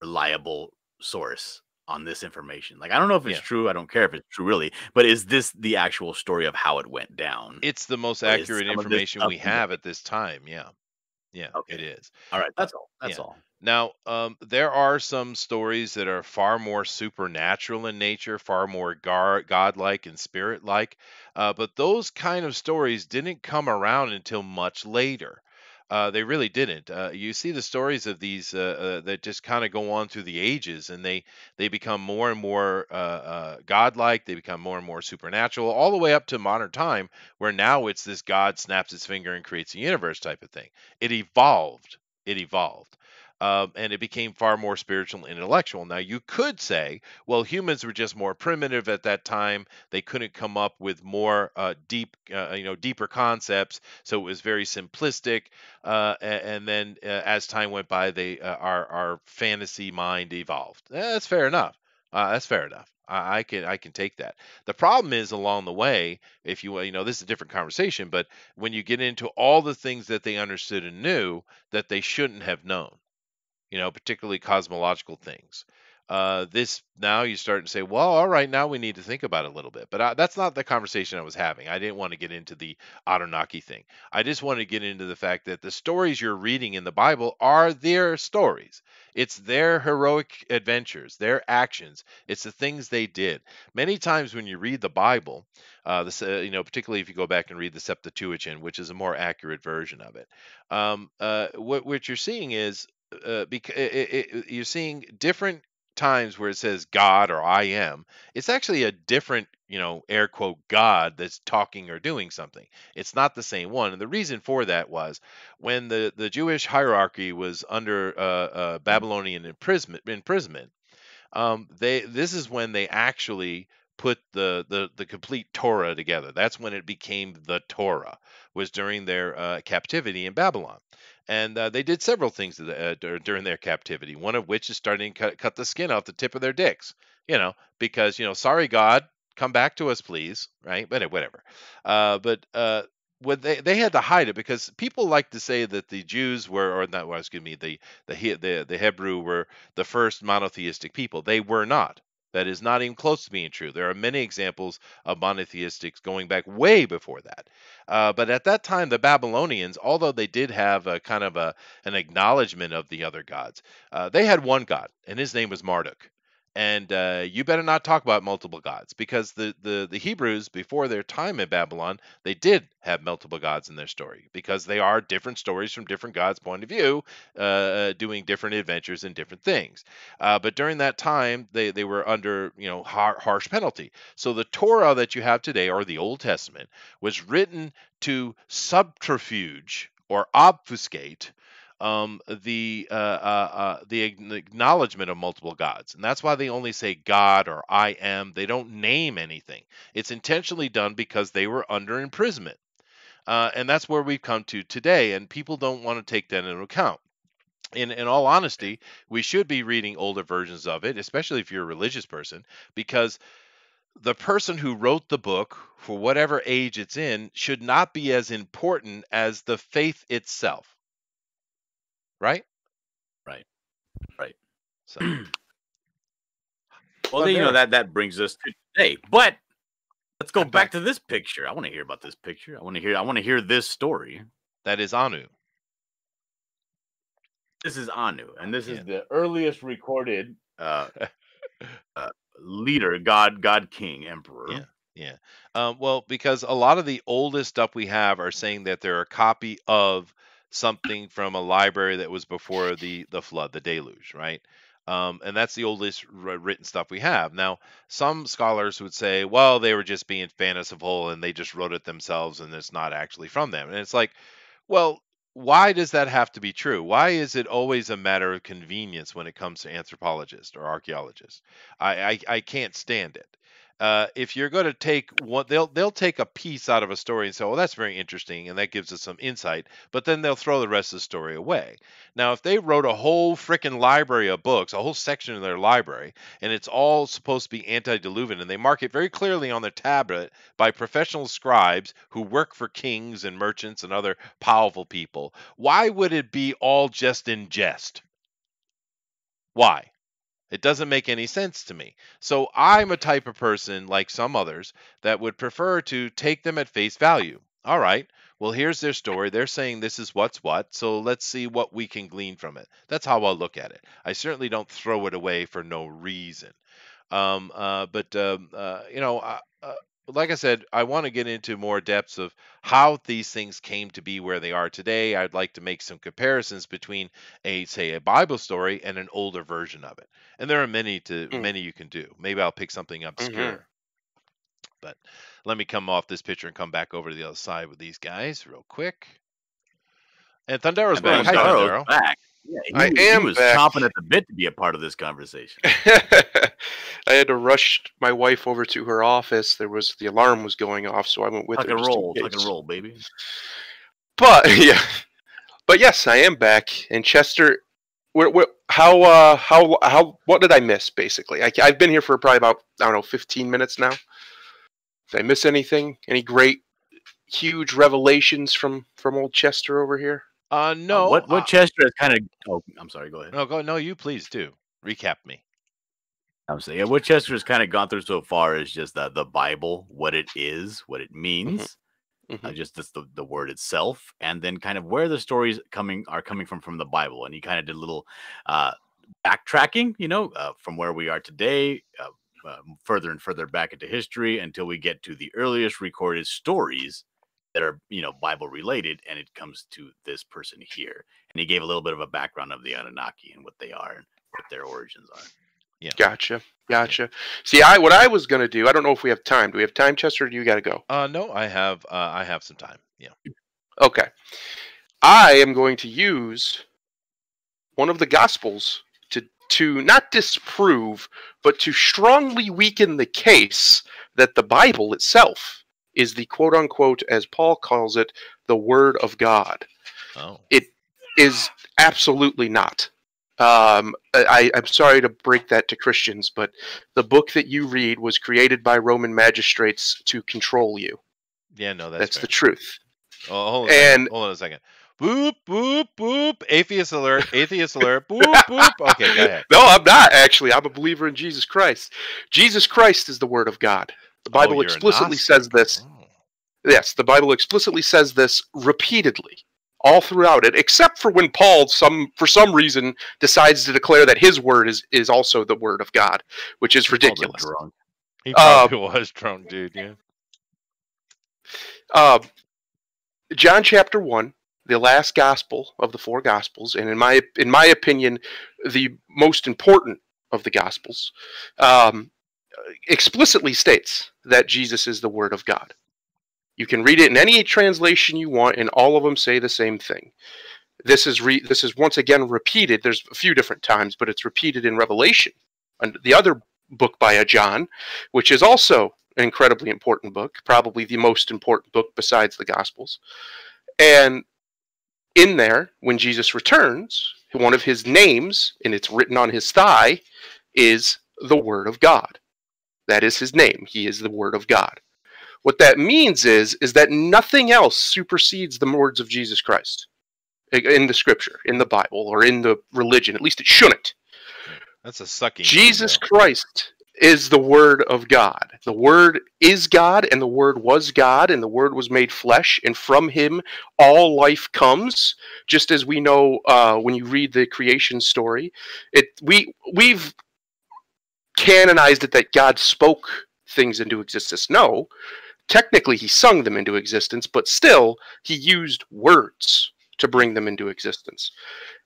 reliable source on this information. Like, I don't know if it's Yeah. true. I don't care if it's true, really. But is this the actual story of how it went down? It's the most accurate some of this information we have at this time. Yeah. Yeah, it Okay. is. All right, that's all. That's yeah. all. Now, um, there are some stories that are far more supernatural in nature, far more gar- godlike and spirit-like, uh, but those kind of stories didn't come around until much later. Uh, they really didn't. Uh, you see the stories of these uh, uh, that just kind of go on through the ages, and they they become more and more uh, uh, godlike. They become more and more supernatural, all the way up to modern time, where now it's this God snaps his finger and creates a universe type of thing. It evolved. It evolved um, and it became far more spiritual and intellectual. Now, you could say, well, humans were just more primitive at that time; they couldn't come up with more uh, deep, uh, you know, deeper concepts, so it was very simplistic. Uh, a- and then, uh, as time went by, they uh, our our fantasy mind evolved. Eh, that's fair enough. Uh, that's fair enough. I, I can I can take that. The problem is along the way, if you you know, this is a different conversation, but when you get into all the things that they understood and knew that they shouldn't have known you know, particularly cosmological things. Uh, this now you start to say, well, all right, now we need to think about it a little bit. But I, that's not the conversation I was having. I didn't want to get into the Anunnaki thing. I just want to get into the fact that the stories you're reading in the Bible are their stories. It's their heroic adventures, their actions. It's the things they did. Many times when you read the Bible, uh, this, uh, you know, particularly if you go back and read the Septuagint, which is a more accurate version of it, um, uh, what what you're seeing is uh, because you're seeing different times where it says God or I am. It's actually a different, you know, air quote God that's talking or doing something. It's not the same one, and the reason for that was when the the Jewish hierarchy was under uh, uh, Babylonian imprisonment. imprisonment um, they this is when they actually put the, the the complete Torah together. That's when it became the Torah. Was during their uh, captivity in Babylon, and uh, they did several things the, uh, during their captivity. One of which is starting to cut, cut the skin off the tip of their dicks. You know, because you know, sorry God, come back to us, please. Right? But whatever. Uh, but uh, what they they had to hide it because people like to say that the Jews were, or not, well, excuse me, the the the the Hebrew were the first monotheistic people. They were not. That is not even close to being true. There are many examples of monotheistics going back way before that. Uh, but at that time, the Babylonians, although they did have a kind of a an acknowledgement of the other gods, uh, they had one god, and his name was Marduk. And uh, you better not talk about multiple gods because the, the, the Hebrews, before their time in Babylon, they did have multiple gods in their story because they are different stories from different gods' point of view, uh, doing different adventures and different things. Uh, but during that time, they, they were under you know har- harsh penalty. So the Torah that you have today, or the Old Testament, was written to subterfuge or obfuscate um, the uh, uh, uh, the acknowledgement of multiple gods, and that's why they only say God or I am. They don't name anything. It's intentionally done because they were under imprisonment, uh, and that's where we've come to today. And people don't want to take that into account. In, in all honesty, we should be reading older versions of it, especially if you're a religious person, because the person who wrote the book, for whatever age it's in, should not be as important as the faith itself. Right? Right. Right. So (clears throat) well, But then, you know that that brings us to today. But Let's go back back. to this picture. I want to hear about this picture. I want to hear. I want to hear this story. That is Anu. This is Anu, and this Yeah. is the earliest recorded uh, (laughs) uh, leader, god, god, king, emperor. Yeah. Yeah. Um, well, because a lot of the oldest stuff we have are saying that they're a copy of something from a library that was before the the flood, the deluge, right? Um, and that's the oldest written stuff we have. Now, some scholars would say, well, they were just being fanciful and they just wrote it themselves and it's not actually from them. And it's like, well, why does that have to be true? Why is it always a matter of convenience when it comes to anthropologists or archaeologists? I, I, I can't stand it. Uh, if you're going to take one, they'll they'll take a piece out of a story and say, "Well, that's very interesting," and that gives us some insight. But then they'll throw the rest of the story away. Now, if they wrote a whole freaking library of books, a whole section of their library, and it's all supposed to be antediluvian, and they mark it very clearly on their tablet by professional scribes who work for kings and merchants and other powerful people, why would it be all just in jest? Why? It doesn't make any sense to me. So I'm a type of person, like some others, that would prefer to take them at face value. All right, well, here's their story. They're saying this is what's what, so let's see what we can glean from it. That's how I'll look at it. I certainly don't throw it away for no reason. Um, uh, but um, uh, you know, uh, uh, like I said, I want to get into more depths of how these things came to be where they are today. I'd like to make some comparisons between a say a Bible story and an older version of it. And there are many to Mm. many you can do. Maybe I'll pick something obscure. But let me come off this picture and come back over to the other side with these guys real quick. And Thundero's And back. Hi, back. Yeah, he, I am he was back. chomping at the bit to be a part of this conversation. (laughs) I had to rush my wife over to her office. There was the alarm was going off, so I went with Tuck her. and roll, tuck and roll, baby. But (laughs) yeah, but yes, I am back. And Chester, where, where, how, uh, how, how, what did I miss? Basically, I, I've been here for probably about I don't know, fifteen minutes now. Did I miss anything? Any great, huge revelations from from old Chester over here? Uh, Uh, no. what what uh, Chester has kind of. Oh, I'm sorry. Go ahead. no, go. No, you please do. Recap me. I'm saying yeah, what Chester has kind of gone through so far is just the the Bible, what it is, what it means, uh, Mhm. just this, the the word itself, and then kind of where the stories coming are coming from from the Bible. And he kind of did a little uh, backtracking, you know, uh, from where we are today, uh, uh, further and further back into history until we get to the earliest recorded stories that are you know Bible related, and it comes to this person here. And he gave a little bit of a background of the Anunnaki and what they are and what their origins are. Yeah. Gotcha, gotcha. See, I what I was gonna do. I don't know if we have time. Do we have time, Chester? Or do you got to go? Uh, no, I have. Uh, I have some time. Yeah. Okay. I am going to use one of the gospels to to not disprove, but to strongly weaken the case that the Bible itself is the quote unquote, as Paul calls it, the word of God. Oh. Is absolutely not. Um, I, I'm sorry to break that to Christians, but the book that you read was created by Roman magistrates to control you. Yeah. No, that's, That's, fair. the truth. Oh, hold on. and- hold on a second. Boop boop boop. Atheist alert. (laughs) Atheist alert. Boop boop. Okay, go ahead. (laughs) No, I'm not actually. I'm a believer in Jesus Christ. Jesus Christ is the Word of God. The Bible Oh, explicitly says this. Oh. Yes, the Bible explicitly says this repeatedly, all throughout it, except for when Paul, some for some reason, decides to declare that his word is is also the Word of God, which is ridiculous. drunk. He Uh, probably (laughs) was drunk, dude. Yeah. Uh, John chapter one, the last gospel of the four gospels, and in my in my opinion, the most important of the gospels, um, explicitly states that Jesus is the Word of God. You can read it in any translation you want, and all of them say the same thing. This is re- this is once again repeated. There's a few different times, but it's repeated in Revelation, and the other book by John, which is also an incredibly important book, probably the most important book besides the Gospels. And in there, when Jesus returns, one of his names, and it's written on his thigh, is the Word of God. That is his name. He is the Word of God. What that means is, is that nothing else supersedes the words of Jesus Christ in the Scripture, in the Bible, or in the religion. At least it shouldn't. That's a sucking. Jesus. Christ is the Word of God. The Word is God, and the Word was God, and the Word was made flesh, and from Him all life comes. Just as we know uh, when you read the creation story, it we we've canonized it that God spoke things into existence. No, technically He sung them into existence, but still He used words to bring them into existence.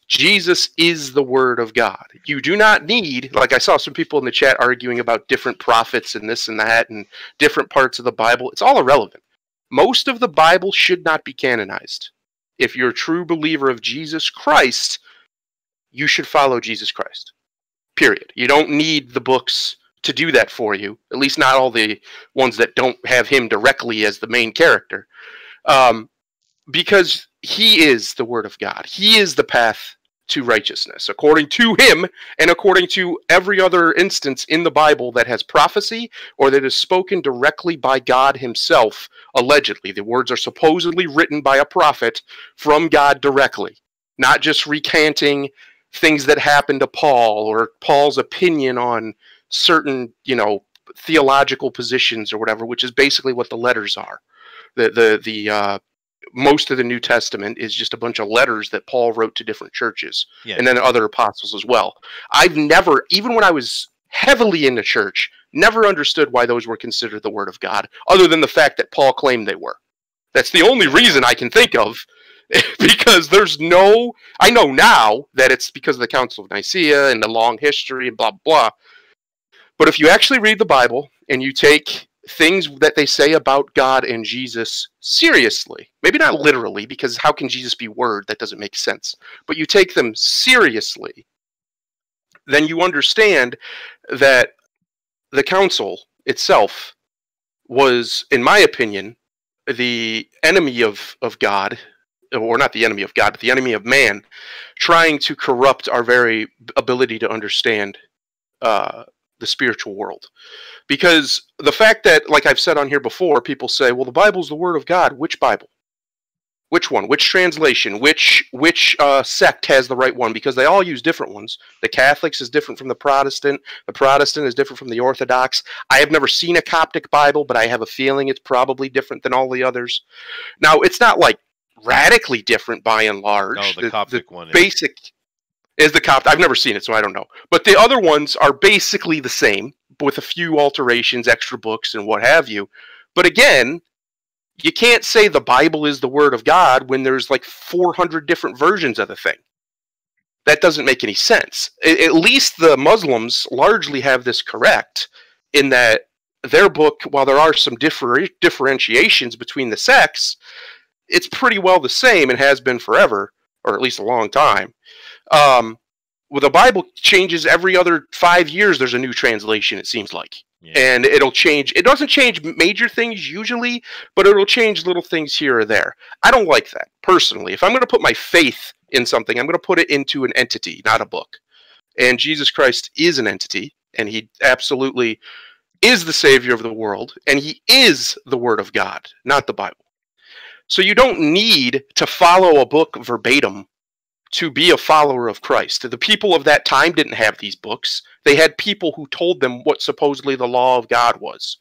Jesus is the Word of God. You do not need, like I saw some people in the chat arguing about different prophets and this and that and different parts of the Bible. It's all irrelevant. Most of the Bible should not be canonized. If you're a true believer of Jesus Christ, you should follow Jesus Christ. Period. You don't need the books to do that for you, at least not all the ones that don't have him directly as the main character. Um, because he is the word of God. He is the path to righteousness, according to him and according to every other instance in the Bible that has prophecy or that is spoken directly by God himself, allegedly. The words are supposedly written by a prophet from God directly, not just recanting things that happened to Paul or Paul's opinion on certain, you know, theological positions or whatever, which is basically what the letters are. The the the uh, most of the New Testament is just a bunch of letters that Paul wrote to different churches Yeah. and then other apostles as well. I've never, even when I was heavily in the church, never understood why those were considered the Word of God, other than the fact that Paul claimed they were. That's the only reason I can think of, (laughs) because there's no. I know now that it's because of the Council of Nicaea and the long history and blah blah. But if you actually read the Bible and you take things that they say about God and Jesus seriously, maybe not literally, because how can Jesus be word? That doesn't make sense. But you take them seriously, then you understand that the council itself was, in my opinion, the enemy of, of God, or not the enemy of God, but the enemy of man, trying to corrupt our very ability to understand uh, the spiritual world. Because the fact that, like I've said on here before, people say, well, the Bible's the Word of God. Which Bible? Which one? Which translation? Which which uh, sect has the right one? Because they all use different ones. The Catholics is different from the Protestant. The Protestant is different from the Orthodox. I have never seen a Coptic Bible, but I have a feeling it's probably different than all the others. Now, it's not like radically different by and large. Oh, no, the Coptic one. is- basic is the Copt. I've never seen it, so I don't know. But the other ones are basically the same, with a few alterations, extra books, and what have you. But again, you can't say the Bible is the Word of God when there's like 400 different versions of the thing. That doesn't make any sense. At least the Muslims largely have this correct in that their book, while there are some differ- differentiations between the sects, it's pretty well the same and has been forever, or at least a long time. Um, well, the Bible changes every other five years. There's a new translation. It seems like, Yeah. and it'll change. It doesn't change major things usually, but it'll change little things here or there. I don't like that personally. If I'm going to put my faith in something, I'm going to put it into an entity, not a book. And Jesus Christ is an entity, and He absolutely is the Savior of the world, and He is the Word of God, not the Bible. So you don't need to follow a book verbatim to be a follower of Christ. The people of that time didn't have these books. They had people who told them what supposedly the law of God was.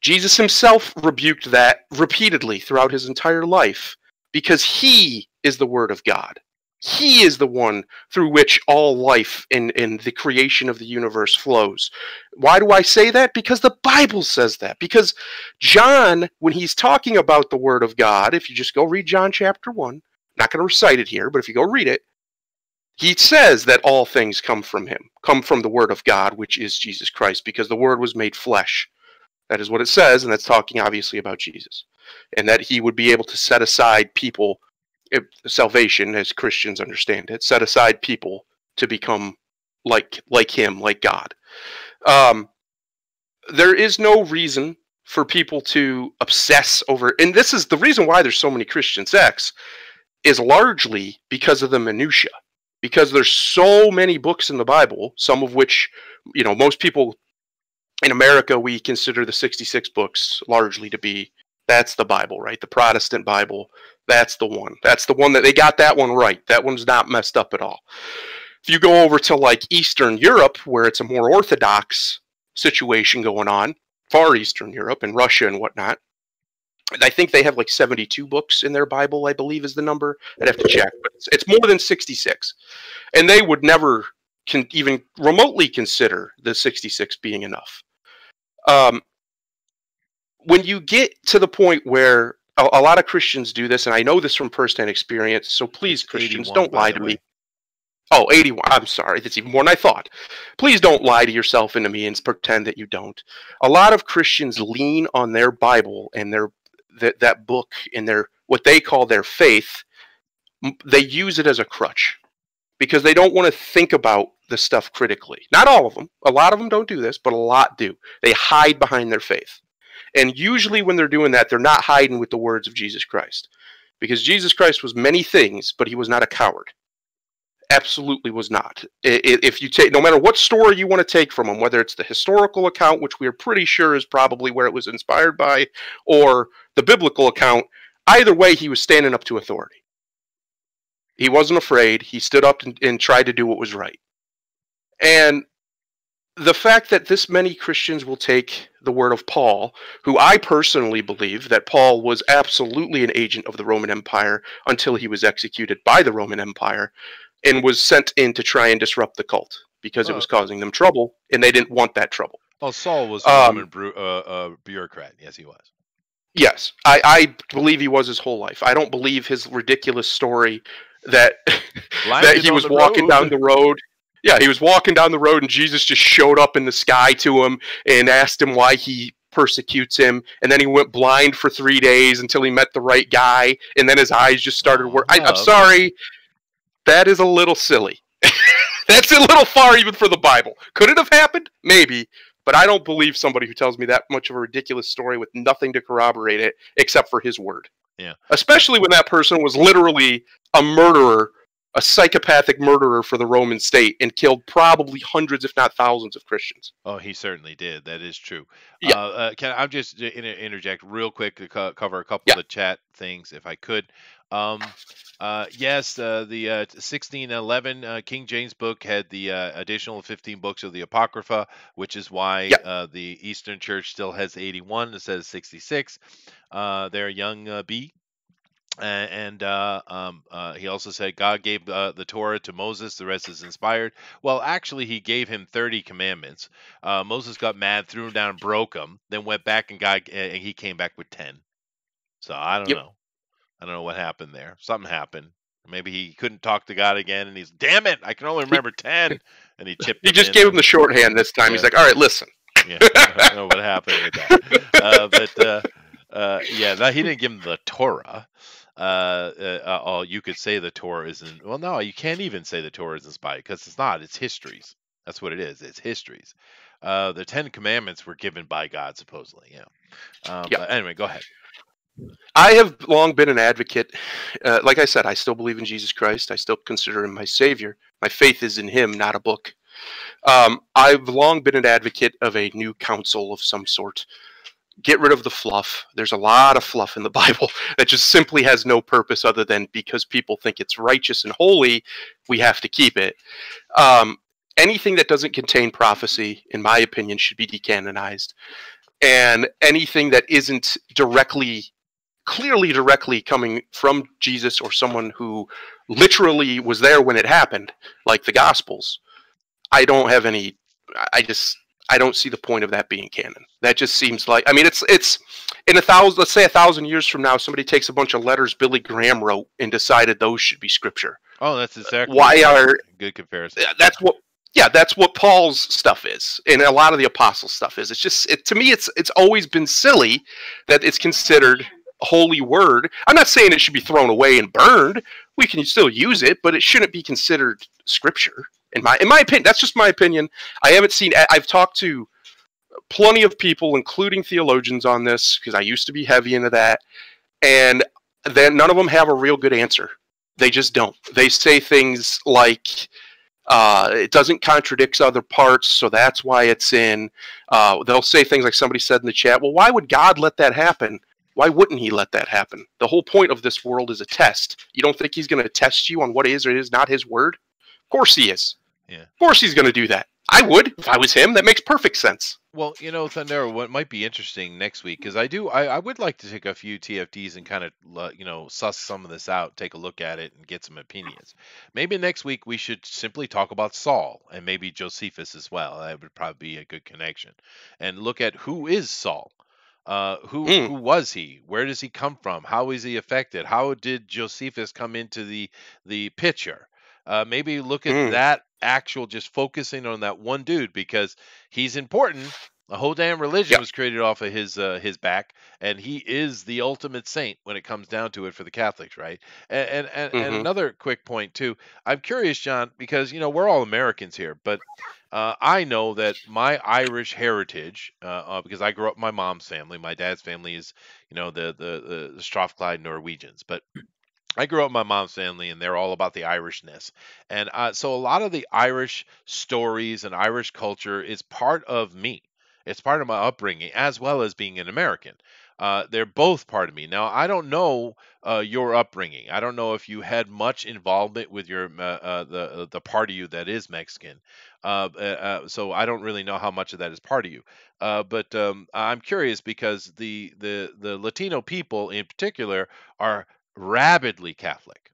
Jesus himself rebuked that repeatedly throughout his entire life because he is the Word of God. He is the one through which all life in, in the creation of the universe flows. Why do I say that? Because the Bible says that. Because John, when he's talking about the Word of God, if you just go read John chapter 1, not going to recite it here, but if you go read it, he says that all things come from him, come from the Word of God, which is Jesus Christ, because the Word was made flesh. That is what it says, and that's talking obviously about Jesus. And that he would be able to set aside people, eh, salvation, as Christians understand it, set aside people to become like like him, like God. Um, there is no reason for people to obsess over, and this is the reason why there's so many Christian sects is largely because of the minutia because there's so many books in the bible some of which you know most people in america we consider the 66 books largely to be that's the bible right the protestant bible that's the one that's the one that they got that one right that one's not messed up at all if you go over to like eastern europe where it's a more orthodox situation going on, far Eastern Europe and Russia and whatnot. And I think they have like 72 books in their Bible, I believe is the number. I'd have to check, but it's, it's more than 66. And they would never can even remotely consider the 66 being enough. Um, when you get to the point where a, a lot of Christians do this, and I know this from firsthand experience, so please, It's Christians, don't lie to way. me. Oh, 81. I'm sorry. That's even more than I thought. Please don't lie to yourself and to me and pretend that you don't. A lot of Christians lean on their Bible and their that, that book and their what they call their faith. They use it as a crutch because they don't want to think about the stuff critically. Not all of them. A lot of them don't do this, but a lot do. They hide behind their faith. And usually when they're doing that, they're not hiding with the words of Jesus Christ. Because Jesus Christ was many things, but he was not a coward absolutely was not. If you take, no matter what story you want to take from him, whether it's the historical account, which we are pretty sure is probably where it was inspired by, or the biblical account, either way, he was standing up to authority. He wasn't afraid. He stood up and, and tried to do what was right. And the fact that this many Christians will take the word of Paul, who I personally believe that Paul was absolutely an agent of the Roman Empire until he was executed by the Roman Empire, and was sent in to try and disrupt the cult because it Oh. was causing them trouble, and they didn't want that trouble. Oh, Saul was a Um, Roman bru- uh, uh, bureaucrat. Yes, he was. Yes, I, I believe he was his whole life. I don't believe his ridiculous story that (laughs) that he was walking road. down the road. Yeah, he was walking down the road, and Jesus just showed up in the sky to him and asked him why he persecutes him. And then he went blind for three days until he met the right guy, and then his eyes just started Oh, working. I'm no. sorry, that is a little silly. (laughs) That's a little far even for the Bible. Could it have happened? Maybe. But I don't believe somebody who tells me that much of a ridiculous story with nothing to corroborate it except for his word. Yeah. Especially when that person was literally a murderer, a psychopathic murderer for the Roman state and killed probably hundreds, if not thousands, of Christians. Oh, he certainly did. That is true. Yeah. Uh, uh, can I just uh, inter- interject real quick to co- cover a couple Yeah. of the chat things, if I could? Um, uh, yes, uh, the uh, 1611 uh, King James book had the uh, additional 15 books of the Apocrypha, which is why Yeah. uh, the Eastern Church still has 81 instead of 66. Uh, they're young uh, B. And uh, um, uh, he also said God gave uh, the Torah to Moses, the rest is inspired. Well, actually, he gave him 30 commandments. Uh, Moses got mad, threw them down, and broke them. Then went back and got, and he came back with 10. So I don't Yep. know. I don't know what happened there. Something happened. Maybe he couldn't talk to God again, and he's, damn it, I can only remember 10. And he chipped. He just gave him the shorthand this time. He's like, all right, listen. yeah, I don't know what happened with that. Uh, but uh, uh, yeah, no, he didn't give him the Torah. Uh, uh, uh, oh, you could say the Torah isn't. Well, no, you can't even say the Torah is inspired because it's not. It's histories. That's what it is. It's histories. Uh, the Ten Commandments were given by God, supposedly. Yeah. Um, Yeah. But anyway, go ahead. I have long been an advocate. Uh, like I said, I still believe in Jesus Christ. I still consider him my savior. My faith is in him, not a book. Um, I've long been an advocate of a new council of some sort. Get rid of the fluff. There's a lot of fluff in the (laughs) Bible that just simply has no purpose other than because people think it's righteous and holy, we have to keep it. Um, anything that doesn't contain prophecy, in my opinion, should be decanonized. And anything that isn't directly clearly directly coming from Jesus or someone who literally was there when it happened, like the Gospels, I don't have any. I just I don't see the point of that being canon. That just seems like I mean it's it's in a thousand let's say a thousand years from now somebody takes a bunch of letters Billy Graham wrote and decided those should be scripture. Oh, that's uh, exactly. Why are good comparison? that's what yeah that's what paul's stuff is and a lot of the apostle stuff is it's just it, to me it's it's always been silly that it's considered holy word i'm not saying it should be thrown away and burned we can still use it but it shouldn't be considered scripture in my in my opinion that's just my opinion i haven't seen i've talked to plenty of people including theologians on this because i used to be heavy into that and then none of them have a real good answer they just don't they say things like uh, it doesn't contradict other parts, so that's why it's in. Uh, they'll say things like somebody said in the chat, well, why would God let that happen? Why wouldn't he let that happen? The whole point of this world is a test. You don't think he's going to test you on what is or is not his word? Of course he is. Yeah. Of course he's going to do that. I would if I was him. That makes perfect sense. Well, you know, Thundera, what might be interesting next week because I do, I, I would like to take a few TFTs and kind of, you know, suss some of this out, take a look at it, and get some opinions. Maybe next week we should simply talk about Saul and maybe Josephus as well. That would probably be a good connection, and look at who is Saul. Uh, who Mm. who was he? Where does he come from? How is he affected? How did Josephus come into the the picture? Uh, maybe look at Mm. that actual, just focusing on that one dude because he's important. The whole damn religion Yep. was created off of his uh, his back, and he is the ultimate saint when it comes down to it for the Catholics, right? And and, and, and Mhm. another quick point too. I'm curious, John, because you know we're all Americans here, but uh, I know that my Irish heritage, uh, uh, because I grew up in my mom's family, my dad's family is, you know, the the the Strathclyde Norwegians, but I grew up in my mom's family, and they're all about the Irishness, and uh, so a lot of the Irish stories and Irish culture is part of me. It's part of my upbringing, as well as being an American. Uh, they're both part of me. Now, I don't know uh, your upbringing. I don't know if you had much involvement with your uh, uh, the the part of you that is Mexican. Uh, uh, uh, so I don't really know how much of that is part of you. Uh, but um, I'm curious because the the the Latino people in particular are rabidly Catholic.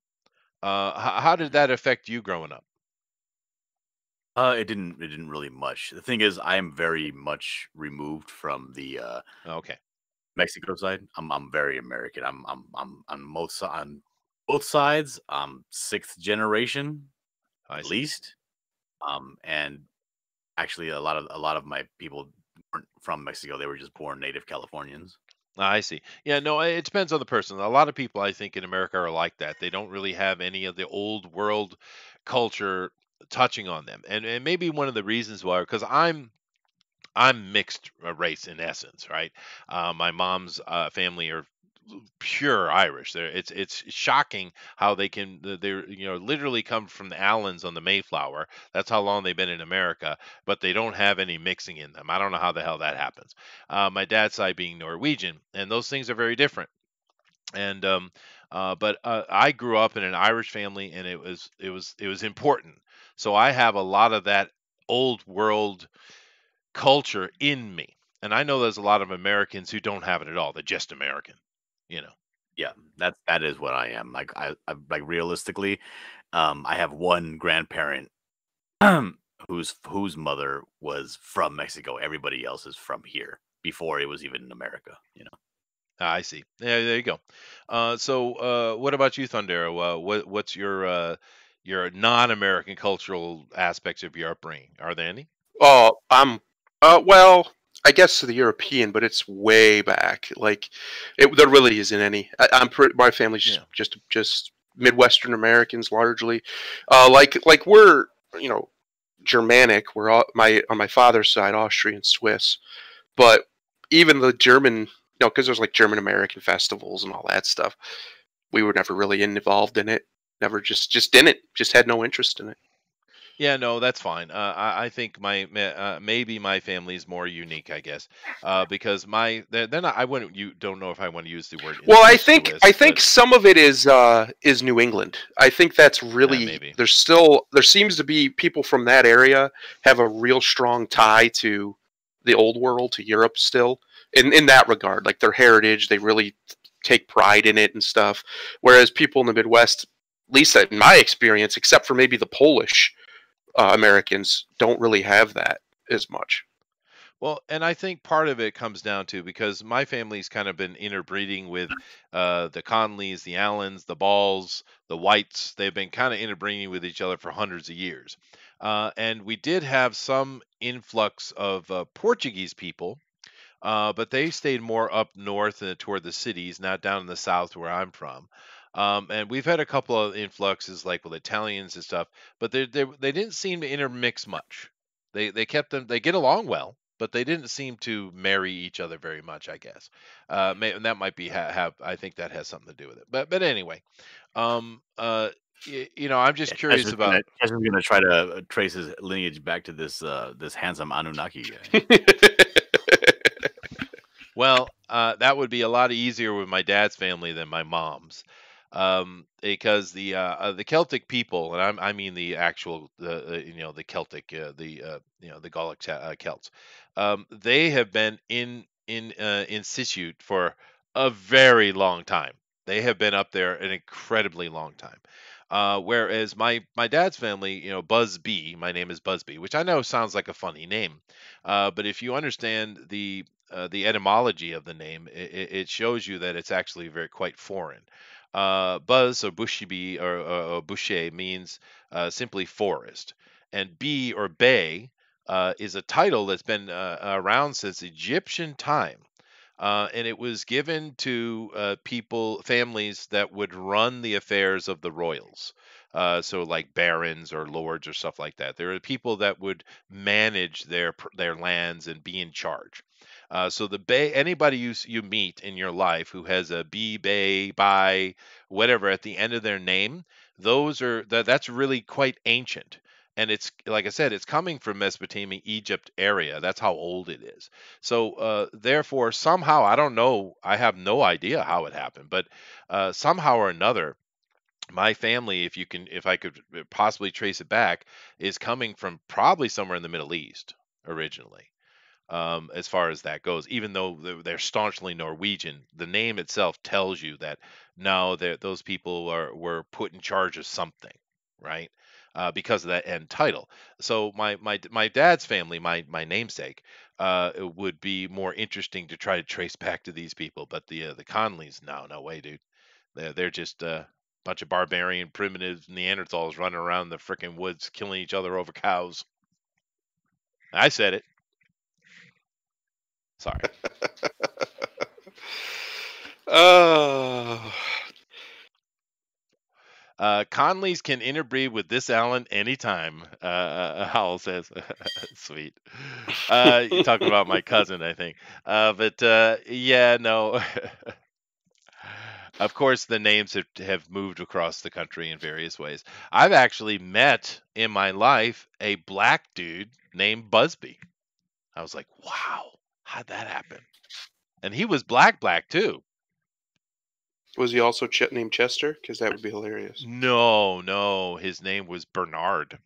Uh, h- how did that affect you growing up? Uh, it didn't. It didn't really much. The thing is, I am very much removed from the uh, Okay. Mexico side. I'm I'm very American. I'm I'm I'm on both si- on both sides. I'm sixth generation I at see. least. Um, and actually, a lot of a lot of my people weren't from Mexico. They were just born native Californians. I see. Yeah, no, it depends on the person. A lot of people I think in America are like that. They don't really have any of the old world culture touching on them. And and maybe one of the reasons why because I'm I'm mixed uh, race in essence, right? Uh, my mom's uh, family are pure Irish. It's it's shocking how they can they're you know literally come from the Allens on the Mayflower. That's how long they've been in America, but they don't have any mixing in them. I don't know how the hell that happens. Uh, my dad's side being Norwegian, and those things are very different. And um, uh, but uh, I grew up in an Irish family, and it was it was it was important. So I have a lot of that old world culture in me. And I know there's a lot of Americans who don't have it at all. They're just American, you know. Yeah, that's that is what I am. Like I, I like realistically, um, I have one grandparent um, (clears throat) whose whose mother was from Mexico. Everybody else is from here before it was even in America. You know. Ah, I see. Yeah, there you go. Uh, so, uh, what about you, Thundera? Uh, what what's your uh, your non-American cultural aspects of your upbringing? Are there any? Oh, I'm. Uh, well, I guess the European, but it's way back. Like, it, there really isn't any. I, I'm pretty. My family's just Yeah. just just Midwestern Americans largely. Uh, like like we're you know Germanic. We're all my on my father's side Austrian Swiss, but even the German, you know, because there's like German American festivals and all that stuff. We were never really involved in it. Never just just didn't. Just had no interest in it. Yeah, no, that's fine. Uh, I, I think my ma- uh, maybe my family is more unique, I guess, uh, because my they're, they're not. I wouldn't. You don't know if I want to use the word. Well, I think I think but- some of it is uh, is New England. I think that's really maybe. there's still there seems to be people from that area have a real strong tie to the old world to Europe still in in that regard. Like their heritage, they really take pride in it and stuff. Whereas people in the Midwest, at least in my experience, except for maybe the Polish uh, Americans, don't really have that as much. Well, and I think part of it comes down to because my family's kind of been interbreeding with uh, the Conleys, the Allens, the Balls, the Whites. They've been kind of interbreeding with each other for hundreds of years. Uh, and we did have some influx of uh, Portuguese people, uh, but they stayed more up north and toward the cities, not down in the south where I'm from. Um, and we've had a couple of influxes like with Italians and stuff, but they they they didn't seem to intermix much. They they kept them. They get along well, but they didn't seem to marry each other very much. I guess, uh, may, and that might be ha- have. I think that has something to do with it. But but anyway, um, uh, y- you know, I'm just curious about. Gonna, Chester's gonna try to uh, trace his lineage back to this uh, this handsome Anunnaki guy. (laughs) Well, uh, that would be a lot easier with my dad's family than my mom's. Um, because the uh, uh, the Celtic people, and I'm, I mean the actual, uh, you know, the Celtic, uh, the uh, you know, the Gallic uh, Celts, um, they have been in in in situ for a very long time. They have been up there an incredibly long time. Whereas my my dad's family, you know, Busby, my name is Busby, which I know sounds like a funny name, but if you understand the the etymology of the name, it, it shows you that it's actually very quite foreign. Uh, Buzz or Bushibi or, or, or Boucher means uh, simply forest, and B or Bay uh, is a title that's been uh, around since Egyptian time. Uh, and it was given to uh, people, families that would run the affairs of the royals. So, like barons or lords or stuff like that. There are people that would manage their their lands and be in charge. Uh, so the bay, anybody you you meet in your life who has a b bay by whatever at the end of their name, those are that that's really quite ancient and it's like I said, it's coming from Mesopotamia, Egypt area. That's how old it is. So uh, therefore, somehow I don't know. I have no idea how it happened, but uh, somehow or another, my family, if you can, if I could uh, possibly trace it back, is coming from probably somewhere in the Middle East originally. Um, as far as that goes, even though they're, staunchly Norwegian, the name itself tells you that no, those people are were put in charge of something, right? uh, because of that end title. So my my my dad's family, my my namesake, uh, would be more interesting to try to trace (laughs) back to these people. But the uh, the Conleys, no, no way, dude. They're they're just a uh, bunch of barbarian, primitive Neanderthals running around the freaking woods, killing each other over cows. I said it. Sorry. (laughs) oh. Uh, Conleys can interbreed with this Allen anytime. Uh, uh Howell says, (laughs) "Sweet." Uh, you're talking about my cousin, I think. Uh, but uh, yeah, no. (laughs) of course, the names have, have moved across the country in various ways. I've actually met in my life a black dude named Busby. I was like, "Wow, how'd that happen?" And he was black, black too. Was he also ch- named Chester? Because that would be hilarious. No, no, his name was Bernard.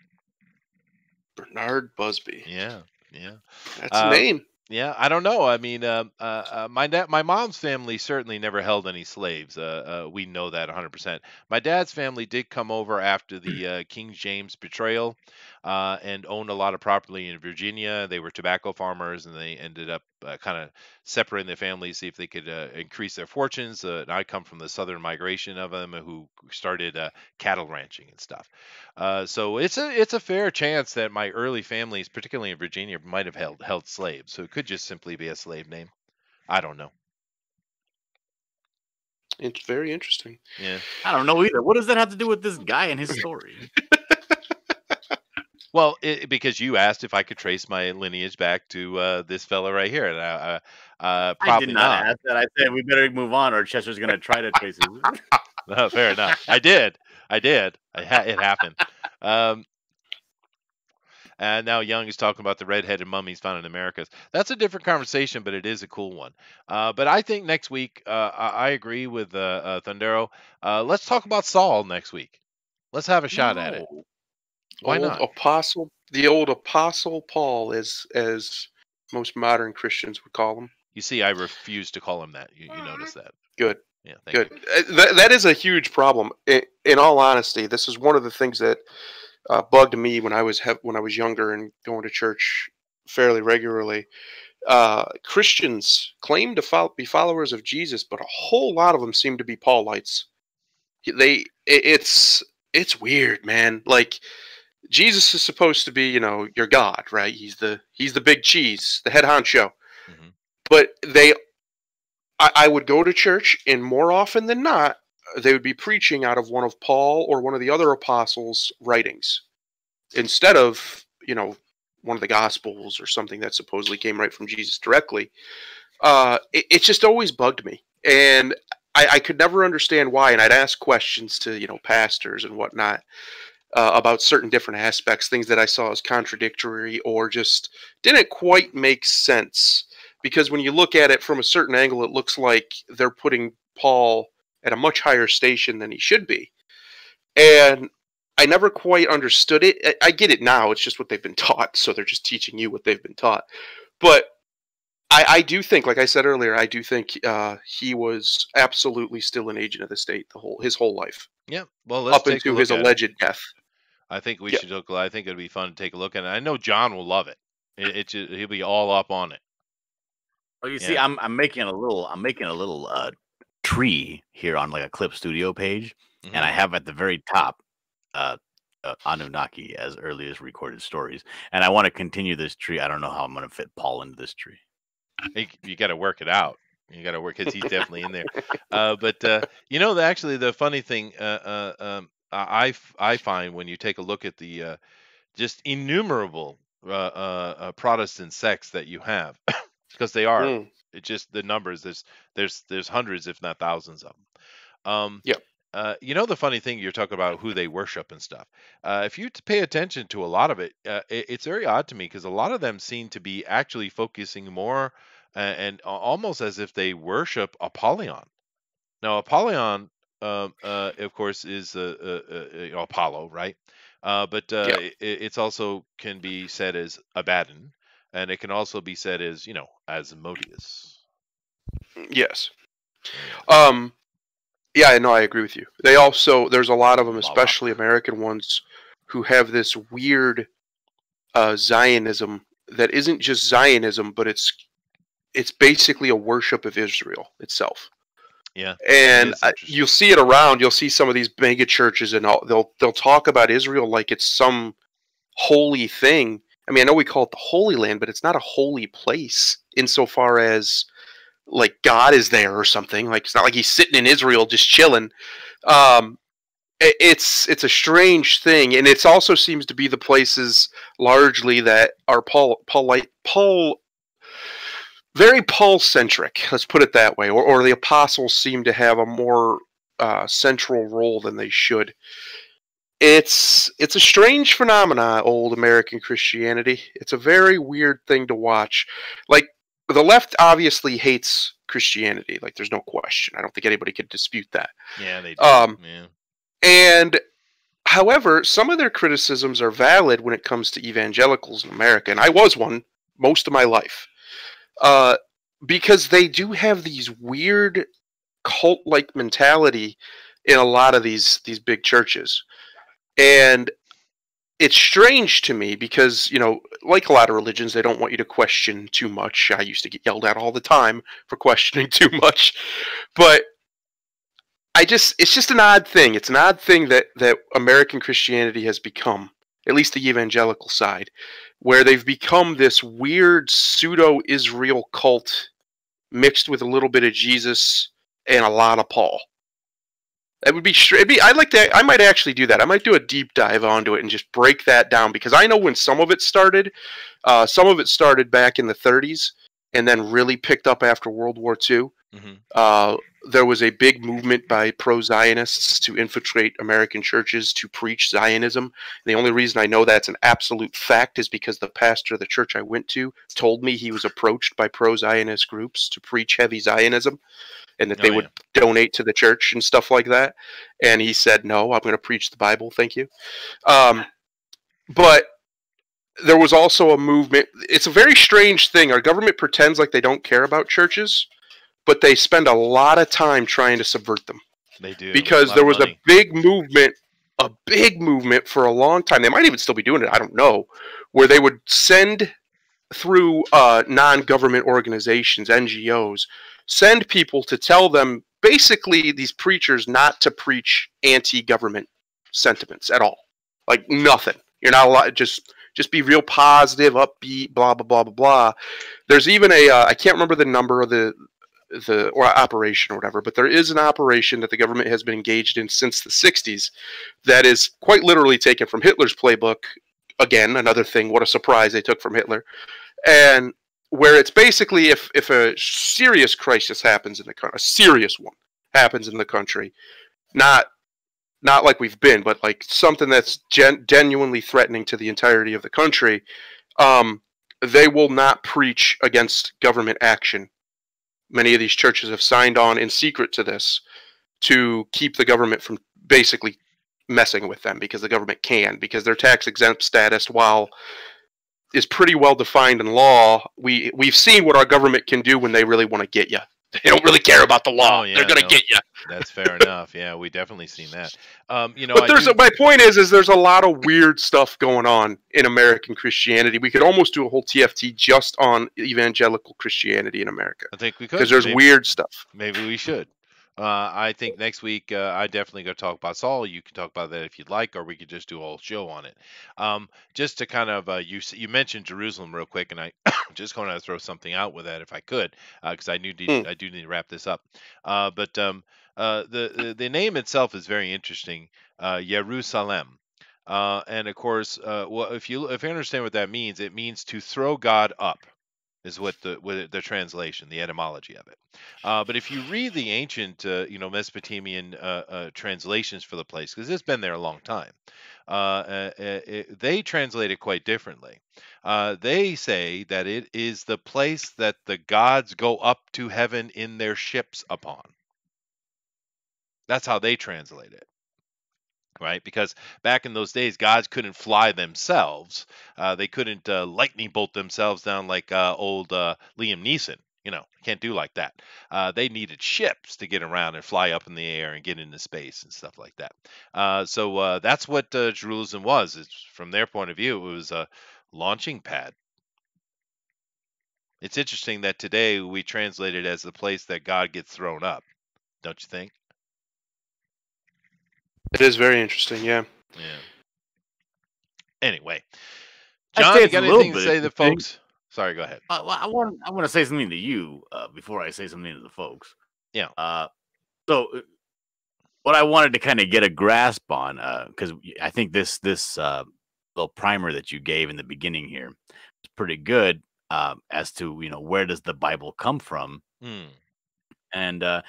Bernard Busby. Yeah, yeah. That's uh, a name. Yeah, I don't know. I mean, uh, uh, uh, my dad, my mom's family certainly never held any slaves. Uh, uh we know that 100%. My dad's family did come over after the uh, King James betrayal Uh, and owned a lot of property in Virginia. They were tobacco farmers, and they ended up uh, kind of separating their families, see if they could uh, increase their fortunes. and I come from the southern migration of them, who started cattle ranching and stuff. so it's a it's a fair chance that my early families, particularly in Virginia, might have held held slaves. So it could just simply be a slave name. I don't know. It's very interesting. Yeah. I don't know either. What does that have to do with this guy and his story? Well, it, because you asked if I could trace my lineage back to uh, this fella right here, and I, uh, probably I did not, not, ask that. I said we better move on, or Chester's going to try to trace it. (laughs) no, fair enough. I did. I did. I ha- it happened. Um, and now Young is talking about the redheaded mummies found in Americas. That's a different conversation, but it is a cool one. Uh, but I think next week, uh, I, I, agree with uh, uh Thundero. Uh, let's talk about Saul next week. Let's have a shot no. at it. Why old not? Apostle, the old Apostle Paul, as as most modern Christians would call him. You see, I refuse to call him that. You, you notice that? Good. Yeah, good. Uh, that, that is a huge problem. In, in all honesty, this is one of the things that uh, bugged me when I was he- when I was younger and going to church fairly regularly. Uh, Christians claim to fo- be followers of Jesus, but a whole lot of them seem to be Paulites. They it's it's weird, man. Like Jesus is supposed to be, you know, your God, right? He's the he's the big cheese, the head honcho. Mm-hmm. But they, I, I would go to church, and more often than not, they would be preaching out of one of Paul or one of the other apostles' writings instead of, you know, one of the gospels or something that supposedly came right from Jesus directly. Uh, it, it just always bugged me. And I, I, could never understand why. And I'd ask questions to, you know, pastors and whatnot uh, about certain different aspects, things that I saw as contradictory or just didn't quite make sense. Because when you look at it from a certain angle, it looks like they're putting Paul at a much higher station than he should be. And I never quite understood it. I, I get it now. It's just what they've been taught, so they're just teaching you what they've been taught. But I, I do think, like I said earlier, I do think uh, he was absolutely still an agent of the state the whole his whole life, Yeah. Well, let's up into his at it. alleged death. I think we Yeah. should look. I think it'd be fun to take a look at it. I know John will love it. It, he'll be all up on it. Well, you see, I'm I'm making a little I'm making a little uh tree here on like a Clip Studio page, and I Mhm. have at the very top uh, uh Anunnaki as earliest recorded stories, and I want to continue this tree. I don't know how I'm going to fit Paul into this tree. You got to work it out. You got to work because he's (laughs) definitely in there. Uh, but uh, you know, the, actually, the funny thing uh, uh, um, I I f- I find when you take a look at the uh, just innumerable uh, uh, uh, Protestant sects that you have, (laughs) because they are. Mm, It just the numbers. There's there's there's hundreds, if not thousands of them. Um, Yep. Uh, you know the funny thing you're talking about who they worship and stuff. Uh, if you pay attention to a lot of it, uh, it it's very odd to me because a lot of them seem to be actually focusing more uh, and almost as if they worship Apollyon. Now Apollyon, um, uh, of course, is uh, uh, uh, you know, Apollo, right? Uh, but uh, Yeah. i it's also can be said as Abaddon, and it can also be said as you know Asmodeus. yes. Um, yeah, no, I agree with you. They also there's a lot of them, especially American ones, who have this weird uh, Zionism that isn't just Zionism, but it's it's basically a worship of Israel itself. Yeah, and you'll see it around. You'll see some of these mega churches, and all, they'll they'll talk about Israel like it's some holy thing. I mean, I know we call it the Holy Land, but it's not a holy place insofar as like God is there or something. Like it's not like he's sitting in Israel just chilling. Um, i- it's it's a strange thing, and it also seems to be the places largely that are Paul Paul Paul very Paul centric. Let's put it that way. Or, or the apostles seem to have a more uh, central role than they should. It's it's a strange phenomena, old American Christianity. It's a very weird thing to watch. Like the left obviously hates Christianity. Like there's no question. I don't think anybody could dispute that. yeah, they do. Um, yeah. And however, some of their criticisms are valid when it comes to evangelicals in America, and I was one most of my life, uh, because they do have these weird cult-like mentality in a lot of these these big churches, and it's strange to me because you know, like a lot of religions, they don't want you to question too much. I used to get yelled at all the time for questioning (laughs) too much, but I just it's just an odd thing. It's an odd thing that that American Christianity has become, at least the evangelical side, where they've become this weird pseudo Israel cult mixed with a little bit of Jesus and a lot of Paul. That would be straight. Be, I'd like to. I might actually do that. I might do a deep dive onto it and just break that down because I know when some of it started. Uh, some of it started back in the 30s and then really picked up after World War II. hmm Uh, there was a big movement by pro Zionists to infiltrate American churches to preach Zionism. The only reason I know that's an absolute fact is because the pastor of the church I went to told me he was approached by pro Zionist groups to preach heavy Zionism and that Oh, they yeah. would donate to the church and stuff like that. And he said, No, I'm going to preach the Bible. Thank you. Um, but there was also a movement. It's a very strange thing. Our government pretends like they don't care about churches but they spend a lot of time trying to subvert them. They do. Because there was a big movement a big movement for a long time. They might even still be doing it i don't know where they would send through uh, non-government organizations ngos send people to tell them basically these preachers not to preach anti-government sentiments at all. Like nothing. You're not allowed just just be real positive upbeat blah blah blah blah blah. There's even a uh, I can't remember the number of the the or operation or whatever, but there is an operation that the government has been engaged in since the 60s that is quite literally taken from Hitler's playbook. Again, another thing, what a surprise they took from Hitler. And where it's basically if if a serious crisis happens in the country, a serious one happens in the country, not not like we've been, but like something that's gen- genuinely threatening to the entirety of the country, um, they will not preach against government action many of these churches have signed on in secret to this to keep the government from basically messing with them because the government can because their tax exempt status while is pretty well defined in law we we've seen what our government can do when they really want to get you (laughs) they don't really care about the law. Oh, yeah, they're going to no. get you That's fair enough. Yeah, we definitely seen that. Um, you know, but there's do- a, my point is is there's a lot of weird stuff going on in American Christianity. We could almost do a whole TFT just on evangelical Christianity in America I think we could because there's maybe- weird stuff. Maybe we should. Uh, I think next week uh, I definitely go talk about Saul. You can talk about that if you'd like, or we could just do a whole show on it. Um, just to kind of uh, you you mentioned Jerusalem real quick, and I (coughs) just going to throw something out with that if I could, because I knew Hmm. I do need to wrap this up. Uh, but um, uh, the, the the name itself is very interesting, uh, Jerusalem. Uh, and of course, uh, well, if you if you understand what that means, it means to throw God up, is what the what the translation, the etymology of it. Uh, but if you read the ancient, you know, Mesopotamian translations for the place, because it's been there a long time, it, they translate it quite differently. They say that it is the place that the gods go up to heaven in their ships upon. That's how they translate it. Right, because back in those days, gods couldn't fly themselves. Uh, they couldn't uh, lightning bolt themselves down like uh, old uh, Liam Neeson. You know, can't do like that. Uh, they needed ships to get around and fly up in the air and get into space and stuff like that. Uh, so that's what Jerusalem was. It's, from their point of view, it was a launching pad. It's interesting that today we translate it as the place that God gets thrown up. Don't you think? It is very interesting, yeah. Yeah. Anyway, I'd John, say you got anything to say to the interesting. folks? Sorry, go ahead. Uh, well, I want I want to say something to you uh, before I say something to the folks. Yeah. Uh, so uh, what I wanted to kind of get a grasp on, because I think this this uh, little primer that you gave in the beginning here is pretty good uh, as to you know where does the Bible come from, Hmm. and uh,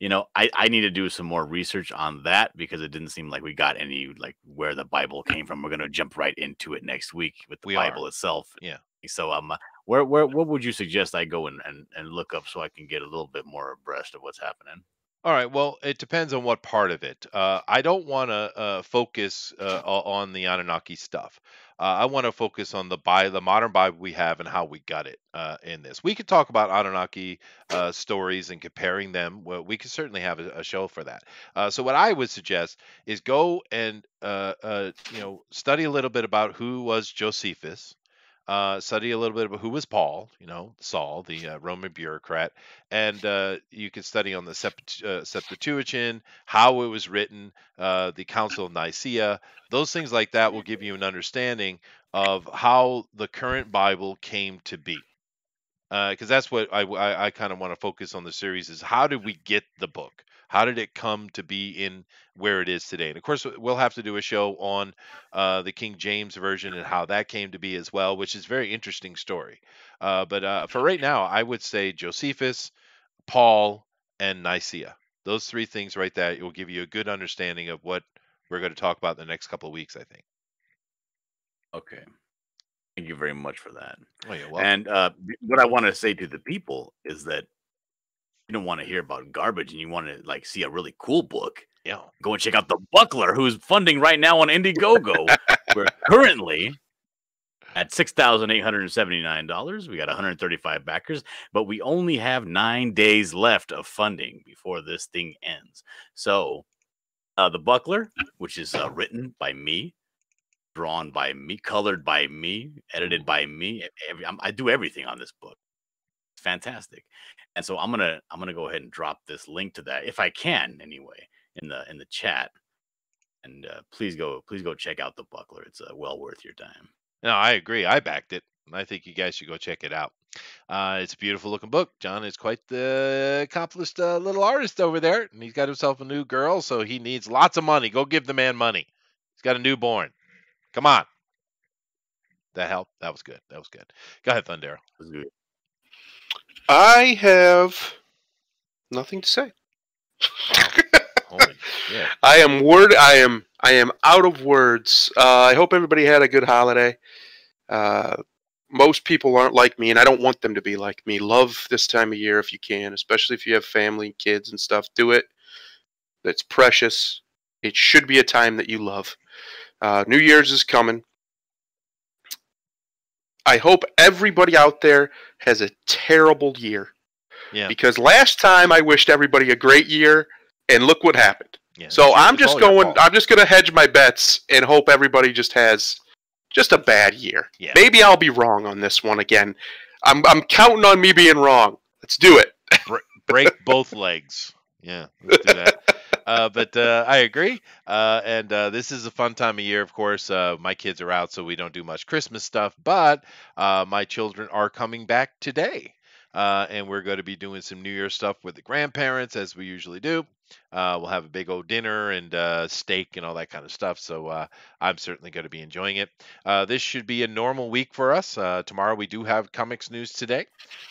you know I I need to do some more research on that because it didn't seem like we got any like where the Bible came from. We're gonna jump right into it next week with the We are. Bible itself. Yeah. So um, uh, where where what would you suggest I go and, and and look up so I can get a little bit more abreast of what's happening? All right. Well, it depends on what part of it. Uh, I don't want to uh, focus uh, on the Anunnaki stuff. Uh, I want to focus on the Bi- the modern Bible we have and how we got it uh, in this. We could talk about Anunnaki uh, stories and comparing them. Well, we could certainly have a, a show for that. Uh, so what I would suggest is go and uh, uh, you know study a little bit about who was Josephus. Uh, study a little bit about who was Paul, you know, Saul, the uh, Roman bureaucrat, and uh, you can study on the Sept- uh, Septuagint, how it was written, uh, the Council of Nicaea. Those things like that will give you an understanding of how the current Bible came to be. Because that's what I, I, I kind of want to focus on the series is how did we get the book? How did it come to be in where it is today? And of course, we'll have to do a show on uh, the King James version and how that came to be as well, which is a very interesting story. Uh, but uh, for right now, I would say Josephus, Paul, and Nicaea. Those three things right there will give you a good understanding of what we're going to talk about in the next couple of weeks, I think. Okay. Thank you very much for that. Oh, yeah. Well, and uh, what I want to say to the people is that you don't want to hear about garbage and you want to like see a really cool book. yeah. Go and check out the Buckler, who's funding right now on Indiegogo. (laughs) We're currently at six thousand eight hundred and seventy nine dollars. We got one hundred thirty five backers, but we only have nine days left of funding before this thing ends. So, uh, the Buckler, which is uh, written by me, drawn by me, colored by me, edited by me. Every, I do everything on this book. It's fantastic, and so I'm gonna I'm gonna go ahead and drop this link to that if I can anyway in the in the chat. And uh, please go please go check out the Buckler. It's uh, well worth your time. No, I agree. I backed it. and I think you guys should go check it out. Uh, it's a beautiful looking book. John is quite the accomplished uh, little artist over there, and he's got himself a new girl, so he needs lots of money. Go give the man money. He's got a newborn. Come on. That helped. That was good. That was good. Go ahead, Thundero. It was good. I have nothing to say. Holy shit. (laughs) I am word. I am. I am out of words. Uh, I hope everybody had a good holiday. Uh, most people aren't like me, and I don't want them to be like me. Love this time of year if you can, especially if you have family, kids, and stuff. Do it. that's precious. It should be a time that you love. Uh, New Year's is coming. I hope everybody out there has a terrible year. Yeah. Because last time I wished everybody a great year, and look what happened. Yeah. So I'm just going. I'm just going to hedge my bets and hope everybody just has just a bad year. Yeah. Maybe I'll be wrong on this one again. I'm I'm counting on me being wrong. Let's do it. break both legs. Yeah, let's do that. (laughs) Uh, but uh, I agree. Uh, and uh, this is a fun time of year, of course. Uh, my kids are out, so we don't do much Christmas stuff. But uh, my children are coming back today. And we're going to be doing some New Year stuff with the grandparents, as we usually do. Uh, we'll have a big old dinner and uh, steak and all that kind of stuff. So uh, I'm certainly going to be enjoying it. Uh, this should be a normal week for us. Uh, tomorrow we do have comics news today.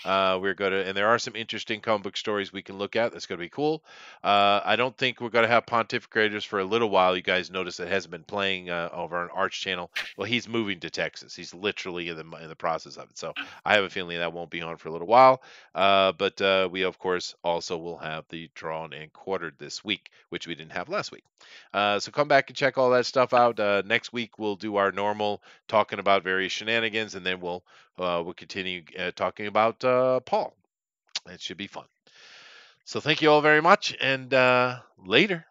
Uh, we're going to, and there are some interesting comic book stories we can look at. That's going to be cool. Uh, I don't think we're going to have Pontificators for a little while. You guys notice it hasn't been playing uh, over on Arch Channel. Well, he's moving to Texas. He's literally in the in the process of it. So I have a feeling that won't be on for a little while. Uh, but uh, we of course also will have the drawn and quartered this week, which we didn't have last week. Uh, so come back and check all that stuff out. Uh, next week we'll do our normal talking about various shenanigans, and then we'll uh, we'll continue uh, talking about uh, Paul. It should be fun. So thank you all very much, and later.